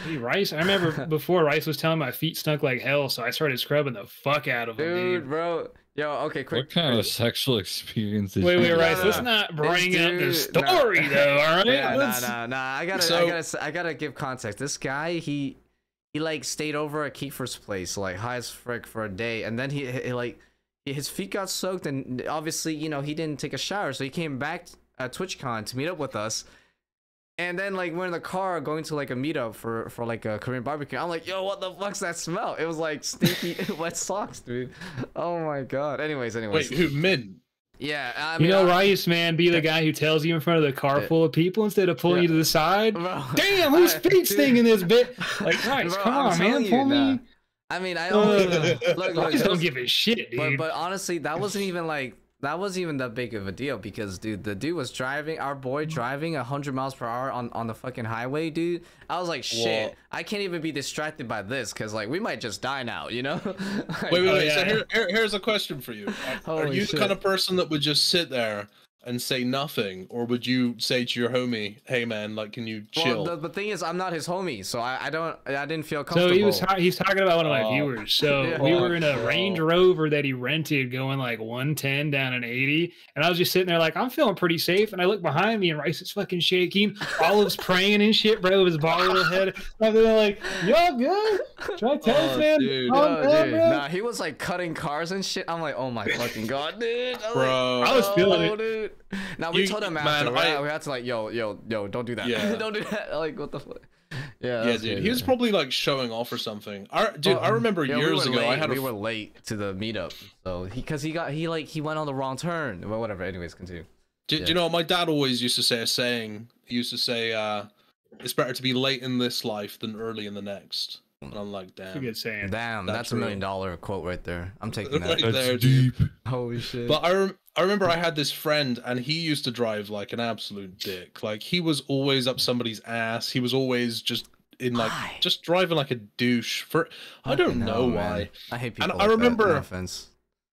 Hey, Rice, I remember before Rice was telling my feet stunk like hell, so I started scrubbing the fuck out of them, Dude, dude. bro. Yo, okay, quick. What kind of sexual experience did Wait, you wait, have? Rice. Let's no. not bring up the dude- no. story, though. All right, Yeah, nah, Let's- nah, nah. I gotta, I gotta, s- I gotta give context. This guy, he, he like stayed over at Kiefer's place, like high as frick for a day, and then he, he like, his feet got soaked, and obviously, you know, he didn't take a shower, so he came back at TwitchCon to meet up with us. And then like we're in the car going to like a meetup for for like a Korean barbecue. I'm like, yo, what the fuck's that smell? It was like stinky wet socks, dude. Oh my god. Anyways, anyways. Wait, who? Mint? Yeah, I you know, I- Rice, man, be the guy who tells you in front of the car full of people instead of pulling you to the side. Bro, Damn, who's I- feet dude. in this bit? Like, Rice, Bro, come I'm on, man, telling you, pull nah. me. I mean, I only look, look, Rice don't just- give a shit, but, dude. but honestly, that wasn't even like that wasn't even that big of a deal because dude, the dude was driving, our boy driving hundred miles per hour on on the fucking highway, dude. I was like, shit, Whoa. I can't even be distracted by this because like we might just die now, you know? Like, Wait, wait, Oh, wait. So here, here, here's a question for you. Are, are you shit. the kind of person that would just sit there and say nothing, or would you say to your homie, "Hey, man, like, can you chill?" Well, the, the thing is, I'm not his homie, so I, I don't, I didn't feel comfortable. So comfortable. he was ta- he's talking about one of my Oh. viewers. So Yeah. we were in a Oh. Range Rover that he rented going like 110 down an 80. And I was just sitting there like, I'm feeling pretty safe. And I look behind me and Rice is fucking shaking. Olive's praying and shit, bro, with his bald little head. I'm there like, y'all good? try I tell Oh, man? dude. calm Yo, oh, down, dude, bro?" nah, he was like cutting cars and shit. I'm like, oh my fucking god, dude. I was Bro. like, I was feeling "Oh, it." dude. Now we You- told him man, after. we, I- had, we had to like, yo, yo, yo, don't do that. Yeah. don't do that. Like, what the fuck? Yeah, Yeah, dude, good, he was yeah. probably like showing off or something. I, dude, I remember yeah, years were ago. I had we f- were late to the meetup, so he because he got he like he went on the wrong turn. Well, whatever. Anyways, continue. Do, Yeah. do you know my dad always used to say? A saying. He used to say, uh, "It's better to be late in this life than early in the next." And I'm like, That's a damn. good saying. Damn, That's that's, a million dollar quote right there. I'm taking that. Right that. there, dude. Holy shit. But I, rem- I remember I had this friend, and he used to drive like an absolute dick. Like he was always up somebody's ass. He was always just in like Why? just driving like a douche. For I don't Fucking know hell, why. I hate people. And people. I like that, remember- No offense.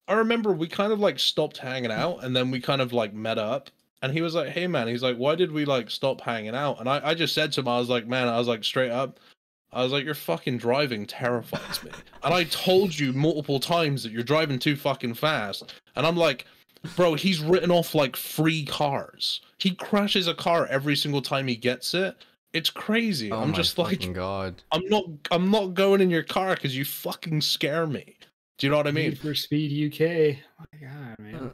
I remember we kind of like stopped hanging out and then we kind of like met up and he was like, Hey man, he's like, Why did we like stop hanging out? And I, I just said to him, I was like, Man, I was like straight up, I was like, Your fucking driving terrifies me. and I told you multiple times that you're driving too fucking fast. And I'm like, Bro, he's written off like free cars. He crashes a car every single time he gets it. It's crazy. Oh I'm my just like god. I'm not I'm not going in your car because you fucking scare me. Do you know what I mean? Need for Speed UK. Oh my God, man. Uh,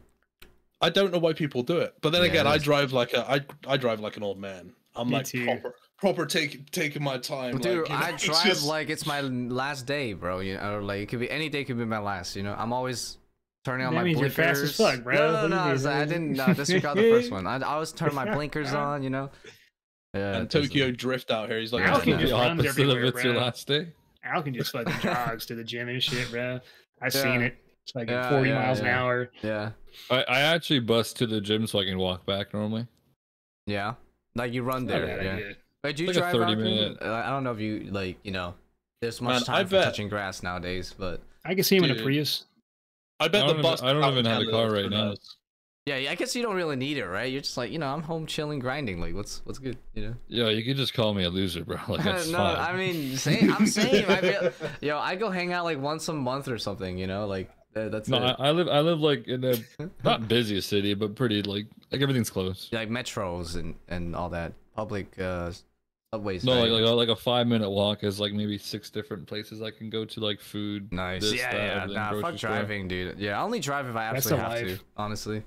I don't know why people do it, but then Yeah, again, I drive like a I I drive like an old man. I'm Me like too. proper proper take, taking my time. Dude, like, you know, I drive just- like it's my last day, bro. You know, like it could be any day could be my last. You know, I'm always turning on That my means you're blinkers. fast as fuck, bro. No, no, no. you it's- I didn't uh, disregard the first one. I, I was turning my blinkers on. You know. Yeah. and it's just- Tokyo drift out here. He's like, Al "Oh, can no." just the runs opposite of everywhere, it's your bro. last day. Alkan just fucking jogs to the gym and shit, bro. I've seen it. It's like Yeah, 40 yeah, miles an hour. Yeah. I, I actually bust to the gym so I can walk back normally. Yeah. Like you run there. Yeah. idea. Wait, you Like a drive 30 minute- Uh, I don't know if you like, you know, there's much Man, time I for bet- touching grass nowadays, but I can see him in a Prius. I bet I the don't bus. even- I don't even have a car right now. nice. yeah, I guess you don't really need it, right? You're just like, you know, I'm home chilling, grinding. Like, what's what's good, you know? Yo, you could just call me a loser, bro. Like that's no, fine. I mean, same, I'm saying, I feel, yo, I go hang out like once a month or something, you know, like uh, that's no, it. I, I live I live like in a not busiest city, but pretty like like everything's close. like metros and and all that public uh subways. No, right? like, like a- like a five minute walk is like maybe six different places I can go to, like food. Nice. this, yeah, that, yeah. Nah, grocery fuck store. driving, dude. Yeah, I only drive if I That's absolutely have life. to. Honestly.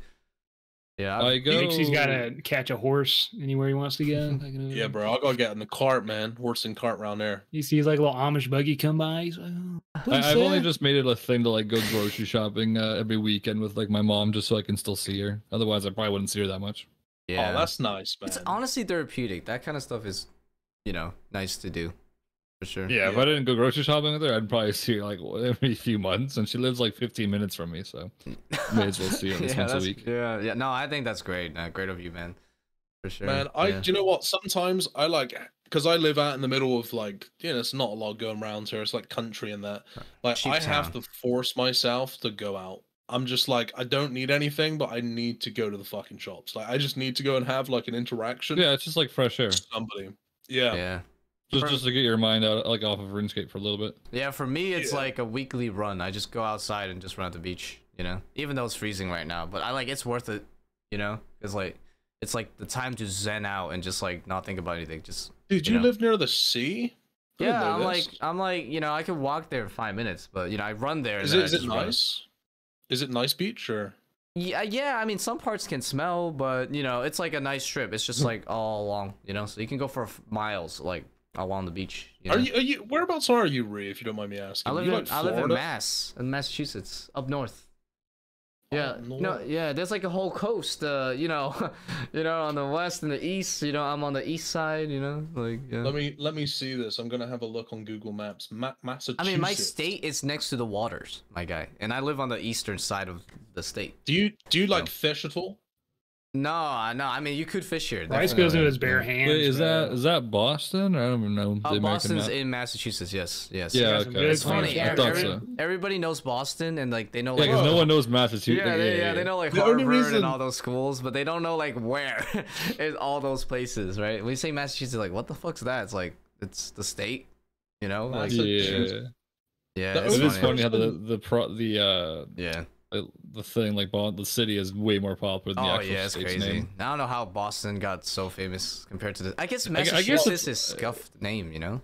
Yeah. I I, go. Thinks he's got to catch a horse anywhere he wants to go. Yeah, bro. I'll go get in the cart, man. Horse and cart round there. He sees like a little Amish buggy come by. He's like, oh, I, I've only just made it a thing to like go grocery shopping uh, every weekend with like my mom, just so I can still see her. Otherwise, I probably wouldn't see her that much. yeah. Oh, that's nice, man. It's honestly therapeutic. That kind of stuff is, you know, nice to do, for sure. Yeah, if I didn't go grocery shopping with her, I'd probably see her like every few months, and she lives like 15 minutes from me, so may as well see her at yeah, once a week. Yeah, yeah. No, I think that's great. Uh, great of you, man. For sure. Man, I yeah. do you know what? Sometimes I like because I live out in the middle of like you know, it's not a lot going around here. It's like country and that. Like Cheap I have to force myself to go out. I'm just like I don't need anything, but I need to go to the fucking shops. Like I just need to go and have like an interaction Yeah, it's just like fresh air, somebody. Yeah. Yeah. just For- just to get your mind out like off of RuneScape for a little bit. Yeah, for me, it's Yeah. like a weekly run. I just go outside and just run at the beach, you know? Even though it's freezing right now. But I like, it's worth it, you know? It's like, it's like the time to zen out and just like not think about anything. Just, Dude, You you know. live near the sea? I yeah, I'm like. I'm like, you know, I could walk there in five minutes, but, you know, I run there. and Is then it I is it just run. nice? Is it nice beach or Yeah, yeah. I mean, some parts can smell, but you know, it's like a nice trip. It's just like all along, you know. So you can go for miles, like along the beach. You know? are you are you whereabouts are you, Ree, if you don't mind me asking? I live in like I live in Mass, in Massachusetts, up north. Yeah, Oh, no, yeah. There's like a whole coast, uh, you know, you know, on the west and the east. You know, I'm on the east side. You know, like yeah. Let me let me see this. I'm gonna have a look on Google Maps. Ma- I mean, my state is next to the waters, my guy, and I live on the eastern side of the state. Do you do you like fish at all? No, no. I mean, you could fish here. Bryce definitely. goes into his bare hands. Wait, is that bro. is that Boston? I don't even know. the Uh, Boston's in Massachusetts. Yes, yes. Yeah, okay. good It's funny. Yeah, I thought every- so. Everybody knows Boston, and like they know Yeah, like because no Oh. one knows Massachusetts. yeah, they, yeah, they know like The only Harvard reason- and all those schools, but they don't know like where is all those places, right? We say Massachusetts, like what the fuck's that? It's like it's the state, you know? Like Yeah, Massachusetts. yeah, The it's it is only funny. funny how the the pro the uh Yeah. The, the thing like the city is way more popular than the Oh actual yeah, it's state's crazy. name. I don't know how Boston got so famous compared to this. I guess I I guess Massachusetts it's- is scuffed name, you know?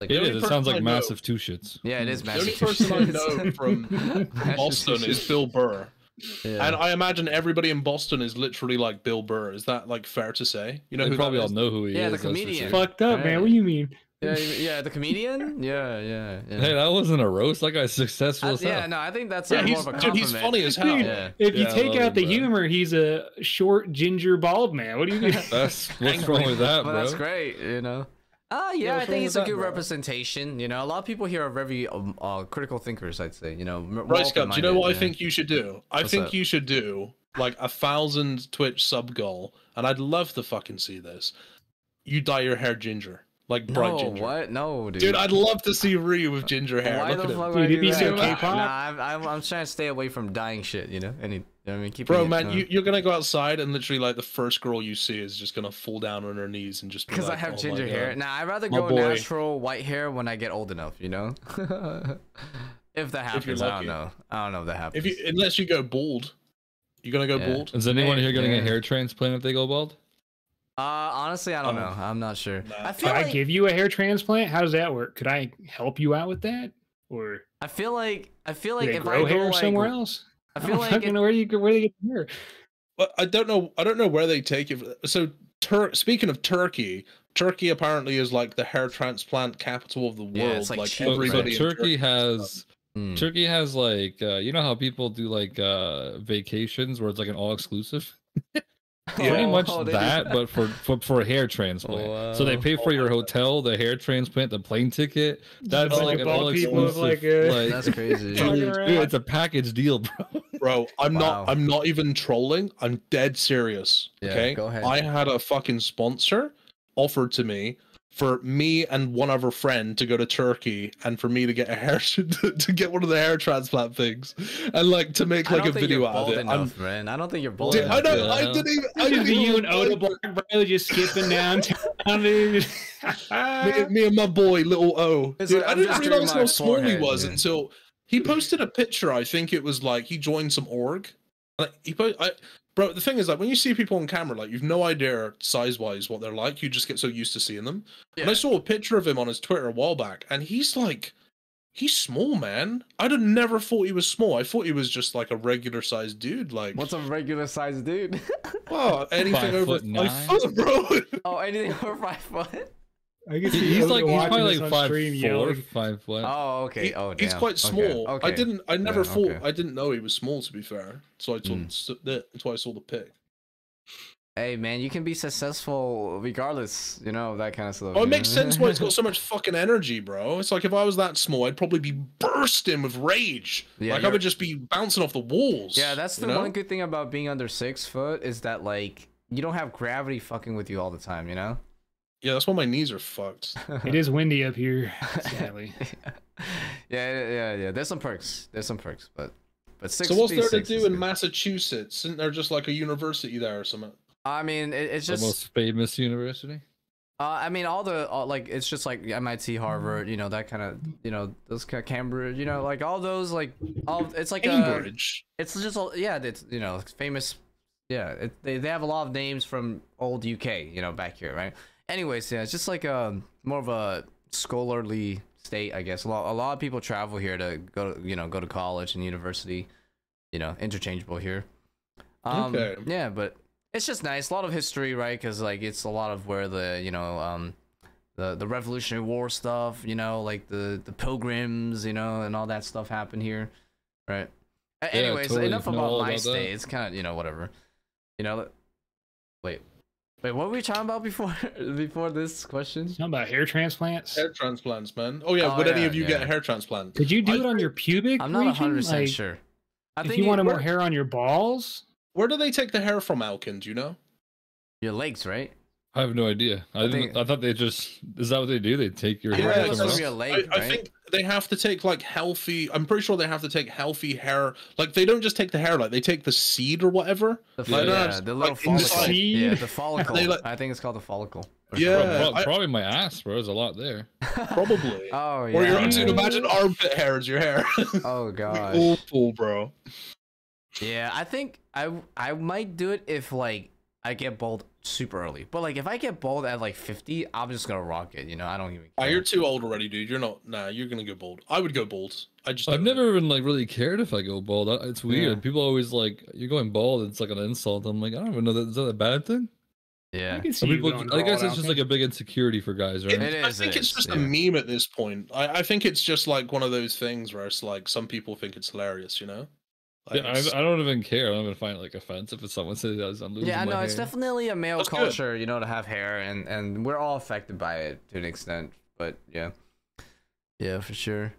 Like It The is. only It sounds like I know- massive two shits. yeah, it is massive. The only person I know from Boston is Bill Burr, Yeah. and I imagine everybody in Boston is literally like Bill Burr. Is that like fair to say? You know they who probably all know who he Yeah, is. Yeah, the comedian. fucked up, man? What do you mean? Yeah, yeah, the comedian. Yeah, yeah, yeah. Hey, that wasn't a roast. That guy's successful I- as yeah, no, I think that's Yeah, uh, more he's of a dude, he's funny as hell. Dude, Yeah. If you Yeah, take love out the bro. humor, he's a short ginger bald man. What do you mean? That's what's wrong with that, but bro. that's great, you know. Ah, yeah, what's I think wrong it's a that, good bro? representation. You know, a lot of people here are very um, uh, critical thinkers. I'd say, you know, m- more Right, Scott. Do you know open-minded, what I think you should do? I What's think that? you should do like a thousand Twitch sub goal, and I'd love to fucking see this. You dye your hair ginger, like bright No, ginger. what? No, dude. Dude, I'd love to see Ryu with ginger hair. Why Look the at him. fuck Dude, would I do be so that? K-pop. Nah, I'm, I'm, I'm trying to stay away from dying shit. You know, any, you know what I mean, keep Bro, man, you, you're gonna go outside and literally like the first girl you see is just gonna fall down on her knees and just be Because like, I have "Oh ginger hair. God." Nah, I'd rather go natural white hair when I get old enough, you know? if that If you're happens, I don't know. I don't know if that happens. If you unless you go bald, you gonna go Yeah. bald? Is anyone Man, here getting yeah. a hair transplant if they go bald? Uh, honestly, I don't Oh. know. I'm not sure. Nah. I feel Could I give you a hair transplant? How does that work? Could I help you out with that? Or I feel like I feel like they if grow I hair go like, somewhere else? I I feel don't like fucking it, know where do you where do they get the hair? But I don't know. I don't know where they take it. So, Tur- speaking of Turkey, Turkey apparently is like the hair transplant capital of the world. Yeah, it's, like, like cheap, So, so everybody. in Turkey has Hmm. Turkey has like uh, you know how people do like uh, vacations where it's like an all exclusive. Pretty Oh, much they do that, but for, for for a hair transplant. So they pay for your hotel, the hair transplant, the plane ticket. That's bunch like of an all people with, exclusive. like, uh, That's crazy. Dude, it's a package deal, bro. Bro, I'm Wow. not. I'm not even trolling. I'm dead serious. Yeah, okay, go ahead. I had a fucking sponsor offered to me for me and one other friend to go to Turkey and for me to get a hair to, to get one of the hair transplant things and like to make like a video out of bald it. I'm, enough, man. I don't think you're bold Dude, enough. I know. Yeah. I didn't even. I Just didn't be you and Oda Black, bro, just skipping downtown, dude. me, me and my boy, little O. Dude, like, I didn't realize how my small he was yeah. until he posted a picture. I think it was like he joined some org. Like he po- I, bro. The thing is, like when you see people on camera, like you've no idea size wise what they're like. You just get so used to seeing them. And I saw a picture of him on his Twitter a while back, and he's like. He's small, man. I'd have never thought he was small. I thought he was just like a regular sized dude. Like, What's a regular sized dude? wow, anything Five over foot five nine? foot, bro. oh, anything over five foot? I can He- he's like he's probably like on five stream four, yelling. five what? Oh, okay. He- oh, he's damn. quite Okay, small. I didn't. I never Yeah, thought. okay. I didn't know he was small. To be fair, so I told. Mm. that- That's why I saw the pic. Hey, man, you can be successful regardless, you know, that kind of stuff. Oh, it makes know? sense why it's got so much fucking energy, bro. It's like if I was that small, I'd probably be bursting with rage. Yeah, like I you're- would just be bouncing off the walls. Yeah, that's the know? one good thing about being under six foot is that like you don't have gravity fucking with you all the time, you know. Yeah, that's why my knees are fucked. It is windy up here, sadly. yeah, yeah, yeah. There's some perks. There's some perks, but but six. so what's there to do in good. Massachusetts? Isn't there just like a university there or something? I mean, it, it's just the most famous university. Uh, I mean, all the all, like it's just like MIT, Harvard, you know, that kind of, you know, those kind of Cambridge, you know, like all those like all. It's like a. Cambridge. It's just all- yeah, it's you know famous. Yeah, it, they they have a lot of names from old UK, you know, back here, right? Anyways, yeah, it's just like a more of a scholarly state, I guess. A lot a lot of people travel here to go to you know go to college and university, you know, interchangeable here. Um, Okay. Yeah, but it's just nice. A lot of history, right? Because like it's a lot of where the you know um the the Revolutionary War stuff, you know, like the the pilgrims, you know, and all that stuff happened here, right? Yeah, Anyways, totally enough about all my about that. state. It's kind of you know whatever, you know. Wait, wait, what were we talking about before before this question? Something about hair transplants. Hair transplants, man. Oh yeah, Oh, would any of you yeah. get a hair transplant? Could you do I- it on your pubic I'm not hundred percent Like, sure. I If think you wanted more hair on your balls, Where do they take the hair from, Alkan? Do you know? your legs, right? I have no idea. I, I didn't. think- I thought they just. Is that what they do? They take your I hair heard it from was us? from your leg, I, I right? think they have to take like healthy. I'm pretty sure they have to take healthy hair. Like they don't just take the hair, like they take the seed or whatever. The, Yeah, yeah, yeah, the little like inside. follicle. Seed? Yeah, the follicle. They let- I think it's called the follicle. Yeah. something. Pro- pro- I- probably my ass, bro. There's a lot there. Probably. Oh yeah. Or your Yeah. dude, imagine armpit hair as your hair. Oh gosh. Awful, bro. Yeah, I think I I might do it if like I get bald super early. But like if I get bald at like 50, I'm just gonna rock it. You know, I don't even. Ah, Care. you're too old already, dude. You're not. Nah, you're gonna go bald. I would go bald. I just. I've don't never even like really cared if I go bald. It's weird. Yeah. People always like you're going bald. It's like an insult. I'm like I don't even know that is that a bad thing. Yeah. I can see Some you people, going I guess it's just like a big insecurity for guys, right? It I is, think it it's is, just yeah. a meme at this point. I, I think it's just like one of those things where it's like some people think it's hilarious, you know? Like, yeah, I, I don't even care. I'm gonna find it like offensive if someone says I'm losing Yeah, my no, it's hair. definitely a male That's good. culture, you know, to have hair, and and we're all affected by it to an extent. But yeah, yeah, for sure.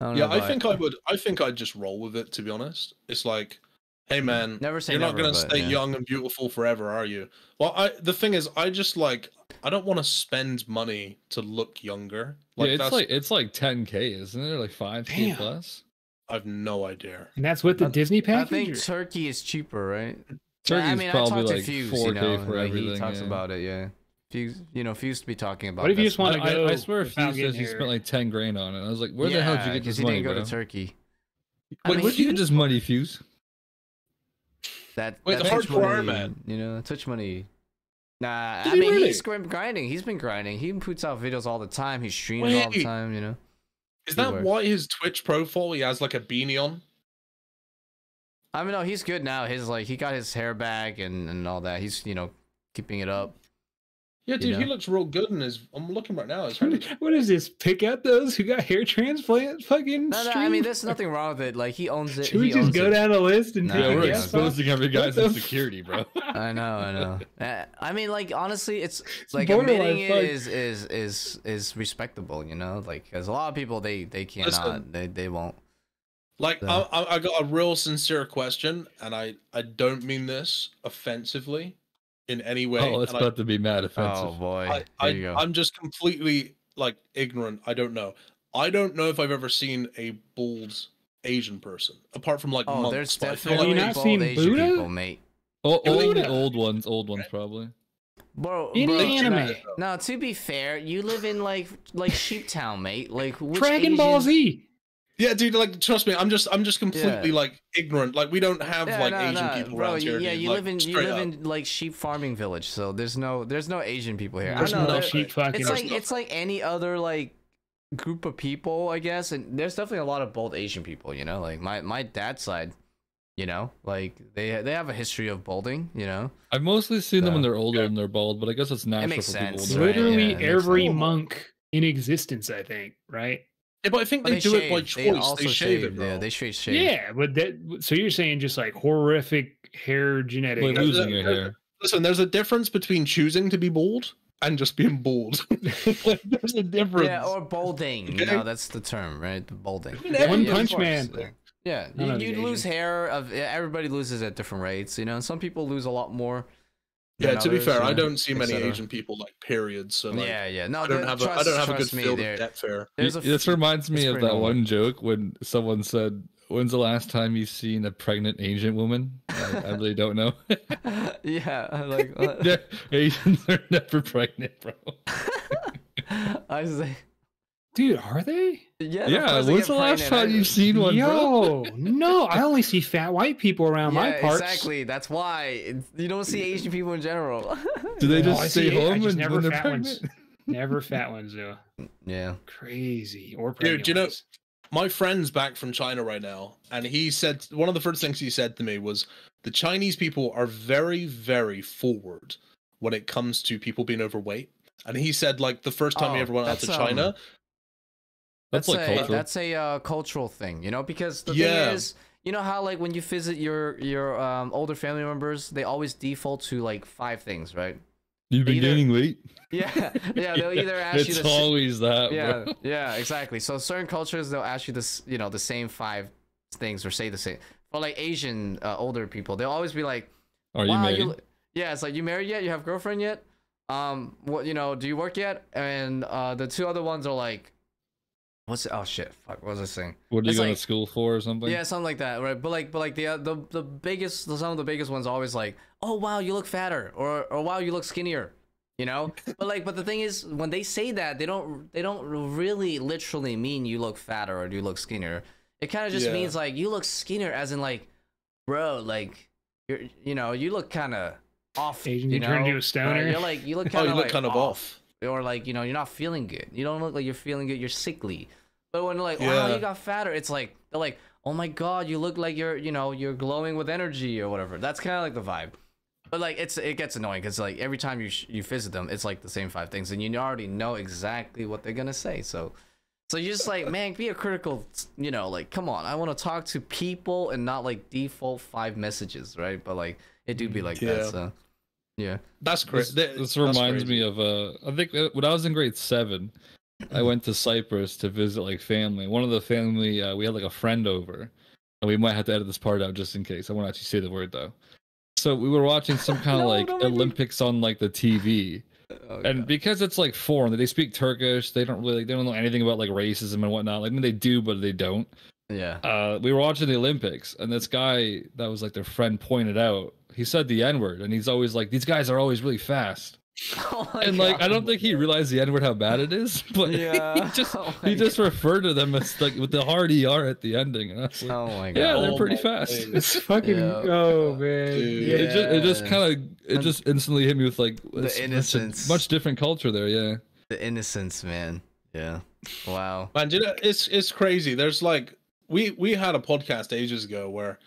I don't yeah, know I about- think I would. I think I'd just roll with it. To be honest, it's like, hey man, Never say you're not gonna but, stay yeah. young and beautiful forever, are you? Well, I the thing is, I just like I don't want to spend money to look younger. Like yeah, it's that's like it's like 10k, isn't it? Like 5k Damn. plus. I've no idea. And that's with the I- Disney I think or- Turkey is cheaper, right? Turkey I is mean, I probably talked to like Fuse, 4k you know, for like, everything. he talks yeah. about it, yeah. Fuse, you know, Fuse to be talking about. What if you just wanna stuff. I, I, go I swear, without Fuse says he spent like 10 grand on it. I was like, where the hell did you get get 'cause this he money, didn't go bro? to Turkey. I mean, Where did you get this money, Fuse? That Wait, that the Twitch hardcore money, Man. You know, Twitch money. Nah, Did I he mean really? he's grinding. He's been grinding. He puts out videos all the time. He's streaming all the time. You know. Is that work. why his Twitch profile he has like a beanie on? I mean, no, he's good now. His like he got his hair back and and all that. He's you know keeping it up. Yeah, You dude, he looks real good in his. I'm looking right now. His hair what is this? Pick out those who got hair transplant? Fucking. No, no. I mean, there's nothing wrong with it. Like he owns it. Should we he just owns go it. down a list and Nah, take Yeah, a we're yeah. guess? exposing every guy's the insecurity, bro. I know, I know. Uh, I mean, like honestly, it's like borderline admitting it fuck. is is is is respectable. You know, like because a lot of people they they cannot Listen. they they won't. Like Yeah. I, I, I got a real sincere question, and I, I don't mean this offensively in any way. Oh, it's and I- to be mad offensive. Oh boy, I, there you I, go. I'm just completely like ignorant. I don't know. I don't know if I've ever seen a bald Asian person apart from like Oh, monks. there's but definitely you like not bald seen Asian Buddha? people, mate. Oh, only Buddha. old ones, old ones probably. Bro, Any bro, anime. No, to be fair, you live in like like Sheep Town, mate. Like which Dragon Ball Z. yeah, dude. Like, trust me, I'm just I'm just completely Yeah. like ignorant. Like, we don't have Yeah, like no, Asian no, people bro. around you- here. yeah, dude, you like, live in you live up. in like sheep farming village, so there's no there's no Asian people here. I There's know. no there- sheep fucking. it's like no- it's like any other like group of people, I guess, and there's definitely a lot of bald Asian people. You know, like my my dad's side. You know, like they they have a history of balding. You know, I've mostly seen them when they're older yeah. and they're bald, but I guess it's natural it makes for people sense, older. right? Literally yeah, it makes every sense. monk in existence, I think, right? Yeah, but I think But they, do it by choice. They They, also shave, it, bro. Yeah, they straight shave. Yeah, but that. So you're saying just like horrific hair genetic. Like losing your hair. Listen, there's a difference between choosing to be bald and just being bald. there's a difference. Yeah, or balding. You Okay. know, that's the term, right? The balding. mean, One yeah, Punch course, Man. yeah. Yeah, you, of the you lose hair. Of everybody loses at different rates. You know, some people lose a lot more. Yeah, than to be fair, I don't see many. Asian people like periods. So like, yeah, yeah. No, I don't the- have a, I don't have a good trust me, field there- of depth here. There's a Y- this reminds me of that normal. one joke when someone said, "When's the last time you've seen a pregnant Asian woman?" I, I really don't know. yeah, like Yeah, Asians are never pregnant, bro. I say, Dude, are they? yeah. Yeah, course when's the last time I- you've seen one, bro? Yo, no, I only see fat white people around my Yeah, parts. exactly. That's why It's- you don't see Asian people in general. Do they No, just I stay see- I home just and never when they're fat pregnant? ones. Never fat ones though. yeah. Crazy or Dude, pregnant you know- My friend's back from China right now, and he said one of the first things he said to me was the Chinese people are very, very forward when it comes to people being overweight. And he said like the first time he Oh, ever went out to China, um, That's, That's, like a cultural. that's a uh, cultural thing, you know, because the Yeah. thing is, you know how like when you visit your your um, older family members, they always default to like five things, right? You've been either- gaining weight. Yeah, yeah. They'll either ask it's you the s- always that, yeah, bro. yeah, exactly. So certain cultures they'll ask you this, you know, the same five things or say the same. For like Asian uh, older people, they'll always be like, Are you married? you, yeah." It's like you married yet? You have girlfriend yet? Um, what you know? Do you work yet? And uh, the two other ones are like, what's it? Oh shit! Fuck, what was I saying? What are you it's going like- to school for or something? Yeah, something like that, right? But like, but like the uh, the the biggest, some of the biggest ones are always like, oh wow, you look fatter, or or wow, you look skinnier, you know. but like, but the thing is, when they say that, they don't they don't really literally mean you look fatter or you look skinnier. It kind of just Yeah. means like you look skinnier, as in like, bro, like you're you know you look kind of off. Asian, you you know? turn into a Right? You're like you look oh, you look like kind of off. Or like you know you're not feeling good. You don't look like you're feeling good. You're sickly. But when they're like, wow, Yeah. you got fatter, it's like they're like, oh my god, you look like you're you know you're glowing with energy or whatever. That's kind of like the vibe. But like it's it gets annoying because like every time you sh- you visit them, it's like the same five things, and you already know exactly what they're gonna say. So, so you're just like, man, be a critical. You know, like come on, I want to talk to people and not like default five messages, right? But like it do be like Yeah. that. So, yeah. That's This, great. this reminds me of uh, I think uh, when I was in grade seven, I went to Cyprus to visit like family. One of the family, uh, we had like a friend over, and we might have to edit this part out just in case. I won't actually say the word though. So we were watching some kind of No, like don't me- Olympics on like the TV, Oh, and God. because it's like foreign, they speak Turkish. They don't really, they don't know anything about like racism and whatnot. Like I mean, they do, but they don't. yeah. uh, we were watching the Olympics, and this guy that was like their friend pointed out. He said the N word, and he's always like, "These guys are always really fast." Oh my and like, I don't think he realized the N word how bad it is, but Yeah. he just Oh he just referred to them as like with the hard er at the ending. And I was like, Oh my god. yeah, they're Oh pretty my fast. days. It's fucking Yeah. oh man. Dude. Yeah. It just it just kind of it just instantly hit me with like The it's innocence. much different culture there. Yeah, The innocence, man. Yeah. Wow. Man, you know, it's it's crazy. There's like we we had a podcast ages ago where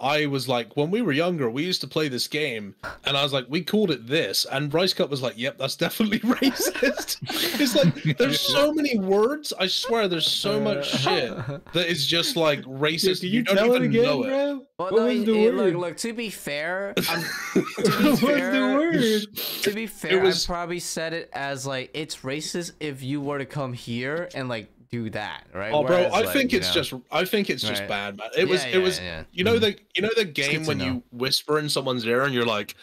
I was like, when we were younger, we used to play this game, and I was like, we called it this, and Ricecup was like, yep, that's definitely racist. it's like there's so many words. I swear, there's so much shit that is just like racist. Can you, you, don't tell it even again, know it. bro? Well, What no, was the eh, word? Look, look. To be fair, I'm, what was fair- the word? to be fair, was- I probably said it as like it's racist if you were to come here and like do that, right? Oh, bro, I like, think it's know- just I think it's just Right. bad, man. It was Yeah, it was yeah. you know mm-hmm. the you know the game when know. you whisper in someone's ear and you're like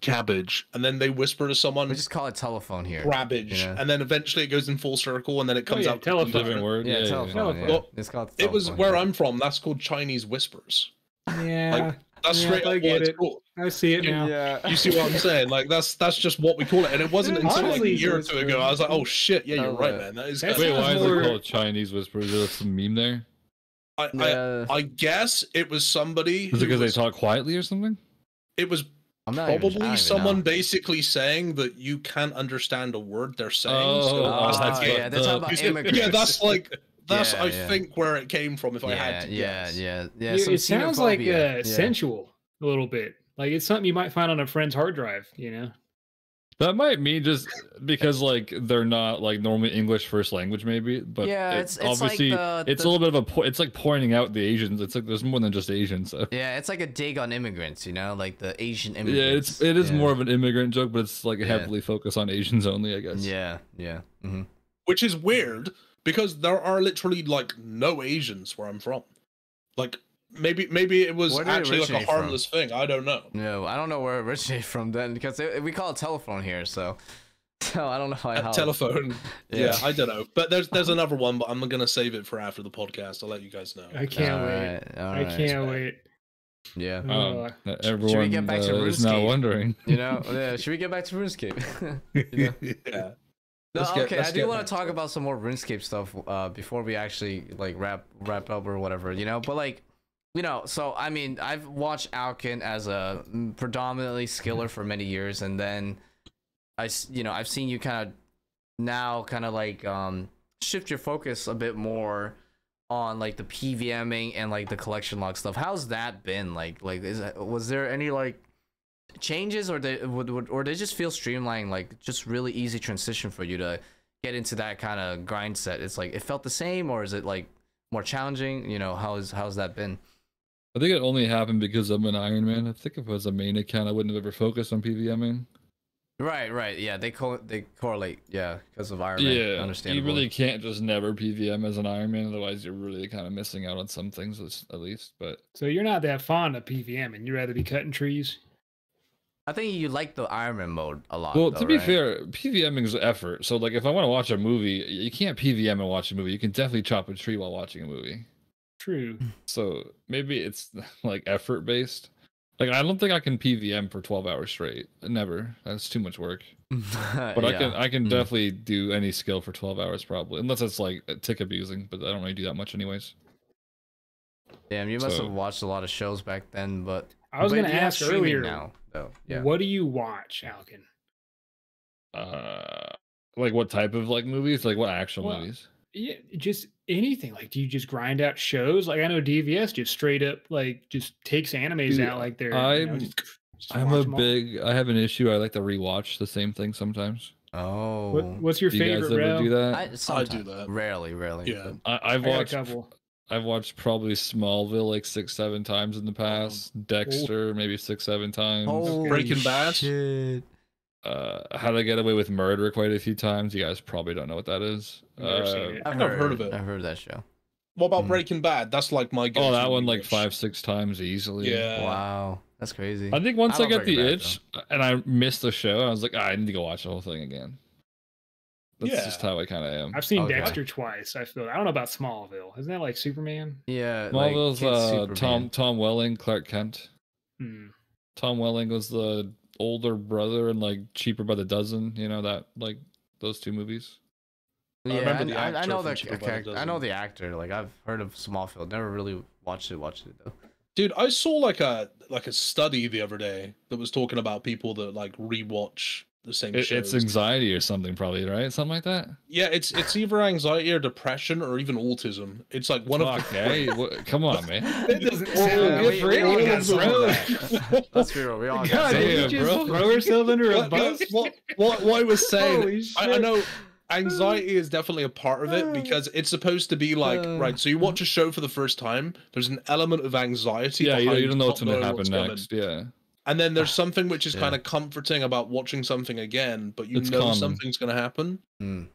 cabbage, and then they whisper to someone We just call it telephone here. grabbage, you and then eventually it goes in full circle, and then it oh, comes yeah, out telephone. different word. Yeah, Yeah, yeah, yeah. telephone. Yeah. Well, it's called. It was where here. I'm from. That's called Chinese whispers. Yeah, That's Yeah, straight I up get what it's it. called. I see it now. Yeah. You see what I'm saying? Like that's that's just what we call it. And it wasn't until like a year or two ago. I was like, oh shit, yeah, you're Oh, right, man. That is. That's kinda- Wait, why is it called Chinese whispers? Is there some meme there? I, I, Yeah. I guess it was somebody. Is it because was- they talk quietly or something? It was I'm not even- I don't probably even someone know. basically saying that you can't understand a word they're saying. Oh, so oh, that's Oh, that's game. Ah, yeah, they're the- talking about You see- immigrants. yeah, that's like that's Yeah, I yeah. think where it came from. If I had to yeah, guess. yeah, yeah. You- some it sounds like uh, Yeah. sensual a little bit. Like it's something you might find on a friend's hard drive. You know. That might mean just because like they're not like normally English first language, maybe. But Yeah, it- it's- it's like obviously the- it's the- a little bit of a po- it's like pointing out the Asians. It's like there's more than just Asians. So. Yeah, it's like a dig on immigrants, you know, like the Asian immigrants. Yeah, it's it is yeah. more of an immigrant joke, but it's like Yeah. heavily focused on Asians only, I guess. Yeah, yeah. hmm which is weird because there are literally like no Asians where I'm from. Like maybe maybe it was Where it actually like a originate from? harmless thing. I don't know. No, I don't know where it originated from then because it, we call it telephone here, so so I don't know how. A how telephone. Yeah. Yeah. I don't know. But there's there's another one, but I'm gonna save it for after the podcast. I'll let you guys know. I can't All wait. right, all I right. can't wait. Yeah, Uh, Um, that everyone get back to uh, is now wondering. you know. Yeah, should we get back to RuneScape? You know? yeah. No, Let's get- okay. let's I do want to talk about some more RuneScape stuff uh, before we actually like wrap wrap up or whatever, you know. But like, you know, so I mean, I've watched Alkan as a mm, predominantly skiller for many years, and then I, you know, I've seen you kind of now kind of like um shift your focus a bit more on like the PVMing and like the collection log stuff. How's that been? Like, like is that, was there any like changes or they would, would or they just feel streamlined like just really easy transition for you to get into that kind of grind set it's like it felt the same or is it like more challenging you know how's how's that been I think it only happened because I'm an Iron Man. I think if it was a main account, I wouldn't have ever focused on PVMing. right right yeah they co- they correlate yeah because of iron Man Yeah, you really can't just never PVM as an Iron Man, otherwise you're really kind of missing out on some things at- at least. But so you're not that fond of PVM, and you'd rather be cutting trees. I think you like the iron man mode a lot well, though, to be right? fair, PVMing is effort. So like, if I want to watch a movie, you can't PVM and watch a movie. You can definitely chop a tree while watching a movie. True. So maybe it's like effort based. Like I don't think I can PVM for 12 hours straight. Never. That's too much work. But I can I can Mm. definitely do any skill for 12 hours probably. Unless it's like tick abusing, but I don't really do that much anyways. damn you must So- have watched a lot of shows back then but I was going to ask earlier. now though yeah What do you watch, Alkan? Uh like what type of like movies? Like what actual Well, movies? Yeah, just anything. Like, do you just grind out shows? Like, I know DVS just straight up like just takes animes Dude, out like they're. you know, I'm- just- Just I'm watch a 'em all. big. I have an issue. I like to rewatch the same thing sometimes. Oh. What, what's your Do you favorite, guys ever bro? do that? I, sometimes, that. Rarely, rarely. Yeah. I, I've I a watched. Couple. I've watched probably Smallville like six, seven times in the past. Dexter maybe six, seven times. Holy Breaking Bad? shit. Uh, How to Get Away with Murder quite a few times. You guys probably don't know what that is. Never seen Uh. I think I've heard of it. I've heard of that show. What about Mm. Breaking Bad? That's like my. Oh, go-to that one like rewatch. five, six times easily. Yeah. wow, that's crazy. I think once I I, love get the Breaking Bad, itch and I missed the show, I was like, "Ah, I need to go watch the whole thing again. That's Yeah. just how I kind of am. I've seen Okay. Dexter twice. I feel I don't know about Smallville. Isn't that like Superman? yeah, like, Smallville's Kid uh, Superman. Tom Tom Welling, Clark Kent. Hmm. Tom Welling was the older brother and like Cheaper by the Dozen. You know that like those two movies. I Yeah, remember I, the I, I know the Cheaper character. I know the actor. Like I've heard of Smallville. Never really watched it. Watched it though. Dude, I saw like a like a study the other day that was talking about people that like rewatch the same It, it's anxiety or something, probably, right? Something like that. yeah, it's it's either anxiety or depression or even autism. It's like one of the. eh? What- Come on, man. That doesn't sound yeah, good we, we all any got some of that. Let's be real. We all got God, some. did damn, you just bro. throw herself under a bus? what, what, what I was saying, I, I know anxiety is definitely a part of it because it's supposed to be like Uh. right. So you watch a show for the first time. There's an element of anxiety. Yeah, you, you don't know what's going to happen what's coming. next. Yeah. And then there's something which is Yeah. kind of comforting about watching something again, but you It's know common. something's going to happen. Mm.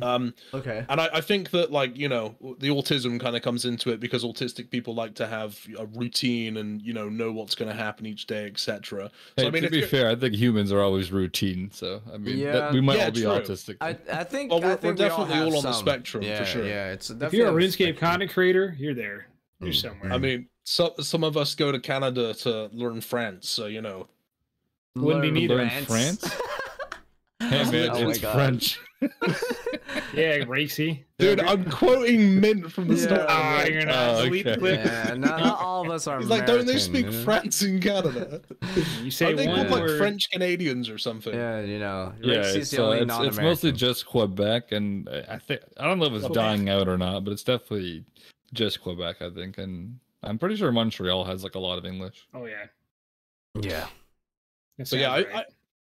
Um, Okay. and I, I think that like you know the autism kind of comes into it because autistic people like to have a routine and you know know what's going to happen each day, etc. Hey, So I mean, to be you're- fair, I think humans are always routine. So I mean, that- we might Yeah, all be true. autistic. I I think Well, we're- I think we're we definitely have all on the some. spectrum, for sure. Yeah, it's If definitely you're a on RuneScape content creator, you're there. You're Mm. somewhere. I mean, so, some of us go to Canada to learn French, so you know. Wouldn't be Learn me to learn France. France? hey man, Oh it's French. yeah, racy. Dude, I'm quoting Mint from the Yeah. start. Ah, you're not Oh, delete okay. yeah, not, not all of us are. He's like, don't they speak American, you know? France in Canada? You say Are they one called like. French Canadians or something? Yeah, you know. Yeah, race it's, the uh, it's, it's mostly just Quebec, and I think I don't know if it's Quebec. dying out or not, but it's definitely just Quebec, I think, and I'm pretty sure Montreal has like a lot of English. Oh yeah. Yeah. That But yeah, I, I.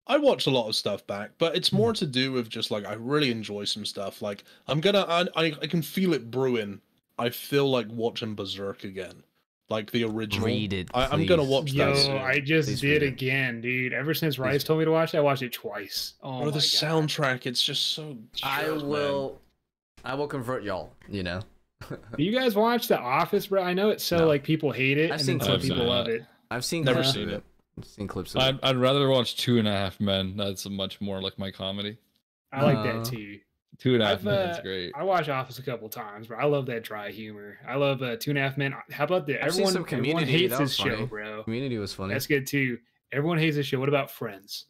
I watch a lot of stuff back, but it's more hmm. to do with just like I really enjoy some stuff. Like I'm gonna, I, I, I can feel it brewing. I feel like watching Berserk again, like the original. Read it. I, I'm gonna watch Yo, that. soon. I just Please did read it. again, dude. Ever since Rice told me to watch it, I watched it twice. Oh Bro, my the God. soundtrack, it's just so. I good, man. will. I will convert y'all. You know. Do you guys watch The Office, bro? I know it's so No. like people hate it, I've and seen then some clips of people it. love it. I've seen Never clips seen of it. I've seen clips of I'd, it. I'd rather watch Two and a Half Men. That's much more like my comedy. I like Uh, that too. Two and a Half I've, Men is uh, great. I watch Office a couple times, but I love that dry humor. I love uh, Two and a Half Men. How about the I've seen everyone? some everyone hates this funny. show, bro. Community was funny. That's good too. Everyone hates this show. What about Friends?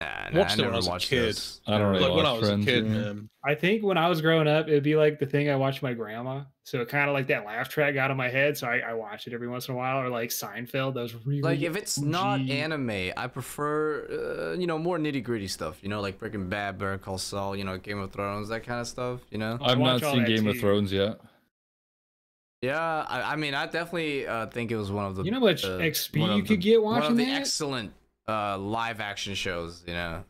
Nah, nah, Watched I it never when I was a watched kid. those. I don't really Like when I was Friends, a kid, yeah. I think when I was growing up, it'd be like the thing I watched my grandma. So it kind of like that laugh track got in my head. So I, I watch it every once in a while, or like Seinfeld. Those really Like if it's not anime, I prefer uh, you know more nitty gritty stuff. You know, like Breaking Bad, Better Call Saul. You know, Game of Thrones, that kind of stuff. You know. I I've not seen that Game of. Thrones yet. Yeah, I, I mean, I definitely uh, think it was one of the. You know how much uh, XP one of you the- could get One watching of the that? excellent uh, live action shows. You know,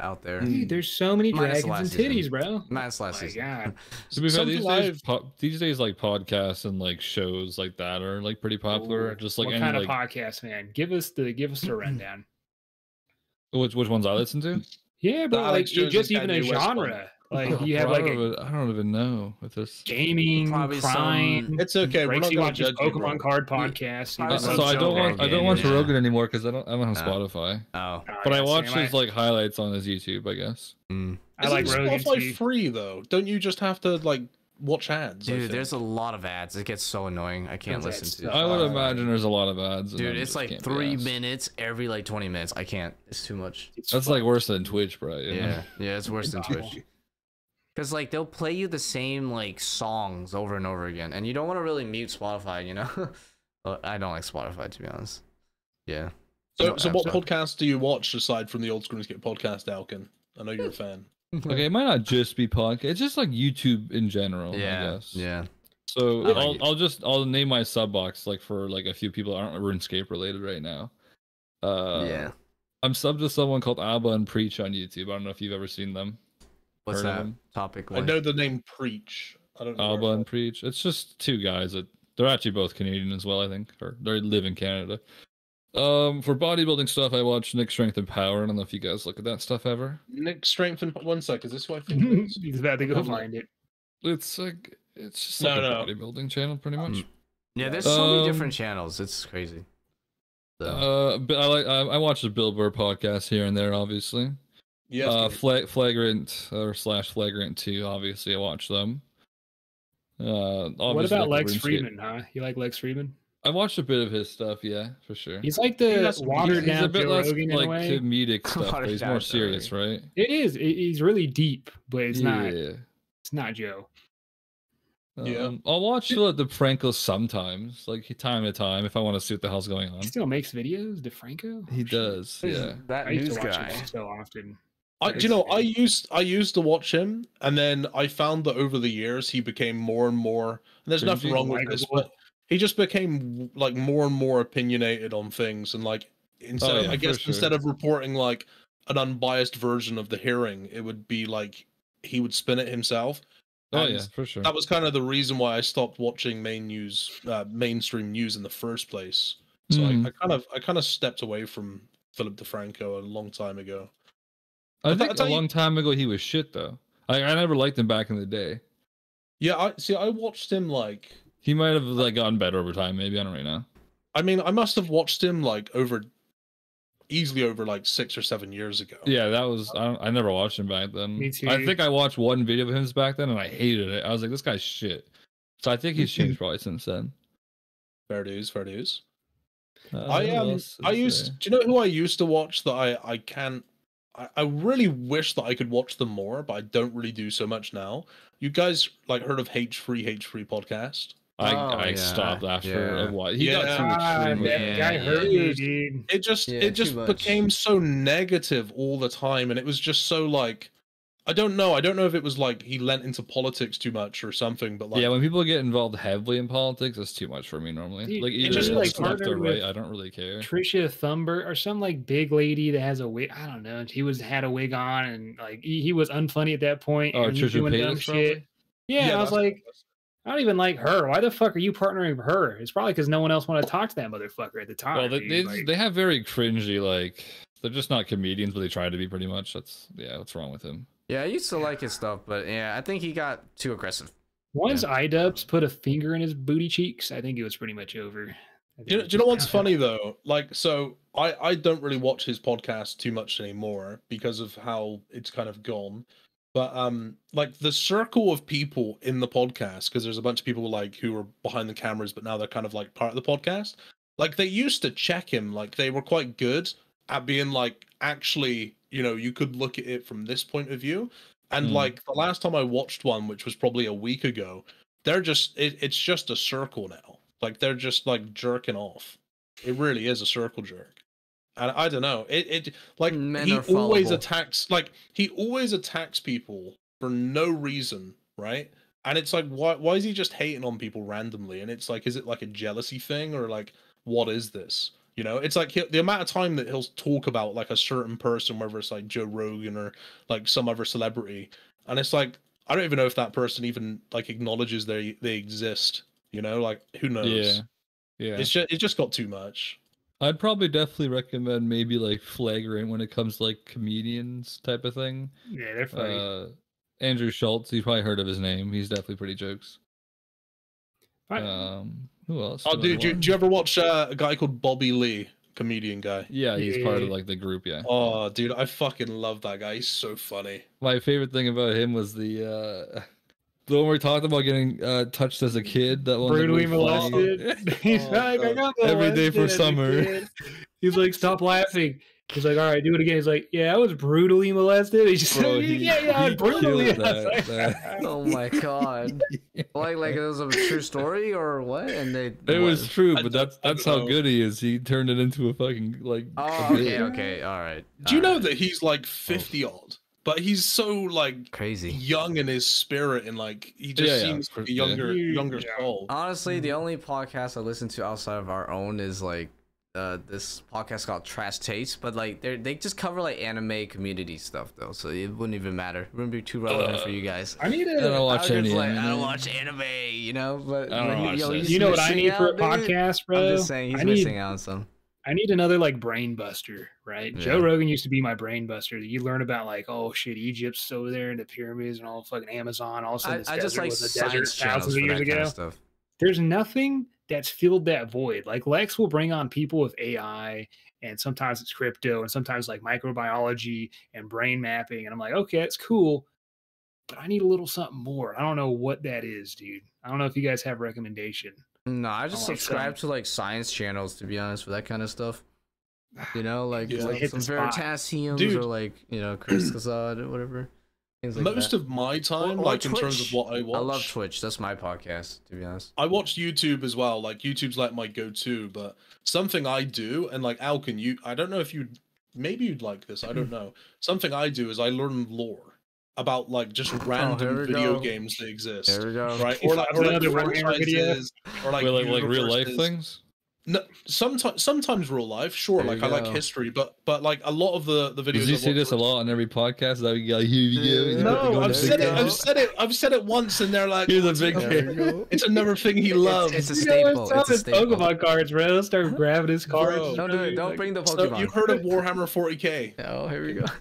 out there. Dude, there's so many Minus dragons last and season. titties, bro. Minus last my season. God. To be fair, these days, po- these days, like podcasts and like shows like that are like pretty popular. Ooh, Just like what any kind like of podcast, man? Give us the give us the rundown. which which ones I listen to. Yeah, bro. Alex Like Jones just even a Kanye West genre. Like you have like don't, a even, I don't even know with this. gaming, Probably some- crime. It's okay. We're not you gonna watches judge you. Pokemon card podcast. Uh, some so I don't want I don't watch yeah. Rogan anymore because I don't I'm on No. Spotify. Oh. But I watch his like highlights on his YouTube, I guess. Mm. I like Isn't Rogan Spotify too. free though? Don't you just have to like watch ads? Dude, there's a lot of ads. It gets so annoying. I can't That's listen to that it. I would Uh, imagine there's a lot of ads. Dude, it's like three minutes every like 20 minutes. I can't. It's too much. That's like worse than Twitch, bro. you know? Yeah, yeah, it's worse than Twitch. Cause like they'll play you the same like songs over and over again, and you don't want to really mute Spotify, you know. I don't like Spotify to be honest. Yeah. So, No, so what absolutely. podcasts do you watch aside from the old Screenscape podcast, Alkan? I know you're a fan. Okay, it might not just be podcast. It's just like YouTube in general. I Yeah. guess. Yeah. So I like I'll it. I'll just I'll name my sub box like for like a few people that aren't RuneScape related right now. Uh, yeah. I'm subbed to someone called Aba and Preach on YouTube. I don't know if you've ever seen them. What's that him? topic? I know the name Preach. I don't know. Aba and. Preach. It's just two guys that they're actually both Canadian as well, I think, or they live in Canada. Um, for bodybuilding stuff, I watch Nick Strength and Power. I don't know if you guys look at that stuff ever. Nick Strength and one sec. Is this what I think? it is? He's about to go find it. It's like it's just No, like a no. bodybuilding channel, pretty much. Um, Yeah, there's so many Um, different channels. It's crazy. So, Uh, but I like I, I watch the Bill Burr podcast here and there, obviously. Yeah. uh, it's flagrant or slash flagrant two. Obviously, I watch them. Uh, What about like Lex RuneScape. Fridman, huh? You like Lex Fridman? I watched a bit of his stuff. Yeah, for sure. He's like the has some- watered He's a down bit Joe less Rogan in like a way. comedic stuff, but he's more Joe serious, right? It is. It, he's really deep, but it's not. It's not Joe. Yeah. Um, I'll watch the, DeFranco sometimes, like time to time, if I want to see what the hell's going on. He still makes videos, DeFranco. He Shit. does, yeah. that I used news to watch guy. him so often. I, do you know, I used I used to watch him, and then I found that over the years he became more and more. And there's nothing wrong with this, but he just became like more and more opinionated on things, and like instead Oh, of I guess sure. instead of reporting like an unbiased version of the hearing, it would be like he would spin it himself. Oh And yeah, for sure. That was kind of the reason why I stopped watching main news, uh, mainstream news in the first place. So Mhm. I, I kind of I kind of stepped away from Philip DeFranco a long time ago. I I thought- think I a thought you- long time ago he was shit though. I, I never liked him back in the day. Yeah, I see. I watched him like He might have like gotten better over time. Maybe I don't really know. I mean, I must have watched him like over easily over like six or seven years ago. Yeah, that was I, don't, I never watched him back then. Me too. I think I watched one video of him back then and I hated it. I was like, this guy's shit. So I think he's changed probably since then. fair dues, fair dues. Uh, I who um, I used. there? Do you know who I used to watch that I I can't. I, I really wish that I could watch them more, but I don't really do so much now. You guys like heard of H3H3 podcast? I, Oh, I yeah, stopped after yeah. a while. He Yeah. got too extreme with that it. guy Yeah. dude. It just Yeah, it just became so negative all the time, and it was just so like. I don't know. I don't know if it was like he lent into politics too much or something, but like yeah, when people get involved heavily in politics, that's too much for me normally. Dude, like it either just, like, left or right, with I don't really care. Trisha Thumber or some like big lady that has a wig. I don't know. He was had a wig on and like he, he was unfunny at that point. Oh, and he was Trisha doing dumb Paytas, shit. probably? Yeah, I was like, I don't even like her. Why the fuck are you partnering with her? It's probably because no one else wanted to talk to that motherfucker at the time. Well, they, dude. they, Like, they have very cringy like they're just not comedians, but they try to be pretty much. That's yeah, what's wrong with him? Yeah, I used to like his stuff, but yeah, I think he got too aggressive. once Idubbbz put a finger in his booty cheeks, I think it was pretty much over. Do you, know, do you know what's funny though? Like, so I I don't really watch his podcast too much anymore because of how it's kind of gone. But um, like the circle of people in the podcast, because there's a bunch of people like who are behind the cameras, but now they're kind of like part of the podcast. Like they used to check him, like they were quite good at being like, actually, you know, you could look at it from this point of view. And Hmm. like the last time I watched one, which was probably a week ago, they're just it, it's just a circle now. Like they're just like jerking off. It really is a circle jerk. And I don't know. It it like Men he always attacks like he always attacks people for no reason, right? And it's like why why is he just hating on people randomly? And it's like is it like a jealousy thing or like what is this? You know, it's like he, the amount of time that he'll talk about like a certain person, whether it's like Joe Rogan or like some other celebrity, and it's like I don't even know if that person even like acknowledges they they exist. You know, like who knows? Yeah, yeah. It's just it just got too much. I'd probably definitely recommend maybe like flagrant when it comes to like comedians type of thing. Yeah, they're funny. Uh, Andrew Schulz, you probably heard of his name. He's definitely pretty jokes. I- Um, who else? Oh, dude, do, you- do you ever watch uh, a guy called Bobby Lee, comedian guy? Yeah, he's part of like the group. Yeah. Oh, dude, I fucking love that guy. He's so funny. My favorite thing about him was the uh the one where he talked about getting uh touched as a kid. That one brutally really molested. He's Oh, like, I God. got Every day for molested as a summer. He's like, stop laughing. He's like, all right, do it again. He's like, yeah, I was brutally molested. He's just Bro, like, he- yeah, yeah, I he was brutally. killed I was that- that. Oh my god! like, like it was a true story or what? And they It was true, but that's that's how know. good he is. He turned it into a fucking like. Oh, okay, okay, all right. Do you know alright. that he's like 50 odd? But he's so like Crazy. young in his spirit and like he just Yeah, yeah, seems for- like a yeah. younger Yeah. younger soul. Honestly, the only podcast I listen to outside of our own is like uh, this podcast called Trash Taste, but like they they just cover like anime community stuff though, so it wouldn't even matter. It wouldn't be too relevant for you guys. I need I don't watch I was any. like, I don't watch anime, you know. But I don't but watch yo, that. You know what I missing need for a dude. podcast, bro? I'm just saying he's I need missing out on some. I need another like brain buster, right? Joe Rogan used to be my brain buster. You learn about like, oh shit, Egypt's over there and the pyramids and all fucking Amazon. All of a sudden, I, I just like was a desert thousands of years ago. kind of stuff. There's nothing that's filled that void. Like Lex will bring on people with AI, and sometimes it's crypto, and sometimes like microbiology and brain mapping, and I'm like, okay, that's cool, but I need a little something more. I don't know what that is, dude. I don't know if you guys have recommendation. No, I just like subscribe to like science channels to be honest for that kind of stuff. You know, like, Yeah. like some. Veritasiums Dude. or like you know Kurzgesagt or whatever. Things like Most that. of my time, Or- or like in terms of what I watch, I love Twitch. That's my podcast to be honest. I watch YouTube as well. Like YouTube's like my go-to, but something I do, and like Alkan, you, I don't know if you, maybe you'd like this. I don't know. Something I do is I learn lore about like just oh, random Oh, video go. games that exist, There we go. right? Or like, or like Another Warhammer video? franchises, or like Wait, like, like real life things. No, sometimes sometimes real life, sure. There like you I like history, but but like a lot of the the videos. Does you I've this a lot on every podcast? That we got here you go. Yeah. he's about to go No, I've said big it. go. I've said it. I've said it once, and they're like, Here's a "Oh, it's big another- go. It's another thing he loves. It's a You know, staple. it's It's a his staple. Pokemon cards, bro. Let's Start grabbing his cards. Bro. Don't do it. Don't Like, bring the so Pokemon. you heard of Warhammer 40k? Oh, here we go.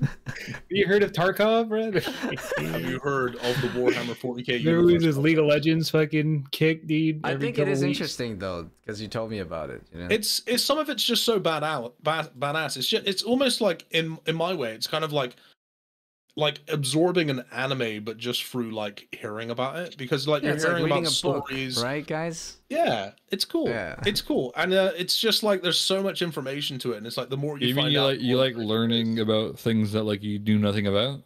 You heard of Tarkov, bro? Have you heard of the Warhammer 40k? There was universe? this League of Legends fucking kick, dude. I think it is couple weeks. interesting though because you told me about it. You know? It's it's some of it's just so bad out bad badass. It's just it's almost like in in my way, it's kind of like like absorbing an anime, but just through like hearing about it because like Yeah, you're it's like hearing about a book, stories. right, guys? Yeah, it's cool. Yeah. It's cool, and uh, it's just like there's so much information to it, and it's like the more you You mean you out, like you like learning is. about things that like you do nothing about?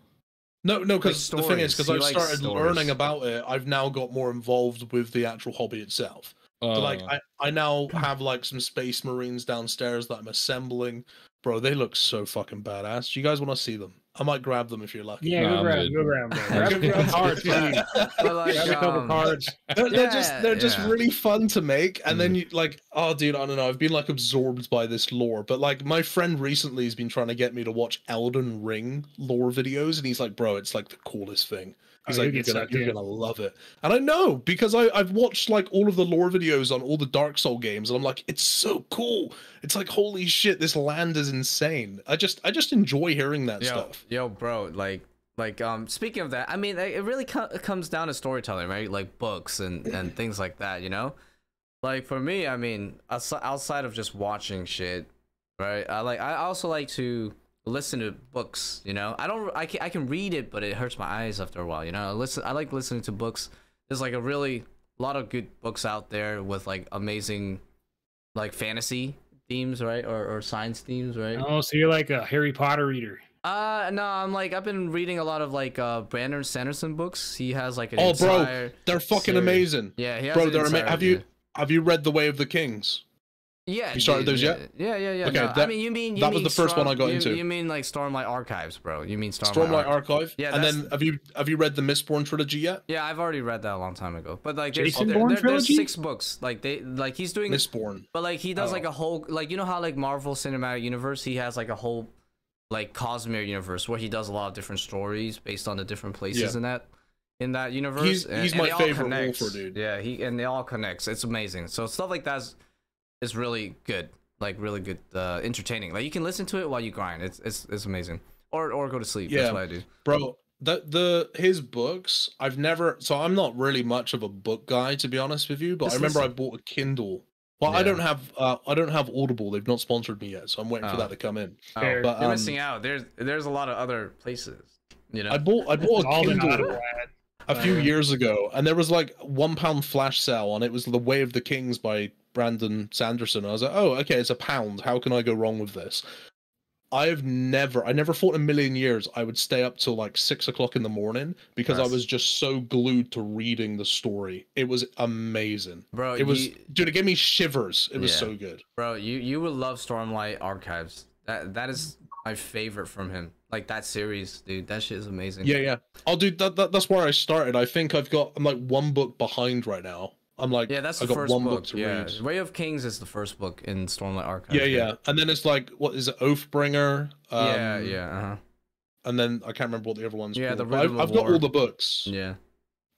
No, no, because Like the thing is, because. I've started stories. learning about it, I've now got more involved with the actual hobby itself. So, like, Uh, I, I now have like some space marines downstairs that I'm assembling. Bro, they look so fucking badass. Do you guys want to see them? I might grab them if you're lucky. Yeah, Nah, go grab, go grab, bro. Grab good. some cards, dude. Like, Grab a couple um, cards. They're, they're just they're just really fun to make, and Mm. then you like, oh, dude, I don't know. I've been like absorbed by this lore, but like my friend recently has been trying to get me to watch Elden Ring lore videos, and he's like, bro, it's like the coolest thing. He's Oh, like, you're gonna, sucked you're gonna love it, and I know because I I've watched like all of the lore videos on all the Dark Soul games, and I'm like, it's so cool. It's like holy shit, this land is insane. I just I just enjoy hearing that yo, stuff. yo, bro, like, like, um, speaking of that, I mean, it really co- comes down to storytelling, right? Like books and and things like that, you know. Like for me, I mean, outside outside of just watching shit, right? I like, I also like to listen to books. You know, I don't, I can, I can read it, but it hurts my eyes after a while. You know, I listen, I like listening to books. There's like a really lot of good books out there with like amazing, like fantasy themes, right, or or science themes, right? Oh, so you're like a Harry Potter reader. Uh no, I'm like I've been reading a lot of like uh Brandon Sanderson books. He has like an Oh, bro, They're fucking series. amazing. Yeah, he has Bro, they're ama- entire- have you have you read The Way of the Kings? Yeah. you started dude, those yeah. yet? Yeah, yeah, yeah. Okay, no, I that- mean you mean you that was the first one I got you, into. You mean like Stormlight Archives, bro. You mean Stormlight, Stormlight Archives. Archive. Yeah, and that's- then have you have you read the Mistborn trilogy yet? Yeah, I've already read that a long time ago. But like there's oh, there, there- there's six books. Like they like he's doing Mistborn. But like he does Oh. like a whole like you know how like Marvel Cinematic Universe he has like a whole like Cosmere universe where he does a lot of different stories based on the different places Yeah. in that in that universe. He's- and- he's and my favorite connects. Wolfer, dude. Yeah, he and they all connects. It's amazing. So stuff like that's is really good. Like really good, uh, entertaining. Like you can listen to it while you grind. It's it's it's amazing. Or or go to sleep. Yeah. That's what I do. Bro, the the his books, I've never so I'm not really much of a book guy to be honest with you, but Just I remember listen. I bought a Kindle. Well, I don't have uh, I don't have Audible. They've not sponsored me yet, so I'm waiting for Oh. that to come in. Oh, Fair. But you're um, missing out. There's there's a lot of other places. You know. I bought I bought a Kindle a few years ago, and there was like one pound flash sale on it. Was The Way of the Kings by Brandon Sanderson. I was like, oh, okay, it's a pound. How can I go wrong with this? I've never, I never thought in a million years I would stay up till like six o'clock in the morning because I was just so glued to reading the story. It was amazing. Bro, It was, you- dude, it gave me shivers. It was Yeah. so good. Bro, you you would love Stormlight Archives. That that is my favorite from him. Like that series, dude. That shit is amazing. Yeah, yeah. I'll do that, that. That's where I started. I think I've got, I'm like one book behind right now. I'm like, Yeah, that's I the got first one book. book to yeah, read. Way of Kings is the first book in Stormlight Archive. Yeah, yeah, and then it's like, what is it, Oathbringer? Um, yeah, yeah, uh-huh. And then I can't remember what the other ones. Yeah, called, the but I've, of I've got all the books. yeah.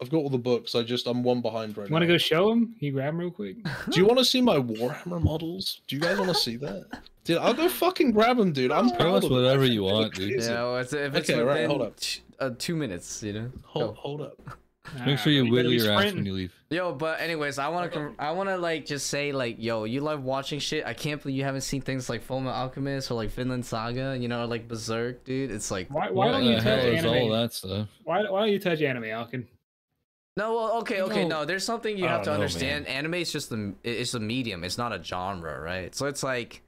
I've got all the books. I just I'm one behind right You want to now. go show him? Can you grab him real quick? Do you want to see my Warhammer models? Do you guys want to see that? Dude, I'll go fucking grab them, dude. I'm proud of whatever you want, dude. Yeah, well, it's, if it's Okay, right, hold up. t- uh, two minutes, you know. Hold, Go. hold up. Make sure you Alright, wiggle be your ass when you leave. Yo, but anyways, I want to com- I want to like just say like, yo, you love watching shit. I can't believe you haven't seen things like Fullmetal Alchemist or like Vinland Saga, you know, or like Berserk, dude. It's like Why, why don't you the touch hell is all anime? that stuff? Why, why don't you touch anime, Alkan? No, well, okay, okay, No. no. There's something you I have to know, understand. Anime is just the it's a medium. It's not a genre, right? So it's like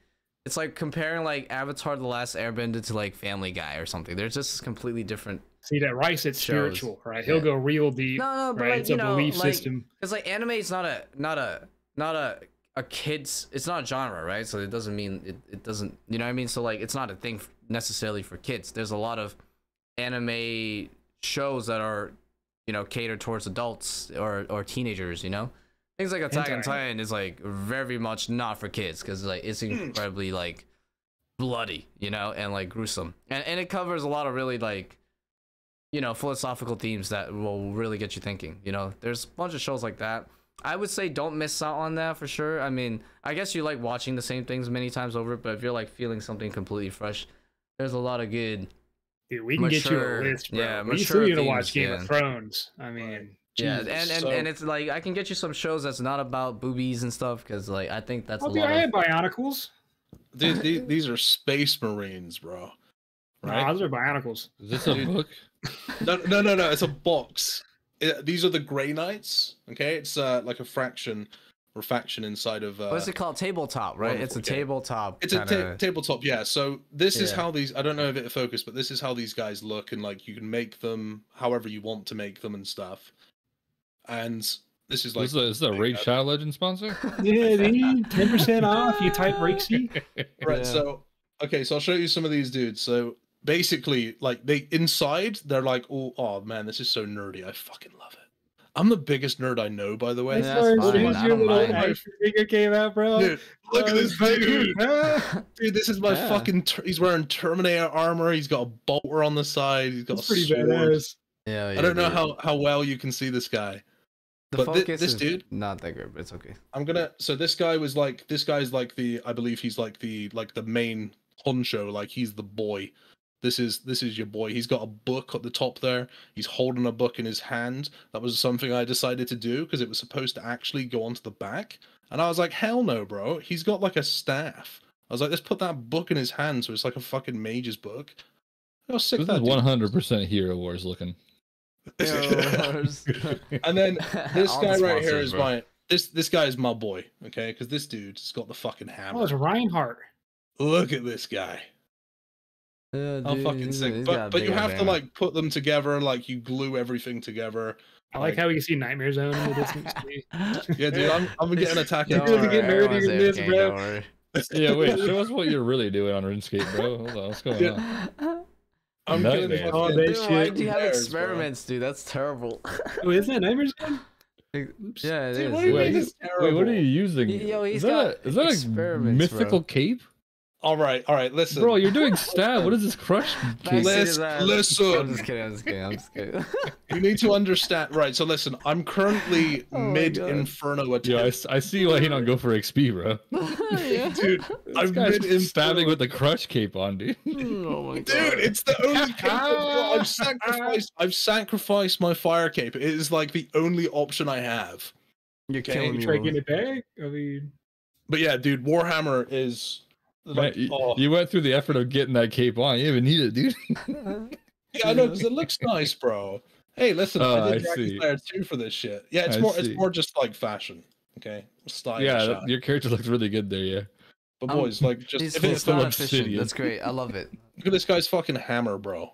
it's like comparing like Avatar: The Last Airbender to like Family Guy or something. They're just completely different. See that Rice, it's Shows. spiritual, right? He'll Yeah. go real deep. No, no, but right? like, it's you a know, belief like, system. It's like anime is not a not a not a a kids. It's not a genre, right? So it doesn't mean it, it doesn't. You know what I mean? So like it's not a thing necessarily for kids. There's a lot of anime shows that are you know catered towards adults or or teenagers. You know. Things like Attack on Titan is like very much not for kids because like it's hmm. incredibly like bloody, you know, and like gruesome, and and it covers a lot of really like you know philosophical themes that will really get you thinking. You know, there's a bunch of shows like that. I would say don't miss out on that for sure. I mean, I guess you like watching the same things many times over, but if you're like feeling something completely fresh, there's a lot of good. Dude, we can get you a list, bro. yeah, we mature you to watch Game yeah. of Thrones. I mean, Yeah, Jesus, and and, so- and it's like I can get you some shows that's not about boobies and stuff because like I think that's oh, a dude, lot I of had Bionicles. Dude, these, these are space marines, bro. Right? Right? those are Bionicles. Is this a book? No, no, no, no. It's a box. It- these are the Grey Knights. Okay, it's uh, like a fraction or faction inside of. Uh, what's it called? Tabletop, right? It's a wonderful game. tabletop. It's a kinda- ta- tabletop, yeah. So this is how these. I don't know if it focused, but this is how these guys look, and like you can make them however you want to make them and stuff. And this is like Is this a, is this a Raid uh, Shadow Legend sponsor? Yeah, dude, ten percent off. You type Raikesy. right. Yeah. So okay, so I'll show you some of these dudes. So basically, like they inside, they're like, oh, oh man, this is so nerdy. I fucking love it. I'm the biggest nerd I know, by the way. I that's swear, as fine, soon as your little action figure came out, bro. Dude, look at oh, this dude. Dude, this is my Yeah. fucking. Ter- he's wearing Terminator armor. He's got a bolter on the side. He's got That's a pretty sword. badass. Yeah, I don't know dude. how, how well you can see this guy. The but thi- focus this is dude- not that good, but it's okay. I'm gonna. So this guy was like. This guy's like the. I believe he's like the like the main honcho. Like he's the boy. This is this is your boy. He's got a book at the top there. He's holding a book in his hand. That was something I decided to do because it was supposed to actually go onto the back. And I was like, hell no, bro. He's got like a staff. I was like, let's put that book in his hand so it's like a fucking mage's book. How sick This that is. One hundred percent Hero Wars looking. and then this All the guy right here is bro. my this this guy is my boy, okay? Because this dude's got the fucking hammer. Oh, it's Reinhardt. Look at this guy. Yeah, How dude, fucking sick. he's got a But but you big have to like put them together, like you glue everything together. I like Like- how we can see Nightmare Zone in the distance. Yeah, dude, I'm I'm getting attacked. Don't Don't really worry, get nerdy everyone's in this, AFK, bro. don't worry. Yeah, wait. Show us what you're really doing on RuneScape, bro. Hold on, what's going Yeah. on? I'm Nightmare. getting Oh, fucking- they Dude, why shit. do you have Bears, bro. experiments, dude? That's terrible. Oh, is that Nightmare Zone? Oops. yeah, it Dude, is. what do you Wait, mean it's Wait, what are you using? Yo, he's is that, got a, is that a mythical bro. cape? All right, all right. Listen, Bro, you're doing stab. What is this crush Back cape? Listen, listen. I'm just kidding. I'm just kidding. I'm just kidding. you need to understand. Right, so listen. I'm currently Oh my mid God. Inferno Yo, I, attack. s- I see why he don't go for XP, bro. yeah. Dude, I'm guy's mid stabbing Inferno with the crush cape on, dude. Oh my god. Dude, it's the only cape I've sacrificed. I've sacrificed my fire cape. It is like the only option I have. You're okay, killing You me. try Will. getting it back? I mean, But yeah, dude, Warhammer is Man, like, you, oh, you went through the effort of getting that cape on. You didn't even need it, dude. yeah, I know because it looks nice, bro. Hey, listen, Oh, I I did Dragon see. Slayer 2 for this shit. Yeah, it's I more. see. It's more just like fashion. Okay, Style. yeah, that- your character looks really good there. Yeah. but Um, boys, like, just He's, if he's it's still not obsidian. efficient. That's great. I love it. look at this guy's fucking hammer, bro.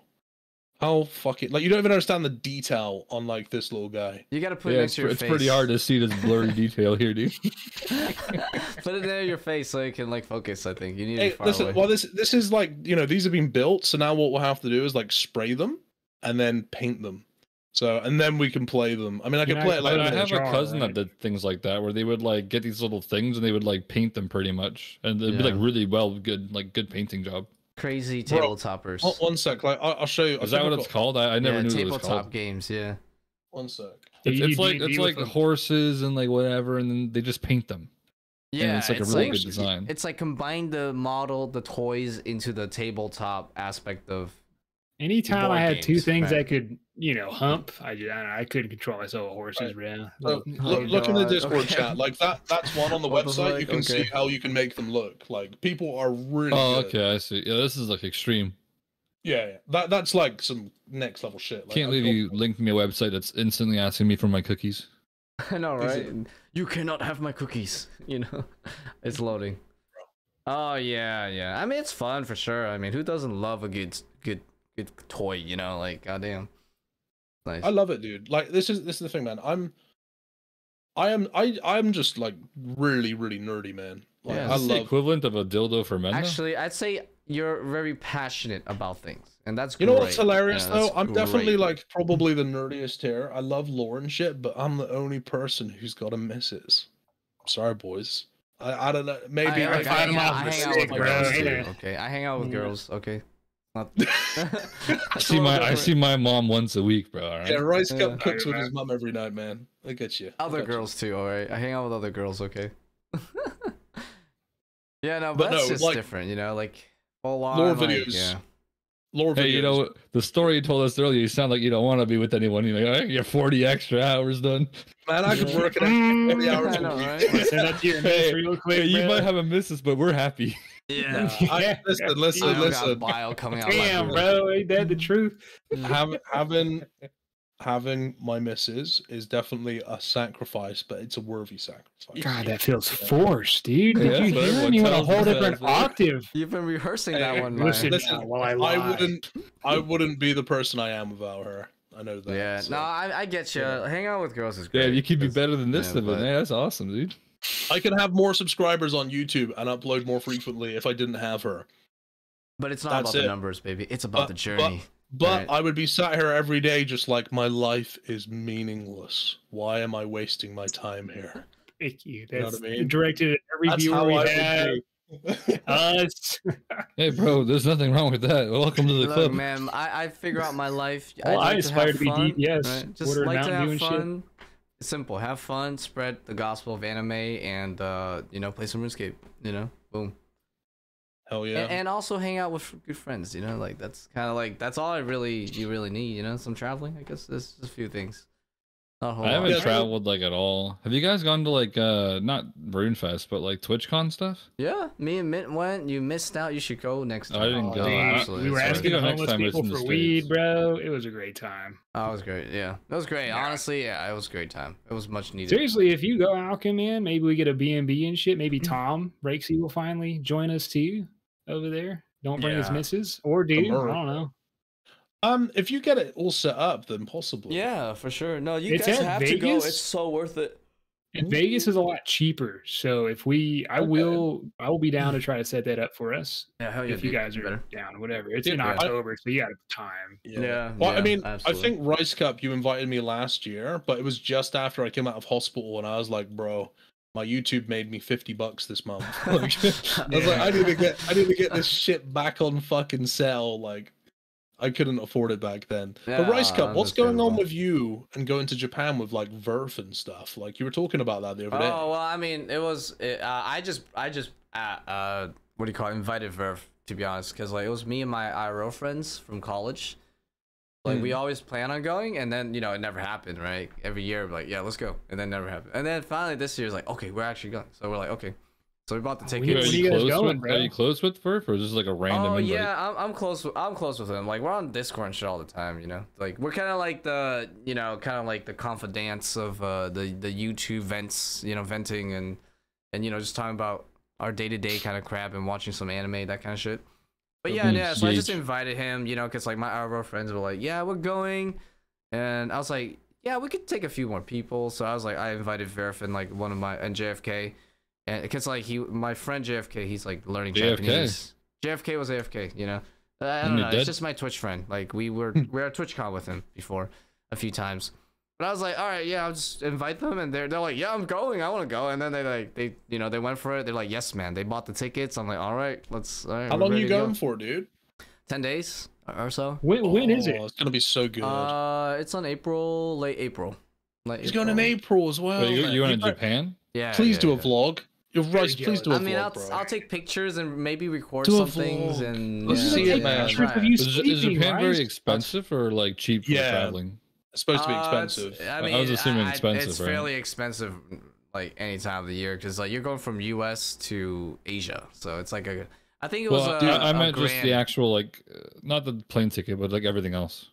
Oh, How fucking like you don't even understand the detail on like this little guy. You gotta put it next it's, to your it's face. It's pretty hard to see this blurry detail here, dude. put it near your face so you can like focus. I think you need to Hey, be far listen. away. Well, this this is like you know these have been built, so now what we'll have to do is like spray them and then paint them. So and then we can play them. I mean, I You're can play it like gonna I the have a cousin right? that did things like that where they would like get these little things and they would like paint them pretty much, and it'd be like really well good, like good painting job. Crazy Bro, tabletoppers. One- one sec, like I- I'll show you. Is that what I've it's got- called? I, I never yeah, knew it was tabletop called. games. Yeah. One sec. It's, you it's do like D&D it's like horses and like whatever, and then they just paint them. Yeah, it's like a really like good design. it's like combine the model, the toys into the tabletop aspect of. Anytime I had two things right. I could, you know, hump, I just, I, know, I couldn't control myself with horses, bro. So, Oh look, look in the Discord okay. chat. Like that. That's one on the website. You can see how you can make them look. Like people are really. Oh, good. okay, I see. Yeah, this is like extreme. Yeah, yeah. That that's like some next level shit. Like, Can't I- believe you linked me a website that's instantly asking me for my cookies. I know, Is right? You cannot have my cookies. You know, it's loading. Oh yeah, yeah. I mean, it's fun for sure. I mean, who doesn't love a good, good, good toy? You know, like goddamn. Nice. I love it, dude. Like this is this is the thing, man. I'm, I am I I'm just like really really nerdy, man. Like, Yeah, I Is this the love. equivalent of a dildo for men. Actually, I'd say you're very passionate about things, and that's You know what's hilarious Yeah, though? I'm definitely like probably the nerdiest here. I love lore and shit, but I'm the only person who's got a missus. Sorry, boys. I, I don't know. Maybe I, I, I, find hang them out, I hang out with girls too. Okay, I hang out with Mm. girls. Okay. Not... I see my I see my mom once a week, bro. all right? Yeah, Rice Yeah. Cup cooks with his mom every night, man. I get you. I Other got you. girls too. All right, I hang out with other girls. Okay. yeah, no, But but, that's no, just like, different, you know, like full on. lore like, videos. yeah. Lore Hey, you videos. know the story you told us earlier. You sound like you don't want to be with anyone. You're like, "Oh, you're 40 extra hours done. man, I could work it Mm, 40 hours I a know, right? Send that to your Hey, real quick, Hey, you might have a missus, but we're happy. Yeah. I, Yeah. listen, I listen, don't got listen. bile coming out. Damn, my bro, ain't that the truth? Mm. Have, having having my missus is definitely a sacrifice, but it's a worthy sacrifice. God, that feels forced, dude. Did Yeah, you hear him? everyone You went a whole different man. octave. You've been rehearsing that one, man. Listen, Listen, now, while I, I wouldn't I wouldn't be the person I am without her. I know that. Yeah, so. no, I, I get you. Yeah. Hang out with girls is great. Yeah, you could be better than this yeah, than but- Hey, that's awesome, dude. I could have more subscribers on YouTube and upload more frequently if I didn't have her. But it's not That's about the numbers, baby. It's about But- the journey. But Right. I would be sat here every day just like my life is meaningless. Why am I wasting my time here? Thank you. You know what I mean? directed at every That's viewer how we I have. would. Us. Hey, bro, there's nothing wrong with that. Welcome to the Look, club. man, I, I figure out my life. Well, I I like aspire to, to be have fun, DPS, right? Just order like to have and shit. It's simple. Have fun, spread the gospel of anime, and uh, you know, play some RuneScape. You know, boom. Hell yeah. And, and also hang out with good friends. You know, like that's kind of like that's all I really you really need. You know, some traveling. I guess there's just a few things. Not a whole I lot. haven't Yeah. traveled like at all. Have you guys gone to like uh not RuneFest, but like TwitchCon stuff? Yeah, me and Mint went. You missed out. You should go next time. I didn't Oh, go. dude, absolutely. we were It's asking Go the next homeless time people for weed, bro. It was a great time. Oh, it was great. Yeah, it was great. Yeah. Honestly, yeah, it was a great time. It was much needed. Seriously, if you go Alkan, man, maybe we get a B&B and shit. Mm. Maybe Tom Raikesy will finally join us too over there. Don't bring his Yeah. missus or dude. I don't know. Um, if you get it all set up, then possibly. Yeah, for sure. No, you It's guys at have to go. Vegas? It's so worth it. And Vegas is a lot cheaper. So if we, I Okay. will, I will be down to try to set that up for us. Yeah, hell yeah. if you guys are better. down, whatever. It's Yeah, in I- October, so you got time. Yeah, Well, I mean, absolutely. I think Ricecup, you invited me last year, but it was just after I came out of hospital, and I was like, bro, my YouTube made me fifty bucks this month. Like, I was like, I need to get, I need to get this shit back on fucking sale. Like, I couldn't afford it back then. but Ricecup, what's going on with you and going to Japan with like Verf and stuff? Like you were talking about that the other day. Oh well, I mean, it was. It, uh, I just, I just, uh, uh, what do you call it? Invited Verf to be honest, because like it was me and my IRL friends from college. Like we Hmm. always plan on going, and then you know it never happened, right? Every year, like yeah, let's go, and then never happened. And then finally this year is like, okay, we're actually going. So we're like, okay, so we bought the tickets. are When you you close going, with bro? Are you close with Verf or is this like a random Oh invite? yeah, I'm, I'm close. With, I'm close with him. Like we're on Discord and shit all the time. You know, like we're kind of like the, you know, kind of like the confidants of uh, the the YouTube vents. You know, venting and and you know just talking about our day to day kind of crap and watching some anime that kind of shit. But yeah, yeah. So I just invited him. You know, cause like my our friends were like, yeah, we're going, and I was like, yeah, we could take a few more people. So I was like, I invited Verf and like one of my and JFK. And because like he, my friend JFK, he's like learning JFK. Japanese. JFK was AFK, you know. I don't Isn't know. It's just my Twitch friend. Like we were we were at TwitchCon with him before. a few times. But I was like, all right, yeah, I'll just invite them, and they're they're like, yeah, I'm going, I want to go, and then they like they you know they went for it. They're like, yes, man, they bought the tickets. I'm like, all right, let's. All right, How long are you to go." going for, dude? Ten days or so. When, when is Oh, it? It's gonna be so good. Uh, it's on April, late April. Late He's going in April as well. Wait, you, man. you went You in Japan? Yeah. Please yeah, do a vlog. You're right. Please do a I vlog, mean, I'll, bro. I'll take pictures and maybe record Do some things and Let's yeah, see yeah, it, man. try Pictures of you Is, is Japan right? very expensive or like cheap for Yeah. traveling? It's supposed to be Uh, expensive. I I mean, was assuming I- expensive, It's right? fairly expensive, like any time of the year, because like you're going from U.S. to Asia, so it's like a. I think it was Well, a. I, I a meant just the actual like, uh, not the plane ticket, but like everything else.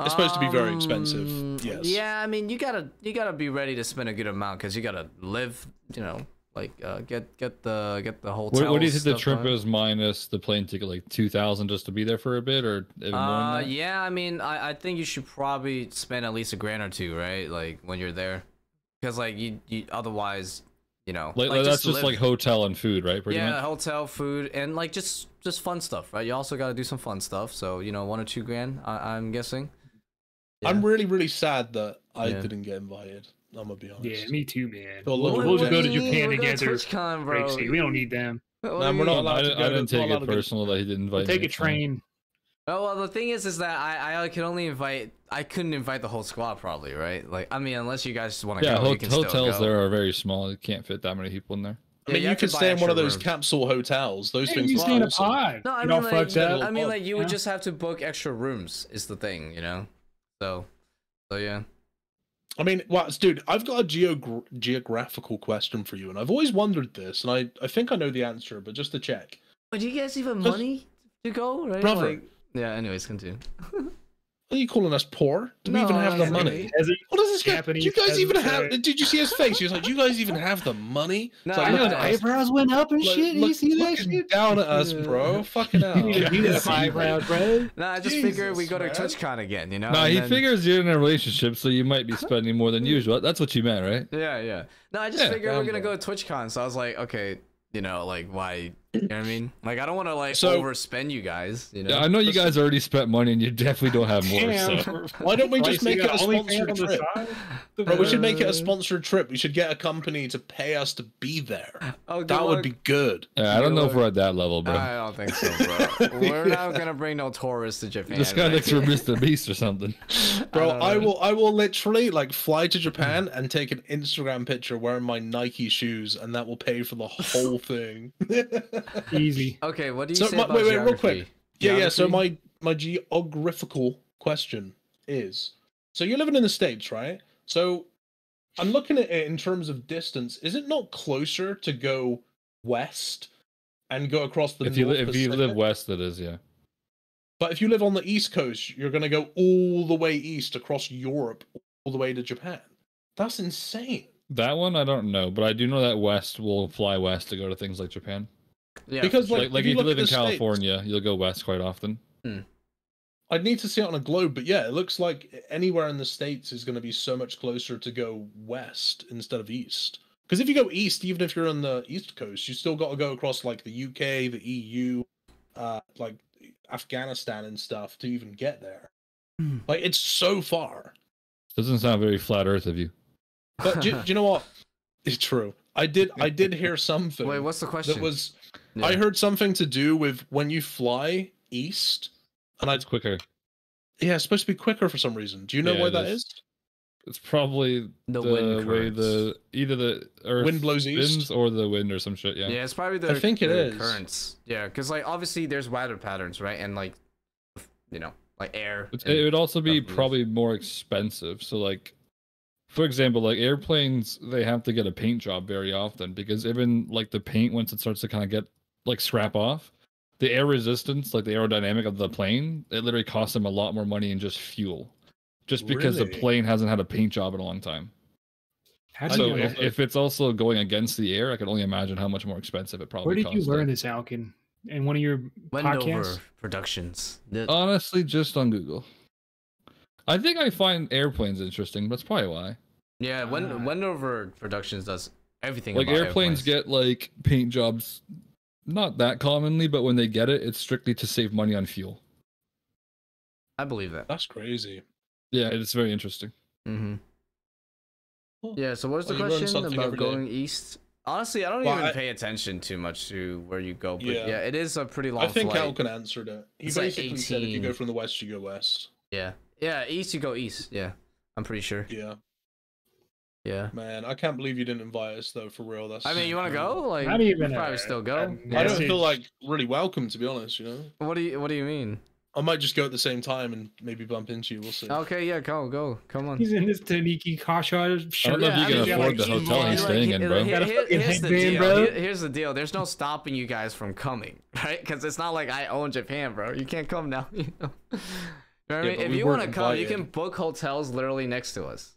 It's supposed to be very expensive, Um, yes. Yeah, I mean, you gotta you gotta be ready to spend a good amount because you gotta live. You know, like uh, get get the get the hotel. What, what do you think the trip done. is minus the plane ticket? Like two thousand just to be there for a bit, or even more Uh, yeah, I mean, I, I think you should probably spend at least a grand or two, right? Like when you're there, because like you, you otherwise, you know, Like, that's just live- like hotel and food, right? Pretty yeah, much. hotel, food, and like just just fun stuff, right? You also got to do some fun stuff, so you know, one or two grand, I, I'm guessing. I'm really, really sad that I Yeah. didn't get invited. I'm gonna be honest. Yeah, me too, man. Feel a We'll, we'll just go to. Japan We're going together. TwitchCon, bro. seat. We don't need them. What Nah, we're not allowed I, to didn't- go I didn't not take it to go- personal that he didn't invite We'll take a train. Oh well, the thing is, is that I I can only invite I couldn't invite the whole squad probably, right? Like I mean, unless you guys want to Yeah, go, ho- you can still hotels go. there are very small. You can't fit that many people in there. I mean, you you, could stay in one of those rooms. capsule hotels. Those Hey, things you are stay in a awesome. pod. No, I Get mean like fucked. I mean like you would just have to book extra rooms is the thing, you know. So, so yeah. I mean, well, dude, I've got a geog- geographical question for you, and I've always wondered this, and I, I think I know the answer, but just to check. But do you guys even 'Cause- money to go? Right? Brother. Like, yeah. Anyways, continue. Are you calling us poor? Do we No, even have the I- money? As a- What does this guy? Do you guys even peasants, have? right? Did you see his face? He was like, "Do you guys even have the money?" No, It's like, I know at the eyebrows went up and like, shit. look- you see that looking shit? down at us, bro. Fucking hell. You need to do that Jesus, eyebrow, bro. No, I just figure we Jesus, go to man. TwitchCon again, you know. No, and he then- figures you're in a relationship, so you might be spending more than usual. That's what you meant, right? Yeah, yeah. No, I just Yeah, figured we're gonna bro. go to TwitchCon, so I was like, okay, you know, like why? You know what I mean? Like, I don't want to like So- overspend you guys. You know. Yeah, I know you guys already spent money, and you definitely don't have more. Damn, So. Why don't we Christ, just make you it a sponsored trip? Bro, we should make it Uh, a sponsored trip. We should get a company to pay us to be there. Oh, good That would be good. Yeah, I don't know if we're at that level, bro. I don't think so, bro. We're not gonna bring no tourists to Japan. this guy right? looks for Mr. Beast or something. Bro, don't I, will I will literally like fly to Japan and take an Instagram picture wearing my Nike shoes and that will pay for the whole thing. Easy. Okay, what do you So, say my- about wait, wait, real geography? quick. yeah, yeah, so my my geographical question is so you're living in the states, right? So I'm looking at it in terms of distance. Is it not closer to go west and go across the if you North if you live west, it is yeah. But if you live on the East Coast, you're going to go all the way east across Europe, all the way to Japan. That's insane. That one I don't know, but I do know that west will fly west to go to things like Japan. Yeah, because, like, Like, like if you if you live in the States- California, you'll go west quite often. I'd need to see it on a globe, but yeah, it looks like anywhere in the States is going to be so much closer to go west instead of east. Because if you go east, even if you're on the East Coast, you still got to go across like the UK, the EU, uh, like Afghanistan and stuff to even get there. Hmm. Like, it's so far. Doesn't sound very flat Earth of you. But do, do you know what? It's true. I did. I did hear something. Wait, what's the question? that was Yeah. I heard something to do with when you fly east, and I It's quicker. yeah, it's supposed to be quicker for some reason. Do you know Yeah, why that is. is? It's probably The the, wind way currents. the either the earth Wind blows east? or the wind or some shit. Yeah. Yeah, it's probably the. I think it the is. currents. Yeah, because like obviously there's weather patterns, right? And like, you know, like air. It's, it would also be stuff moves. probably more expensive. So like, for example, like airplanes, they have to get a paint job very often because even like the paint once it starts to kind of get like scrap off, the air resistance, like the aerodynamic of the plane, it literally costs them a lot more money in just fuel, just because the plane hasn't had a paint job in a long time. How So you know if, if it's also going against the air, I can only imagine how much more expensive it probably. Where did you costs learn them. this, Alkan? In one of your Wendover podcasts? Productions. The- Honestly, just on Google. I think I find airplanes interesting. That's probably why. yeah, when, Ah. Wendover Productions does everything. like about airplanes, get like paint jobs not that commonly but when they get it it's strictly to save money on fuel I believe that. That's crazy. Yeah, it's very interesting. Mm-hmm. Well, Yeah. So what's the well, question about every day. going east? Honestly, I don't Well, even I- pay attention too much to where you go, but yeah, Yeah. it is a pretty long I think flight. Alkan answered it. He It's like basically said if you go from the west, you go west. Yeah. Yeah. East, you go east. Yeah. I'm pretty sure. Yeah, Yeah. man, I can't believe you didn't invite us though. For real, that's. I mean, you want to go? Like, Not you even could probably a- still go. I don't feel like really welcome to be honest. You know, What do you What do you mean? I might just go at the same time and maybe bump into you. We'll see. Okay. Yeah. Go. Go. Come on. He's in this Taniki Kasha shirt. know if you can Yeah, afford the like, hotel he's like, staying in, bro. Here- here- here's the deal. bro. Here- here's the deal. There's no stopping you guys from coming, right? Because it's not like I own Japan, bro. You can't come now. You know. You know what I mean? If you want to come, you can book hotels literally next to us.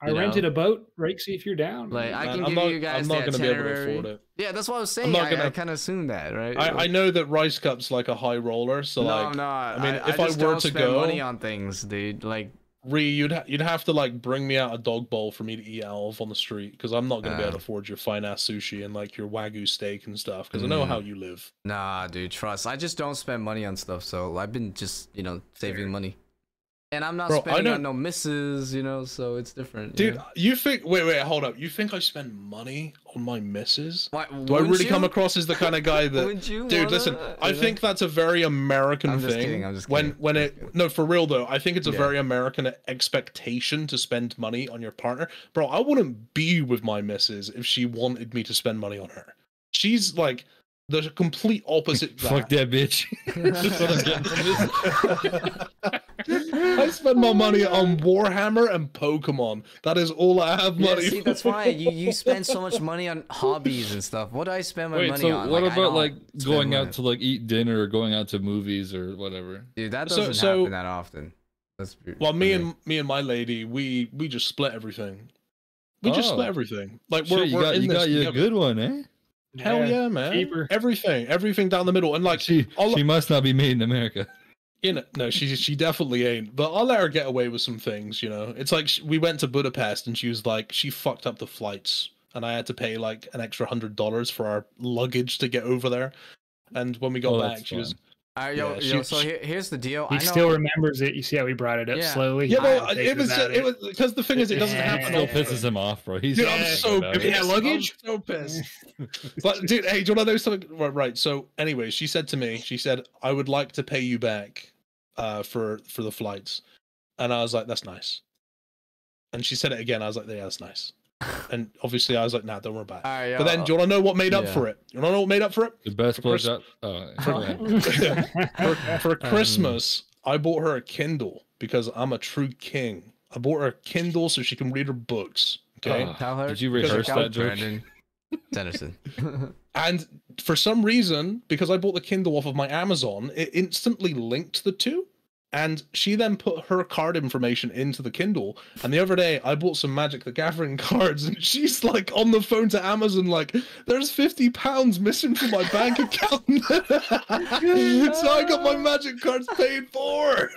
I you know? rented a boat, right? See if you're down. Like I can I'm give not, you guys I'm not the gonna be able to afford it. Yeah, that's what I was saying. I'm not gonna- kind of assumed that, right? I, I know that Ricecup's like a high roller, so no, like I'm not. I mean, I, if I just were don't to spend go- money on things, dude. Like, Re, you'd ha- you'd have to like bring me out a dog bowl for me to eat out of on the street because I'm not gonna be able to Uh. afford your fine ass sushi and like your wagyu steak and stuff because I know Mm. how you live. nah, dude. Trust. I just don't spend money on stuff, so I've been just, you know, saving money. And I'm not Bro, I spending on no misses, you know, so it's different. Dude, you know? you think? Wait, wait, hold up. You think I spend money on my misses? Why, Do I really you? come across as the kind of guy that? You Dude, wanna- listen. I know? think that's a very American I'm thing. kidding, I'm just when kidding, when I'm it just kidding. no for real though. I think it's a Yeah. very American expectation to spend money on your partner, bro. I wouldn't be with my missus if she wanted me to spend money on her. She's like the complete opposite. to Fuck that bitch. That's what I'm getting from this. I spend my money on Warhammer and Pokemon. That is all I have money. Yeah, money see, that's why you, you spend so much money on hobbies and stuff. What do I spend my Wait, money so on? what Like, I about like spend going money. out to like eat dinner or going out to movies or whatever? Dude, that So- doesn't so- happen that often. That's be- Well, for me and me and my lady, we we just split everything. We just split Oh. everything. Like we're, Shit, you we're got in you this got you a together. good one, eh? Hell yeah, man! cheaper. Everything, everything down the middle, and like She I'll- she must not be made in America. you know, no, she she definitely ain't. But I'll let her get away with some things. You know, it's like sh we went to Budapest and she was like, she fucked up the flights, and I had to pay like an extra hundred dollars for our luggage to get over there. And when we got Oh, back, that's she was fine. All right, yo, Yeah, yo, she- so here, here's the deal. He I know, still remembers it. You see how he brought it up Yeah. slowly. yeah, He but it was about it was because the thing is, it doesn't Yeah. happen. Still pisses him off, bro. He's Dude, I'm so about pissed. it. Yeah, luggage? I'm so pissed. but dude, hey, do you want to know something? Right, right. So, anyway, she said to me, she said, "I would like to pay you back, uh, for for the flights," and I was like, "That's nice." And she said it again. I was like, "Yeah, that's nice." And obviously, I was like, "Nah, don't worry about it." All right, yo, But then, do you want to know what made up for it? You want to know what made up for it? The best For Chris- blowjob. Oh, go ahead. For, for Um, Christmas, I bought her a Kindle because I'm a true king. I bought her a Kindle so she can read her books. Okay. Ah, Tell her Did you because rehearse of that joke? Brandon Tennyson. And for some reason, because I bought the Kindle off of my Amazon, it instantly linked the two. And she then put her card information into the Kindle. And the other day, I bought some Magic the Gathering cards, and she's like on the phone to Amazon, like, "There's fifty pounds missing from my bank account." so I got my Magic cards paid for.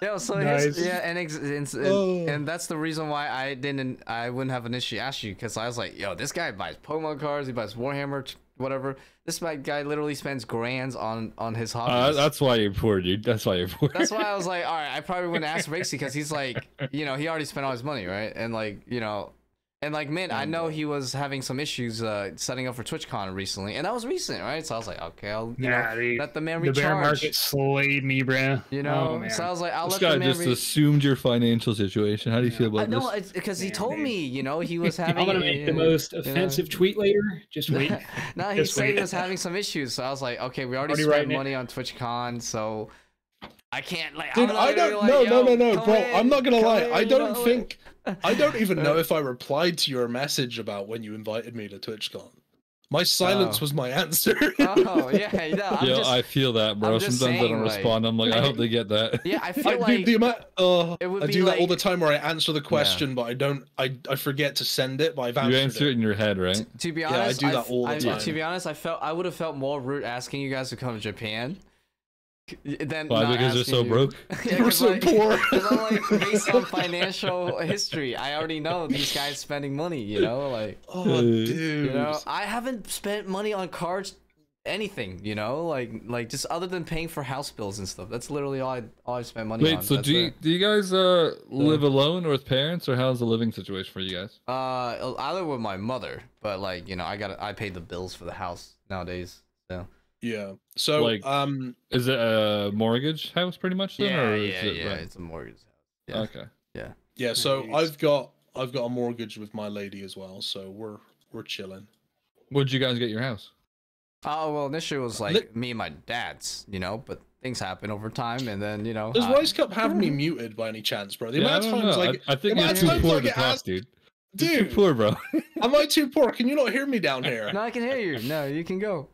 yeah. so Nice. here's, yeah, and, ex- and, and, Oh. and that's the reason why I didn't, I wouldn't have initially asked you because I was like, yo, this guy buys Pokemon cards, he buys Warhammer, t- whatever. This guy- guy literally spends grands on on his Uh, that's why you're poor, dude. That's why you're poor. That's why I was like, all right, I probably wouldn't ask Raikesy because he's like, you know, he already spent all his money, right? And like, you know, and like, man, I know he was having some issues uh, setting up for TwitchCon recently, and that was recent, right? So I was like, okay, I'll you Nah, know, dude. let the man recharge. The bear market slayed me, bro. you know, Oh, so I was like, I'll this let the guy man. just re- assumed your financial situation. How do you feel I about know this? because he told dude. me, you know, he was having. I'm gonna make the most know. offensive tweet later. Just wait. no, he Just said he was having some issues, so I was like, okay, we already, Already spent writing it. money on TwitchCon, so I can't like. Dude, I'm not I gonna be don't. like, no, no, "Yo, no, no, bro. in, I'm not gonna lie. in," I don't know, like- think. I don't even know Uh, if I replied to your message about when you invited me to TwitchCon. My silence Oh. was my answer. Oh yeah, yeah. I'm yeah, just, I feel that, bro. I'm just Sometimes I don't saying, like- respond. I'm like, I hope they get that. yeah, I I, feel dude, like the amount, uh, it would I be do that all the time where I answer the question, but I don't. I, I forget to send it, but I've You answered answer it it. in your head, right? to be Yeah, I do that f- all the I- time. To be honest, I felt I would have felt more rude asking you guys to come to Japan. Than Why? Because they're so you. broke. yeah, We're 'cause, so like, poor. 'cause I'm like based on financial history. I already know these guys spending money. You know, like Oh, Uh, dude. you know, I haven't spent money on cards anything, you know, like like just other than paying for house bills and stuff. That's literally all I all I spend money on. Wait, so That's do you, do you guys uh live alone or with parents, or how's the living situation for you guys? Uh, I live with my mother, but like you know, I got to I pay the bills for the house nowadays. So Yeah. So Like- um Is it a mortgage house, pretty much? Then, yeah, or is yeah, it yeah. rent? It's a mortgage house. Yeah. Okay. yeah, Yeah. so Nice. I've got I've got a mortgage with my lady as well, so we're we're chilling. Where'd you guys get your house? Oh well, initially it was like Li- me and my dad's, you know, but things happen over time, and then you know. Does I- Ricecup have me muted by any chance, bro? The Yeah, I amount of times know. like I, I think the you're too times I poor to get talk, asked- dude. You're too dude, poor, bro. am I too poor? Can you not hear me down here? No, I can hear you. No, you can go.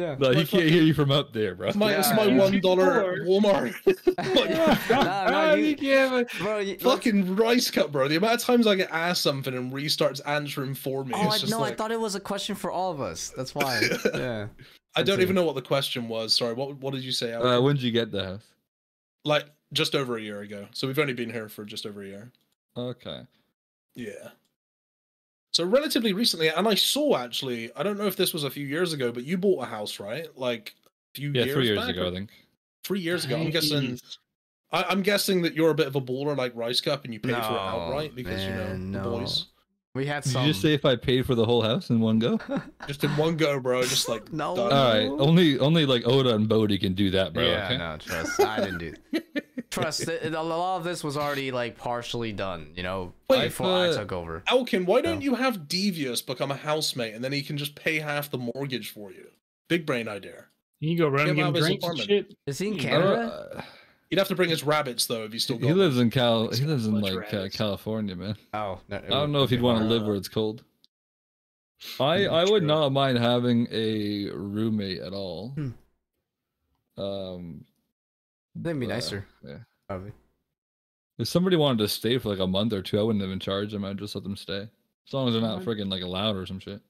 Yeah. no, he can't hear you from up there, bro. My, it's Yeah, my one dollar Poor. Walmart. Like, you- Bro, you, fucking Ricecup, bro. The amount of times I get asked something and restarts answering for me. Oh, it's I, just no, like, I thought it was a question for all of us. That's why. yeah. I don't even know what the question was. Sorry, what what did you say? Uh, when did you get the house? like just over a year ago. So we've only been here for just over a year. Okay. Yeah. So relatively recently, and I saw actually, I don't know if this was a few years ago, but you bought a house, right? Like a few Yeah, years three years back, ago, or- I think. Three years ago. I'm guessing. I, I'm guessing that you're a bit of a baller like Ricecup, and you pay for it outright because you know man, the boys. We had Did some. you just say if I paid for the whole house in one go? Just in one go, bro. Just like No. done. All right, only only like Oda and B0aty can do that, bro. yeah, okay? no, trust. I didn't do. Trust. It, it- a lot of this was already like partially done, you know, Wait, before I uh, took over. Alkan, why don't No. you have Devious become a housemate, and then he can just pay half the mortgage for you? Big brain idea. You can go run Get and him get out him of his drinks and apartment. shit. Is he in I I Canada? don't- uh, He'd have to bring his rabbits though if he still got. he lives in Cal. He lives in like uh. California, man. Oh, no, I don't know if he'd want to live where it's cold. I I would True. not mind having a roommate at all. Hmm. Um, That'd be uh, nicer. yeah. Probably. If somebody wanted to stay for like a month or two, I wouldn't even charge them. I'd just let them stay, as long as they're not Alright. friggin' like allowed or some shit.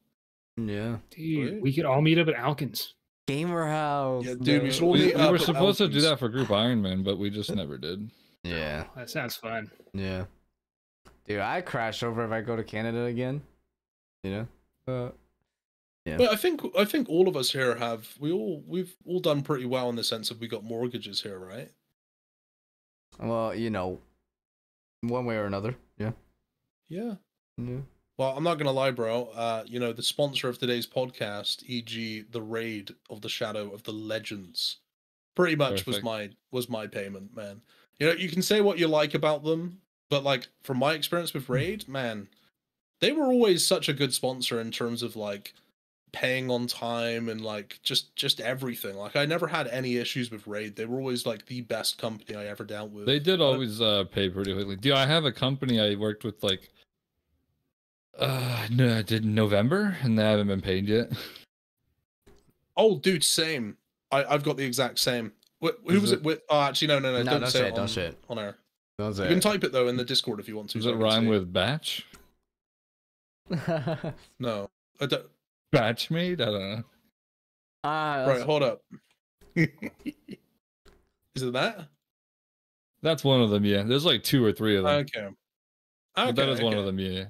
Yeah. Dude, Right. we could all meet up at Alkan's. Gamer house. Yeah, dude, we should We, we were at supposed to do that for Group Iron Man, but we just never did. Yeah. That sounds fun. Yeah. Dude, I crash over if I go to Canada again. You know? Uh, But I think I think all of us here have we all we've all done pretty well in the sense of we got mortgages here, right? well, you know, one way or another. Yeah. Yeah. Yeah. Well, I'm not gonna lie, bro. Uh, you know, the sponsor of today's podcast, e.g., the raid of the Shadow of the Legends, pretty much was my was my payment, man. You know, you can say what you like about them, but like from my experience with Raid, man, they were always such a good sponsor in terms of like paying on time and like just just everything. Like I never had any issues with Raid. They were always like the best company I ever dealt with. They did But- always uh, pay pretty quickly. Do I have a company I worked with like uh no I did in November and they haven't been paid yet. Oh, dude, same. I I've got the exact same. Wh- who Is was it- it with? Oh, actually, no, no, no. No, don't don't say say it it, don't on, say it. on air. That was You can type it though in the Discord if you want to. Does so it rhyme with batch? No. I don't... Batch made? I don't know. Ah, Right, hold up. Is it that? That's one of them, yeah. There's like two or three of them. Okay. but Okay, that is one of them, yeah.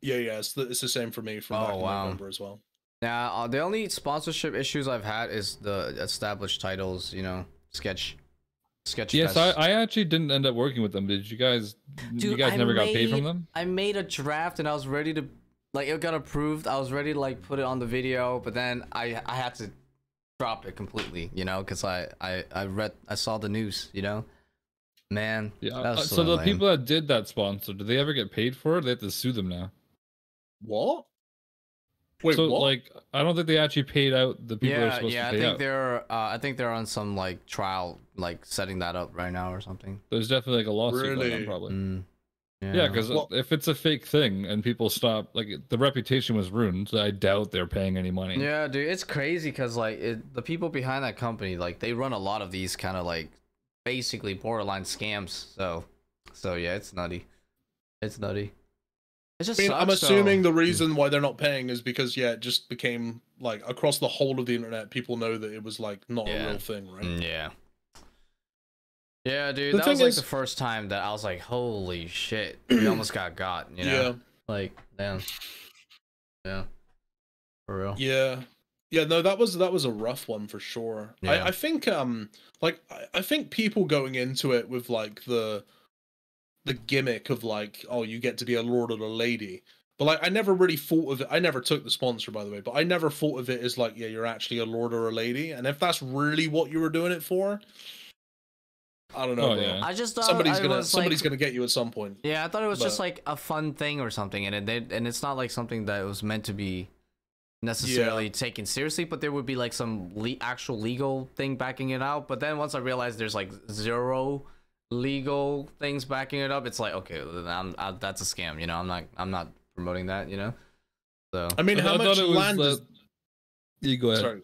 Yeah, yeah. It's the, it's the same for me from Oh, back wow. November as well. Now, uh, the only sponsorship issues I've had is the established titles, you know, sketch, sketch. Yes, I, I actually didn't end up working with them. Did you guys you guys I never got paid from them? I made a draft and I was ready to, like, it got approved. I was ready to like put it on the video, but then I I had to drop it completely, you know, because I I I read I saw the news, you know. Man, Yeah. that uh, so so the lame. people that did that sponsor, did they ever get paid for it? They have to sue them now. What? Wait, so what? like I don't think they actually paid out the people they're yeah, supposed yeah, to I think out. they're uh, I think they're on some like trial, like setting that up right now or something. There's definitely like a lawsuit going Really? on probably. Mm, Yeah, because Well- if it's a fake thing and people stop, like the reputation was ruined, so I doubt they're paying any money. Yeah, dude, it's crazy because like it, the people behind that company, like they run a lot of these kind of like basically borderline scams. So, so yeah, it's nutty. It's nutty. It just I mean, I'm sucks, though. assuming the reason why they're not paying is because yeah, it just became like across the whole of the internet, people know that it was like not Yeah. a real thing, right? Mm, Yeah. Yeah, dude, The that was like is- the first time that I was like, "Holy shit!" We almost got got. You know, Yeah, like damn. Yeah. For real. yeah, Yeah, no, that was that was a rough one for sure. Yeah. I, I think um like I, I think people going into it with like the the gimmick of like, oh, you get to be a lord or a lady. But like I never really thought of it. I never took the sponsor by the way, but I never thought of it as like, yeah, you're actually a lord or a lady. And if that's really what you were doing it for, I don't know. Oh, yeah. I just thought Somebody's I gonna was, somebody's like, gonna get you at some point. Yeah, I thought it was just like a fun thing or something, and it they, and it's not like something that was meant to be necessarily taken seriously. But there would be like some le- actual legal thing backing it out. But then once I realized there's like zero legal things backing it up, it's like okay, I'm, I, that's a scam. You know, I'm not I'm not promoting that. You know, so I mean, how thought much it was, land uh, is You go ahead. Sorry.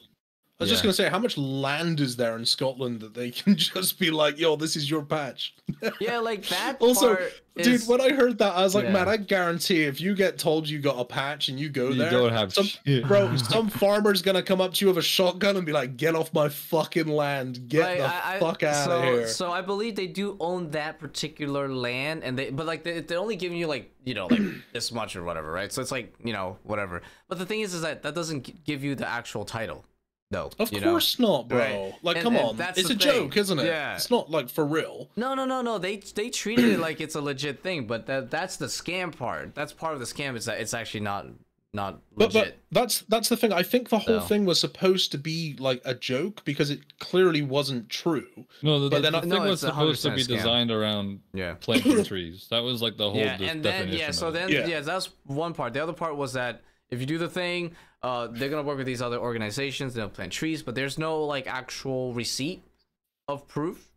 I was just gonna say, how much land is there in Scotland that they can just be like, "Yo, this is your patch." yeah, like that. Also, part Dude, is- when I heard that, I was like, Yeah. "Man, I guarantee if you get told you got a patch and you go You there, don't have some shit. bro, some farmer's gonna come up to you with a shotgun and be like, "Get off my fucking land, get Like, the I- I- fuck out so, of here." So I believe they do own that particular land, and they but like they, they're only giving you like you know like this much or whatever, right? So it's like you know whatever. But the thing is, is that that doesn't give you the actual title, though. of you know? course not, bro. Right. Like, And- come and on, that's it's a thing. joke, isn't it? Yeah. It's not like for real. No, no, no, no. They they treated it like it's a legit thing, but that that's the scam part. That's part of the scam is that it's actually not not But, legit. but that's that's the thing. I think the whole So. thing was supposed to be like a joke because it clearly wasn't true. No, the, But then the I- thing No, was supposed to be scam. designed around yeah. planting trees. That was like the whole yeah, de- and then definition. yeah, so then Yeah. yeah. that's one part. The other part was that if you do the thing, uh, they're gonna work with these other organizations. They'll plant trees, but there's no like actual receipt of proof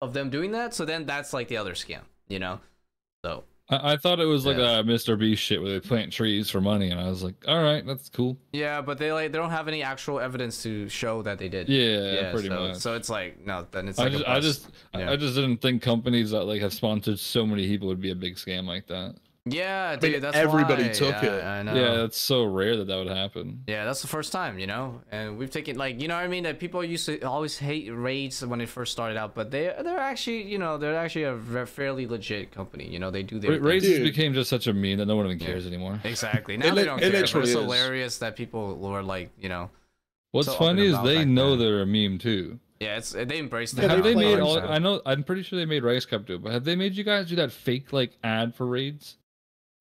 of them doing that. So then that's like the other scam, you know. So I, I thought it was like a Mr. Beast shit where they plant trees for money, and I was like, all right, that's cool. yeah, but they like they don't have any actual evidence to show that they did. Yeah, pretty so, much. So it's like no, then it's I like a just, I just, Yeah. I just didn't think companies that like have sponsored so many people would be a big scam like that. Yeah, mean, dude, that's everybody why. took I, it. I know. Yeah, it's so rare that that would happen. Yeah, that's the first time, you know, and we've taken like you know what I mean that people used to always hate raids when it first started out, but they they're actually you know they're actually a ve- fairly legit company. You know they do their Ra- thing. Raises Dude. became just such a meme that no one even cares anymore. exactly. Now It they don't it care. But it's is. hilarious that people were like you know What's so funny is they know then. they're a meme too. yeah it's they embrace Yeah, that. have they they made all? I know. I'm pretty sure they made Ricecup do it, but have they made you guys do that fake like ad for raids,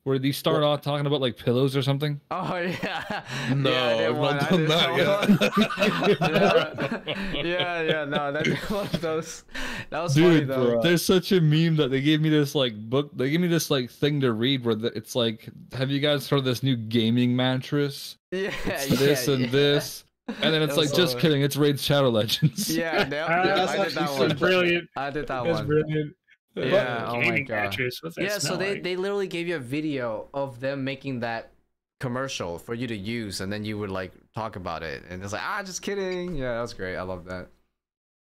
where they start off talking about like pillows or something? Oh yeah. No, yeah, I did I've one. not I done did that one. yeah. yeah, yeah, no, that one of those. That was funny Dude, though. there's such a meme that they gave me this like book. They gave me this like thing to read where the, it's like, have you guys heard of this new gaming mattress? Yeah, It's yeah, this and yeah. this, and then it's That was like, just so- kidding. It's Raid Shadow Legends. Yeah, no, Ah, yeah, that's I did that one. Brilliant. I did that That's one. brilliant. Yeah, oh my God. mattress. What's Yeah, so they, like? they literally gave you a video of them making that commercial for you to use, and then you would like talk about it, and it's like, ah, just kidding. Yeah, that was great. I love that.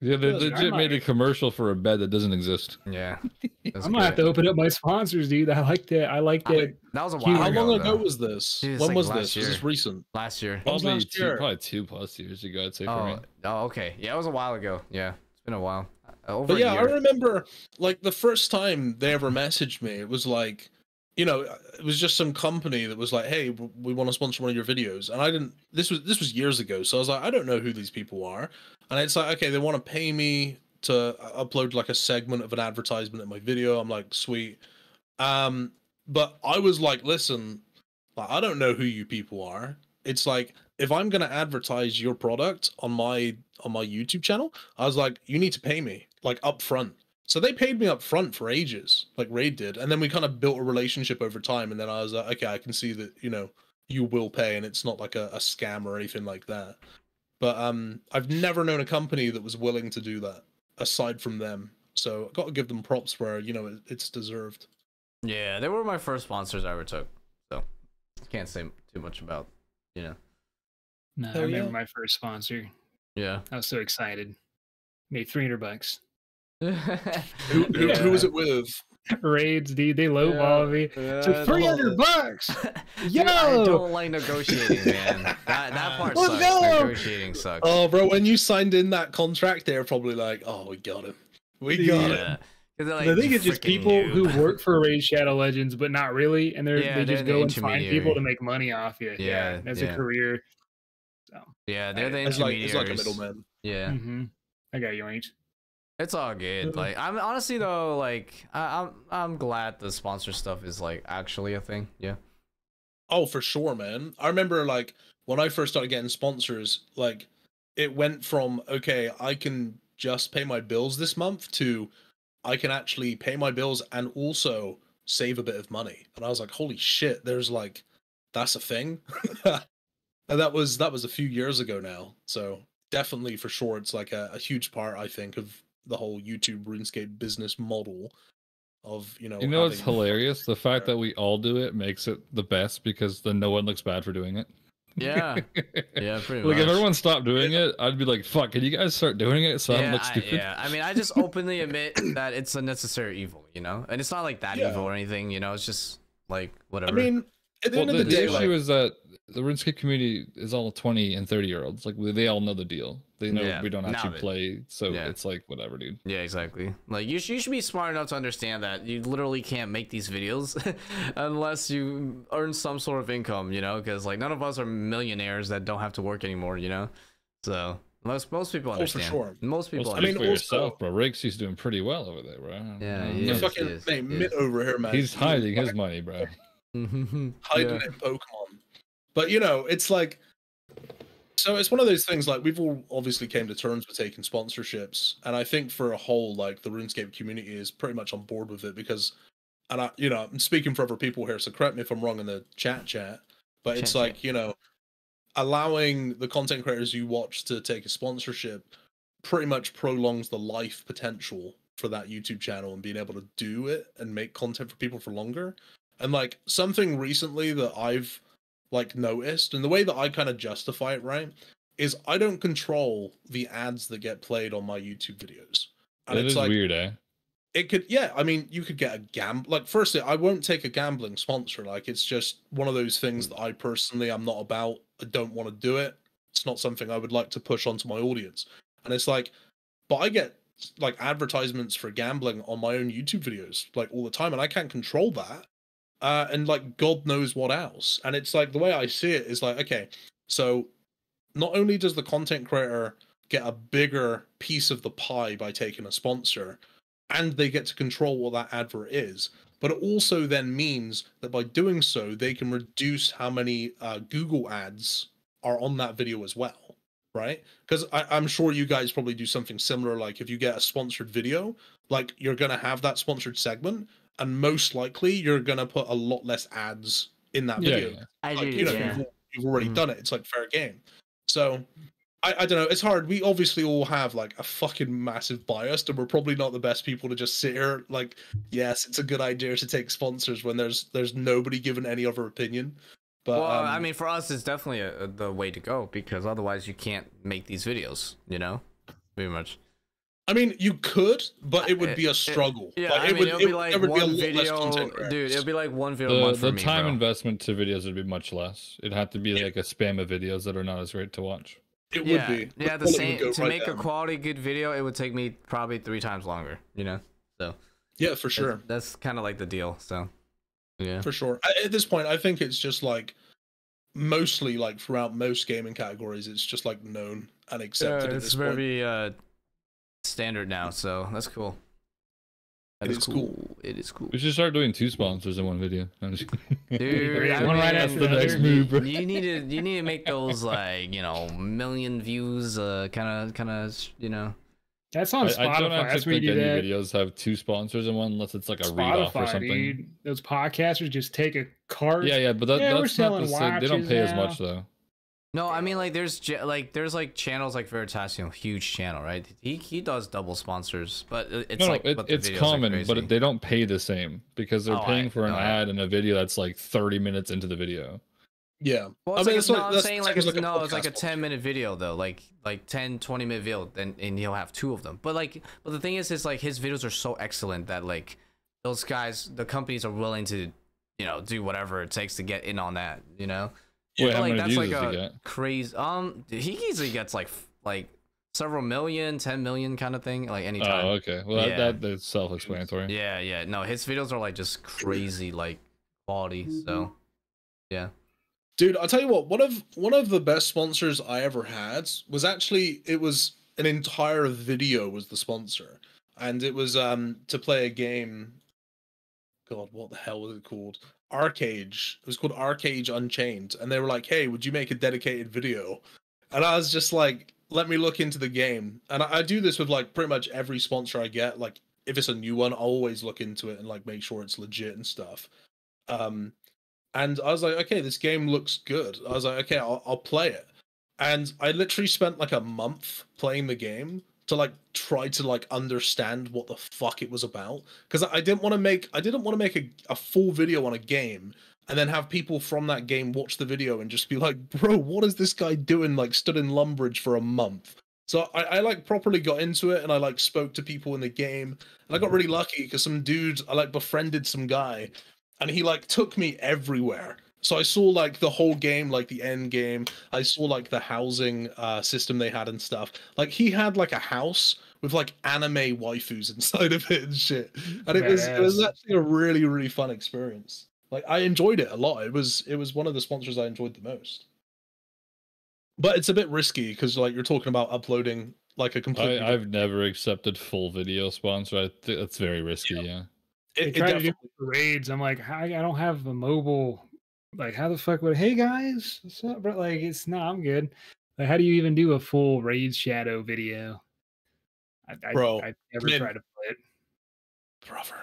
Yeah, they Listen, I legit made a commercial for a bed that doesn't exist. Yeah, I'm gonna have to open up my sponsors, dude. I like that. I like I- that. That was a How while How ago. long ago though. was this? Dude, when like was last this? Was this year. recent? Last year. Probably last two, year. probably two plus years ago. I'd say for me. Oh, oh, okay. Yeah, it was a while ago. Yeah, it's been a while. Uh, Over But yeah, I remember like the first time they ever messaged me, it was like, you know, it was just some company that was like, "Hey, we want to sponsor one of your videos," and I didn't. This was this was years ago, so I was like, I don't know who these people are, and it's like, okay, they want to pay me to uh, upload like a segment of an advertisement in my video. I'm like, sweet. Um, but I was like, listen, like, I don't know who you people are. It's like if I'm gonna advertise your product on my on my YouTube channel, I was like, you need to pay me like up front. So they paid me up front for ages, like Raid did, and then we kind of built a relationship over time. And then I was like, okay, I can see that you know you will pay, and it's not like a, a scam or anything like that. But um, I've never known a company that was willing to do that aside from them. So I got to give them props where you know it, it's deserved. Yeah, they were my first sponsors I ever took. So can't say too much about, you know. No, I remember yeah. my first sponsor. Yeah. I was so excited. Made 300 bucks. Who, who, Yeah. who was it with? Raids, dude. They lowball me. Yeah, So 300 bucks. Dude, I Yo! don't like negotiating, man. That that part Let's sucks. go! Negotiating sucks. Oh, bro, when you signed in that contract, they're probably like, "Oh, we got him. We got him." yeah. 'Cause they're like, I think "You it's just freaking people who work for Raid Shadow Legends, but not really, and they're Yeah, they they're just the go and find people to make money off you. Yeah, Yeah, as yeah. a career. Yeah, they're the It's like it's like a intermediaries. middleman. yeah, hmm I got yoinked. It's all good. Mhm. Like, I'm honestly though, like, I, I'm I'm glad the sponsor stuff is like actually a thing. Yeah. Oh, for sure, man. I remember like when I first started getting sponsors, like it went from okay, I can just pay my bills this month to I can actually pay my bills and also save a bit of money. And I was like, holy shit, there's like that's a thing. and that was that was a few years ago now. So definitely for sure it's like a, a huge part, I think, of the whole YouTube RuneScape business model of, you know, You know, it's hilarious. The fact that we all do it makes it the best because then no one looks bad for doing it. Yeah. Yeah. Pretty like much. if everyone stopped doing it, I'd be like, "Fuck! Can you guys start doing it so I don't yeah, look I, stupid?" yeah, I mean, I just openly admit that it's a necessary evil, you know, and it's not like that Yeah. evil or anything, you know. It's just like whatever. I mean, at the Well, end of the, the day, issue like, is that the RuneScape community is all 20 and 30 year olds. Like they all know the deal. They know Yeah, we don't actually that- play, so yeah. it's like whatever, dude. yeah, exactly. Like you, sh- you should be smart enough to understand that you literally can't make these videos unless you earn some sort of income, you know, because like none of us are millionaires that don't have to work anymore, you know. So most most people oh, for understand. sure. Most people. Well, I speak mean, for also- yourself, bro. Riggs, he's doing pretty well over there, bro. Yeah, he is, fucking yes, hey, yes. Mitt over here, man. He's hiding was his money, bro. hiding Yeah. it in Pokemon. But you know, it's like so it's one of those things like we've all obviously came to terms with taking sponsorships, and I think for a whole, like the RuneScape community is pretty much on board with it because and I you know, I'm speaking for other people here, so correct me if I'm wrong in the chat chat. But it's Chat, like, you know, allowing the content creators you watch to take a sponsorship pretty much prolongs the life potential for that YouTube channel and being able to do it and make content for people for longer. And like something recently that I've like noticed. And the way that I kind of justify it, right, is I don't control the ads that get played on my YouTube videos. And That it's is like weird, eh? it could yeah i mean you could get a gam like firstly i won't take a gambling sponsor. Like it's just one of those things that i personally i'm not about. I don't want to do it. It's not something i would like to push onto my audience. And it's like but i get like advertisements for gambling on my own youtube videos like all the time and i can't control that uh and like god knows what else and it's like the way i see it is like okay so not only does the content creator get a bigger piece of the pie by taking a sponsor and they get to control what that advert is. But it also then means that by doing so, they can reduce how many uh, Google ads are on that video as well, right? Because I'm sure you guys probably do something similar. Like if you get a sponsored video, like you're gonna have that sponsored segment, and most likely you're gonna put a lot less ads in that video yeah. I like, do. you know, yeah. you've, you've already Mhm. done it. It's like fair game. So I, I don't know. It's hard. We obviously all have like a fucking massive bias, and we're probably not the best people to just sit here like, yes, it's a good idea to take sponsors when there's there's nobody giving any other opinion. But well, um, I mean, for us, it's definitely a, a- the way to go because otherwise, you can't make these videos. You know, pretty much. I mean, you could, but it would be a it- struggle. Yeah, Like, I it would, it'll it, be like there would be a one lot video, content dude. It'll be like one video a The, month for the me, time bro. investment to videos would be much less. It'd have to be Yeah. like a spam of videos that are not as great to watch. It yeah, would be. yeah. The quality same to right make a quality good video, it would take me probably three times longer. You know, so Yeah, for sure. that's, that's kind of like the deal. So, yeah. for sure. A- At this point, I think it's just like mostly like throughout most gaming categories, it's just like known and Yeah, accepted at it's this point. very uh, standard now, so that's cool. That It is is cool. cool. It is cool. We should start doing two sponsors in one video. I'm just Dude, I One right after the the next move, bro. you need to you need to make those like you know million views, uh, kind of kind of you know. That's I, on I Spotify. don't actually That's where you think do any that. videos have two sponsors in one unless it's like a read off or something. dude. Those podcasters just take a cart. Yeah, yeah, but that, Yeah, that's not the same. They don't watches pay as much though. No, I mean like there's like there's like channels like Veritasium, you know, huge channel, right? He he does double sponsors, but uh, it's no, like it, but the it's videos are common, crazy. but they don't pay the same because they're Oh, I- paying for an no, ad in a video that's like 30 minutes into the video. Yeah. Well, I it's mean, like, it's no, like- I'm saying like it's as like no, it's like a 10 minute video though, like like 10, 20 minute video, then and he'll have two of them. But like, but the thing is, is like his videos are so excellent that like those guys, the companies are willing to, you know, do whatever it takes to get in on that, you know. Wait, But, how like many that's views like does a he get? crazy. Um, he easily gets like like several million, 10 million kind of thing, like anytime. Oh, okay. Well, Yeah. that, that that's self-explanatory. Yeah, yeah. No, his videos are like just crazy like quality. So, yeah. Dude, I'll tell you what, one of one of the best sponsors I ever had was actually it was an entire video was the sponsor. And it was um to play a game. God, what the hell was it called? ArcheAge. It was called ArcheAge Unchained. And they were like, Hey, would you make a dedicated video? And I was just like, let me look into the game. And I, I do this with like pretty much every sponsor I get. Like if it's a new one, I'll always look into it and like make sure it's legit and stuff. Um and I was like, okay, this game looks good. I was like, okay, I'll, I'll play it. And I literally spent like a month playing the game to like try to like understand what the fuck it was about because I didn't want to make I didn't want to make a, a full video on a game and then have people from that game watch the video and just be like, bro, what is this guy doing? Like stood in Lumbridge for a month. So I, I like properly got into it and I like spoke to people in the game and I got mm-hmm. really lucky because some dude I like befriended some guy and he like took me everywhere. So I saw like the whole game, like the end game. I saw like the housing uh, system they had and stuff. Like he had like a house with like anime waifus inside of it and shit. And it was it was actually a really really fun experience. Like I enjoyed it a lot. It was it was one of the sponsors I enjoyed the most. But it's a bit risky because like you're talking about uploading like a complete. I, I've never accepted full video sponsor. I think that's very risky. Yeah. They it, it try to do definitely- raids. I'm like, I, I don't have a mobile. Like, how the fuck would? Hey guys, what's up, bro? Like, it's no, I'm good. Like, how do you even do a full raid shadow video? I, I, Bro, I never man. tried to play it. brother.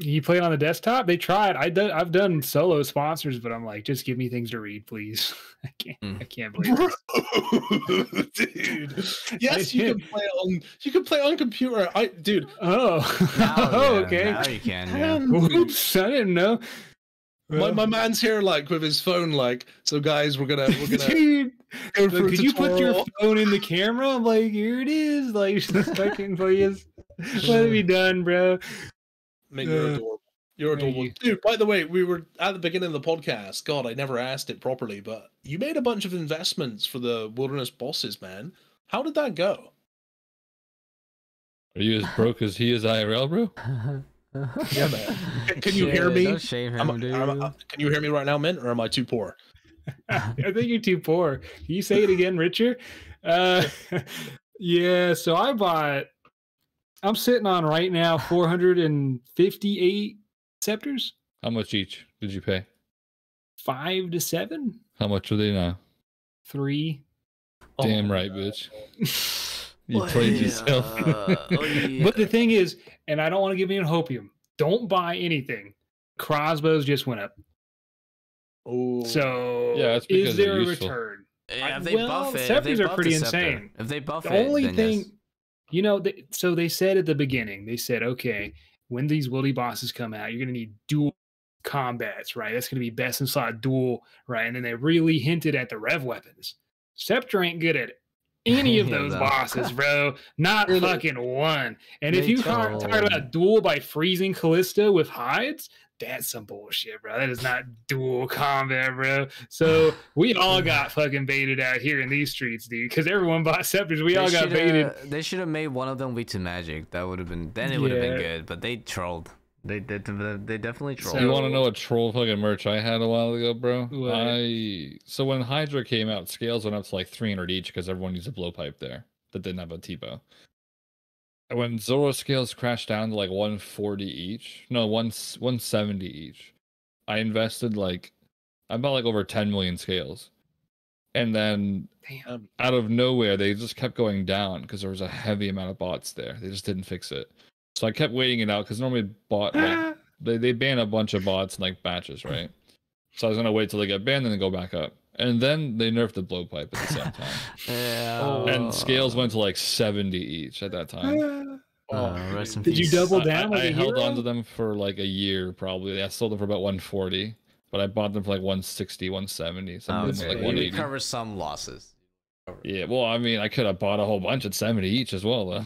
You play it on the desktop? They tried. I done. I've done solo sponsors, but I'm like, just give me things to read, please. I can't. Mm. I can't believe Bro, it. dude. Yes, you can play on you can play on computer. I dude, Oh, Now, oh, yeah, okay. Now you can. Yeah. um, Oops, I didn't know. My, my man's here like with his phone like so guys we're gonna we're gonna Dude, go Like, for a could you put your phone in the camera? I'm like, here it is. Like, just fucking please. Let it be done, bro. Make you're Uh, adorable. You're adorable. you. Dude, by the way, we were at the beginning of the podcast. God, I never asked it properly, but you made a bunch of investments for the wilderness bosses, man. How did that go? Are you as broke as he is IRL, bro? Yeah, man. Can- can you hear me? Don't shame him, Am I- dude. am I- can you hear me right now, Mint, or am I too poor? I think you're too poor. Can you say it again, Richard? Uh, yeah, so I bought, I'm sitting on right now 458 scepters, How much each did you pay? five to seven, How much are they now? three. Damn Oh, right, no. bitch. You played yourself. Uh, oh, yeah. But the thing is, and I don't want to give you an hopium, don't buy anything. Crossbows just went up. Oh, So Yeah, it's is because they're there a return? Yeah, if they well, buff it, if scepters they are pretty the insane. If they buff the it, only then thing, yes. you know, they, so they said at the beginning, they said, okay, when these wildy bosses come out, you're going to need dual combats, right? That's going to be best in slot dual, right? And then they really hinted at the rev weapons. Scepter ain't good at any of those bosses, bro. Not Really? fucking one. And if you talk, talk about duel by freezing Callisto with hides, that's some bullshit, bro. That is not dual combat, bro. So we all got fucking baited out here in these streets, dude. Because everyone bought scepters. We They all got baited. They should have made one of them weak to magic. That would have been then it would have been good. But they trolled. They did. They definitely trolled. So- you want to know what troll fucking merch I had a while ago, bro? What? I so when Hydra came out, scales went up to like 300 each because everyone used a blowpipe there that didn't have a T-bow. And When Zulrah scales crashed down to like 140 each, no, one 170 each, I invested like I bought like over 10 million scales, and then Damn. um, out of nowhere they just kept going down because there was a heavy amount of bots there. They just didn't fix it. So I kept waiting it out because normally bot like, they they ban a bunch of bots in like batches, right? So I was gonna wait till they get banned and then go back up. And then they nerfed the blowpipe at the same time. yeah. Oh. and scales went to like 70 each at that time. Uh, rest in Did you double down I, like I a held on to them for like a year probably. I sold them for about 140, but I bought them for like 160, 170, some Oh, of them okay. like you 180. recover some losses. Yeah, well, I mean, I could have bought a whole bunch at 70 each as well, though.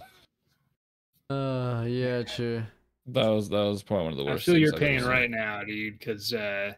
Uh, yeah, true. That was that was probably one of the I worst. feel things you're I've ever paying right now, dude, because uh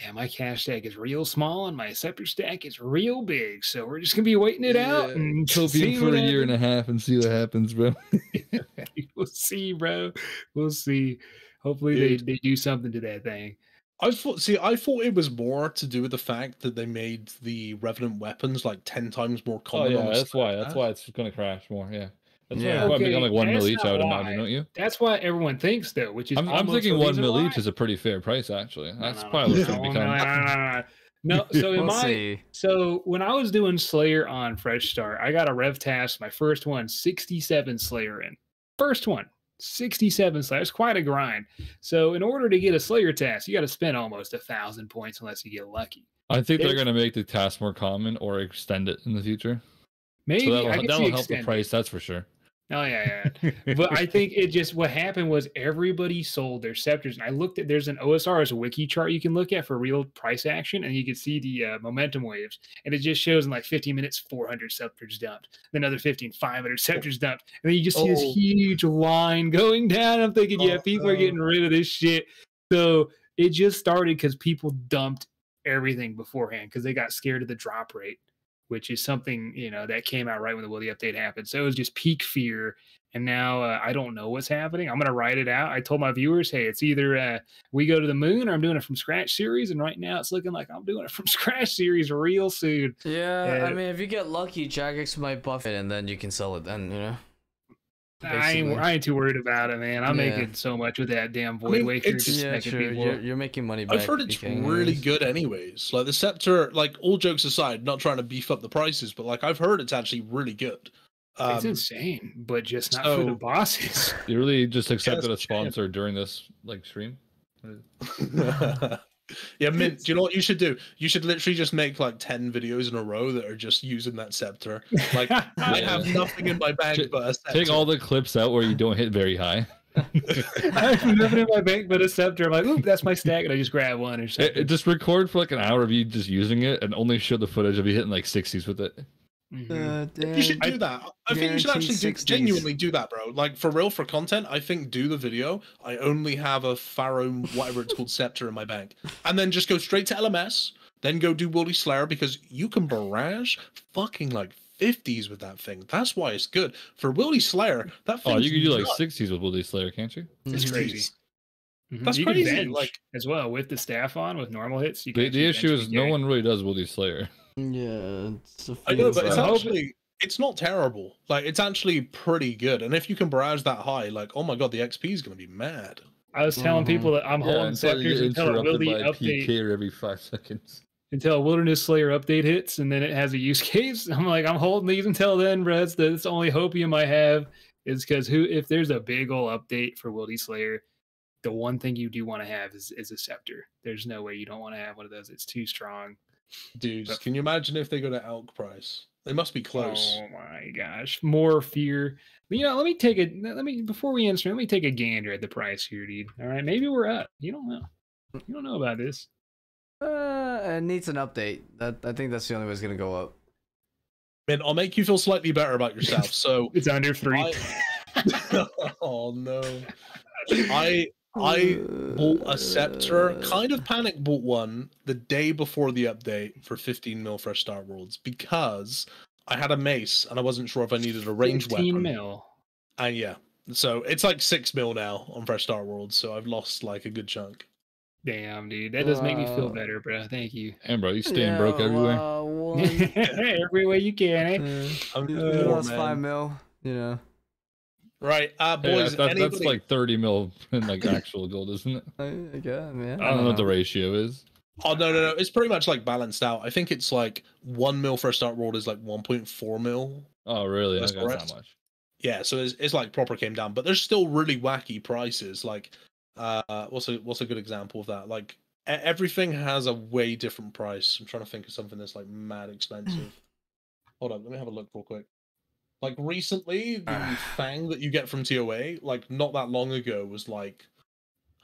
yeah, my cash stack is real small and my scepter stack is real big. So we're just gonna be waiting it out Yeah, and Kill see for what a year and a half and see what happens, bro. we'll see, bro. We'll see. Hopefully they, Dude. they do something to that thing. I thought, see, I thought it was more to do with the fact that they made the revenant weapons like ten times more Oh common. yeah, on the that's why. That's why it's gonna crash more. Yeah. That's Yeah. why it's Okay, become like one mil each, I would imagine, don't you? That's what everyone thinks, though. Which is I'm, I'm thinking one mil each is a pretty fair price, actually. No, That's no, probably what's no, gonna no, become. no, no, no, no. No, so in We'll my see. so when I was doing Slayer on Fresh Start, I got a rev task, my first one, 67 Slayer in. First one, 67 Slayer. It's quite a grind. So in order to get a Slayer task, you got to spend almost a thousand points unless you get lucky. I think they're gonna make the task more common or extend it in the future. Maybe so that'll, that'll help the extending. price, that's for sure. Oh yeah, yeah. but I think it just what happened was everybody sold their scepters, and I looked at there's an OSRS wiki chart you can look at for real price action, and you can see the uh, momentum waves, and it just shows in like 15 minutes 400 scepters dumped, then another 15 500 scepters dumped, and then you just see Oh. this huge line going down. I'm thinking, yeah, Oh, people are getting rid of this shit. So it just started because people dumped everything beforehand because they got scared of the drop rate which is something you know that came out right when the Wildy update happened. So it was just peak fear, and now uh, I don't know what's happening. I'm gonna write it out. I told my viewers, hey, it's either uh, we go to the moon or I'm doing it from scratch series, and right now it's looking like I'm doing it from scratch series real soon. Yeah, I Uh, mean, if you get lucky, Jagex might buff it, and then you can sell it. Then you know. I ain't, I ain't too worried about it, man. I'm Yeah. making so much with that damn void mean, waker. it's- just Yeah, making true. people- You're, you're making money back. I've heard it's really anyways. good, anyways. Like the scepter, like all jokes aside, not trying to beef up the prices, but like I've heard it's actually really good. it's Um, insane, but just not for the bosses. You really just accepted a that's true. sponsor during this like stream? yeah, Mint. Do you know what you should do? You should literally just make like ten videos in a row that are just using that scepter. Like I have nothing in my bank Take- but a scepter. Take all the clips out where you don't hit very high. I have nothing in my bank but a scepter. I'm like, oop, that's my stack, and I just grab one or It, something. it- just record for like an hour of you just using it and only show the footage of you hitting like 60s with it. Mhm. You should do that. I think you should actually do, genuinely do that, bro. Like for real, for content, I think do the video. I only have a Pharaoh, whatever it's called, scepter in my bank, and then just go straight to LMS. Then go do Woolly Slayer because you can barrage fucking like fifties with that thing. That's why it's good for Woolly Slayer. That Oh, you can do like 60s with Woolly Slayer, can't you? It's crazy. Mhm. That's You can crazy, venge like- as well with the staff on with normal hits. You can The, the issue is no one really does Woolly Slayer. Yeah, it's a I know, but it's actually it's not terrible. Like it's actually pretty good. And if you can barrage that high, like oh my god, the XP is gonna be mad. I was telling Mhm. people that I'm holding until you scepters until a interrupted Wildy by a update PK every five seconds. until a Wilderness Slayer update hits, and then it has a use case. I'm like, I'm holding these until then, bro. That's the, only hope you might have is because who if there's a big ol' update for Wildy Slayer, the one thing you do want to have is is a scepter. There's no way you don't want to have one of those. It's too strong. Dudes, But- can you imagine if they go to alch price? They must be close. Oh my gosh, more fear. But, you know, let me take a let me before we answer. Let me take a gander at the price here, dude. All right, maybe we're up. You don't know. You don't know about this. Uh, it needs an update. That I think that's the only way it's gonna go up. Man, I'll make you feel slightly better about yourself. So It's under three. oh no. I I bought a scepter, kind of panic bought one the day before the update for 15 mil fresh start worlds because I had a mace and I wasn't sure if I needed a ranged 15 weapon. mil. And yeah. So it's like six mil now on Fresh Start Worlds, so I've lost like a good chunk. Damn, dude, that does make me feel better, bro. Thank you. And bro, you staying broke everywhere. Uh, Every way you can, eh? uh, I'm you poor, lost man. five mil. You know, Right, uh, Yeah, boys. that's, that's like 30 mil in like actual gold, isn't it? I, I guess, man. I don't know what the ratio is. Oh no, no, no! It's pretty much like balanced out. I think it's like one mil Fresh Start World is like 1.4 mil. Oh, really? That's Okay, that's correct. not much. Yeah, so it's, it's like proper came down, but there's still really wacky prices. Like, uh, what's a what's a good example of that? Like, everything has a way different price. I'm trying to think of something that's like mad expensive. Hold on, let me have a look real quick. Like recently, the Fang that you get from TOA, like not that long ago, was like,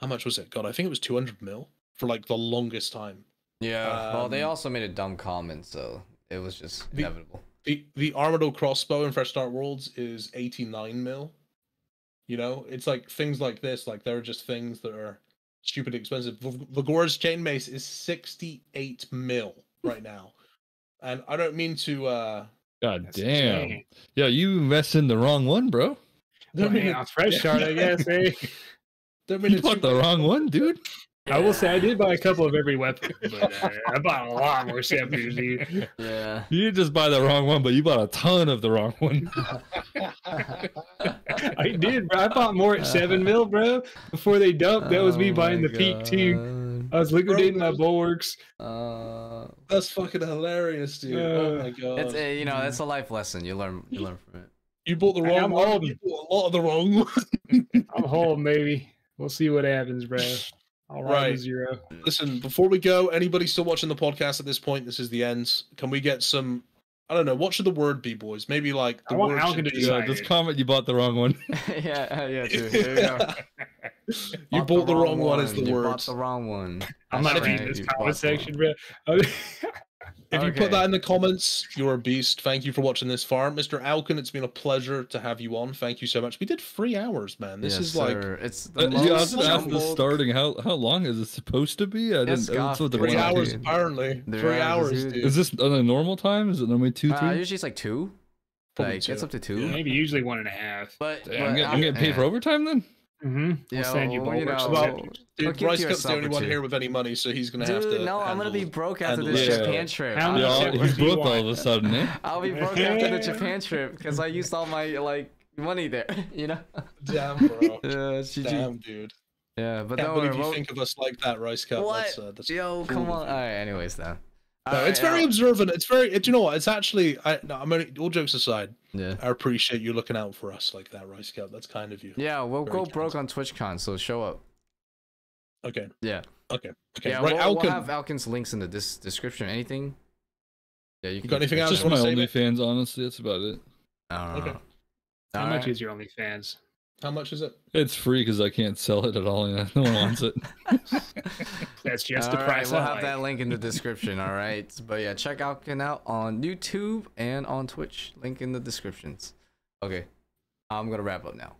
how much was it? God, I think it was 200 mil for like the longest time. Yeah. well, they Um, also made a dumb comment, so it was just The- inevitable. The the Armadyl crossbow in Fresh Start Worlds is 89 mil. You know, it's like things like this, like there are just things that are stupid expensive. Viggora's chainmace is 68 mil right now. And I don't mean to uh God That's damn. insane. Yeah, you invested in the wrong one, bro. don't mean Yeah, fresh start, I guess, eh? You bought the my- wrong one, dude. I will say I did buy a couple of every weapon, but uh, I bought a lot more scepters, dude. Yeah. You didn't just buy the wrong one, but you bought a ton of the wrong one. I did, bro. I bought more at seven mil, bro. Before they dumped, that was me Oh buying my the peak too. God. I was liquidating my bulwarks. Uh, That's fucking hilarious, dude. oh Uh, my god. it's a, you know that's a life lesson. You learn you learn from it. you bought the wrong I'm one. old. You bought a lot of the wrong one. I'm home, maybe. We'll see what happens, bro. I'll ride Right. to zero. Listen, before we go, anybody still watching the podcast at this point? This is the end. Can we get some? I don't know. What should the word be, boys? Maybe like the I want word Alkan should to be- decide. yeah, just comment you bought the wrong one. yeah, uh, yeah, dude. There we go. you bought the wrong one, is the you word. Bought the wrong one. I'm not right, reading this you bought comment the wrong section, bro. If you Okay. put that in the comments, you're a beast. Thank you for watching this far, Mr. Alkan. It's been a pleasure to have you on. Thank you so much. We did three hours, man. This Yes, is like sir. it's Uh, the yeah, I was most gonna ask the starting. How how long is it supposed to be? I didn't. It's That's what the got three hours dude. apparently. Three Three hours, hours, dude. dude. Is this on a normal time? Is it normally two, Uh, three? usually it's like two. Probably like it's up to two. Yeah. Maybe usually one and a half. But, Damn, but I'm, getting, I'm getting paid yeah. for overtime then. Mm-hmm. Yeah, I'll send you well, you bulwarks. know, Well, I'll Dude, give Rice you a Cup's the sub only or one two. here with any money, so he's gonna have Dude, to. no, I'm gonna be broke after this this. Japan trip. How I'm Yeah, he's broke all of a sudden, eh? I'll be broke after the Japan trip because I used all my like money there. You know. Damn, bro. Uh, Damn, dude. Yeah, but Can't don't worry. you think of us like that, Ricecup. What? That's, uh, that's Yo, come on. All right. Anyways, though. No, it's very observant. It's very. Do you know what? It's actually. I. No, I'm only. All jokes aside, Yeah. I appreciate you looking out for us like that, Ricecup. That's kind of you. Yeah, we'll Very go kind. broke on TwitchCon, so show up. Okay. Yeah. Okay. Okay. Yeah, right. we'll, Alkan, we'll have Alkan's links in the dis- description. Anything? Yeah, you, can got anything else Just my wanna? OnlyFans, honestly. That's about it. I don't Okay. know. How All much right. is your OnlyFans? How much is it? It's free because I can't sell it at all. Yeah, no one wants it. That's just the price right, we'll have like. that link in the description. All right, but yeah, check Alkan out on YouTube and on Twitch. Link in the descriptions. Okay, I'm gonna wrap up now.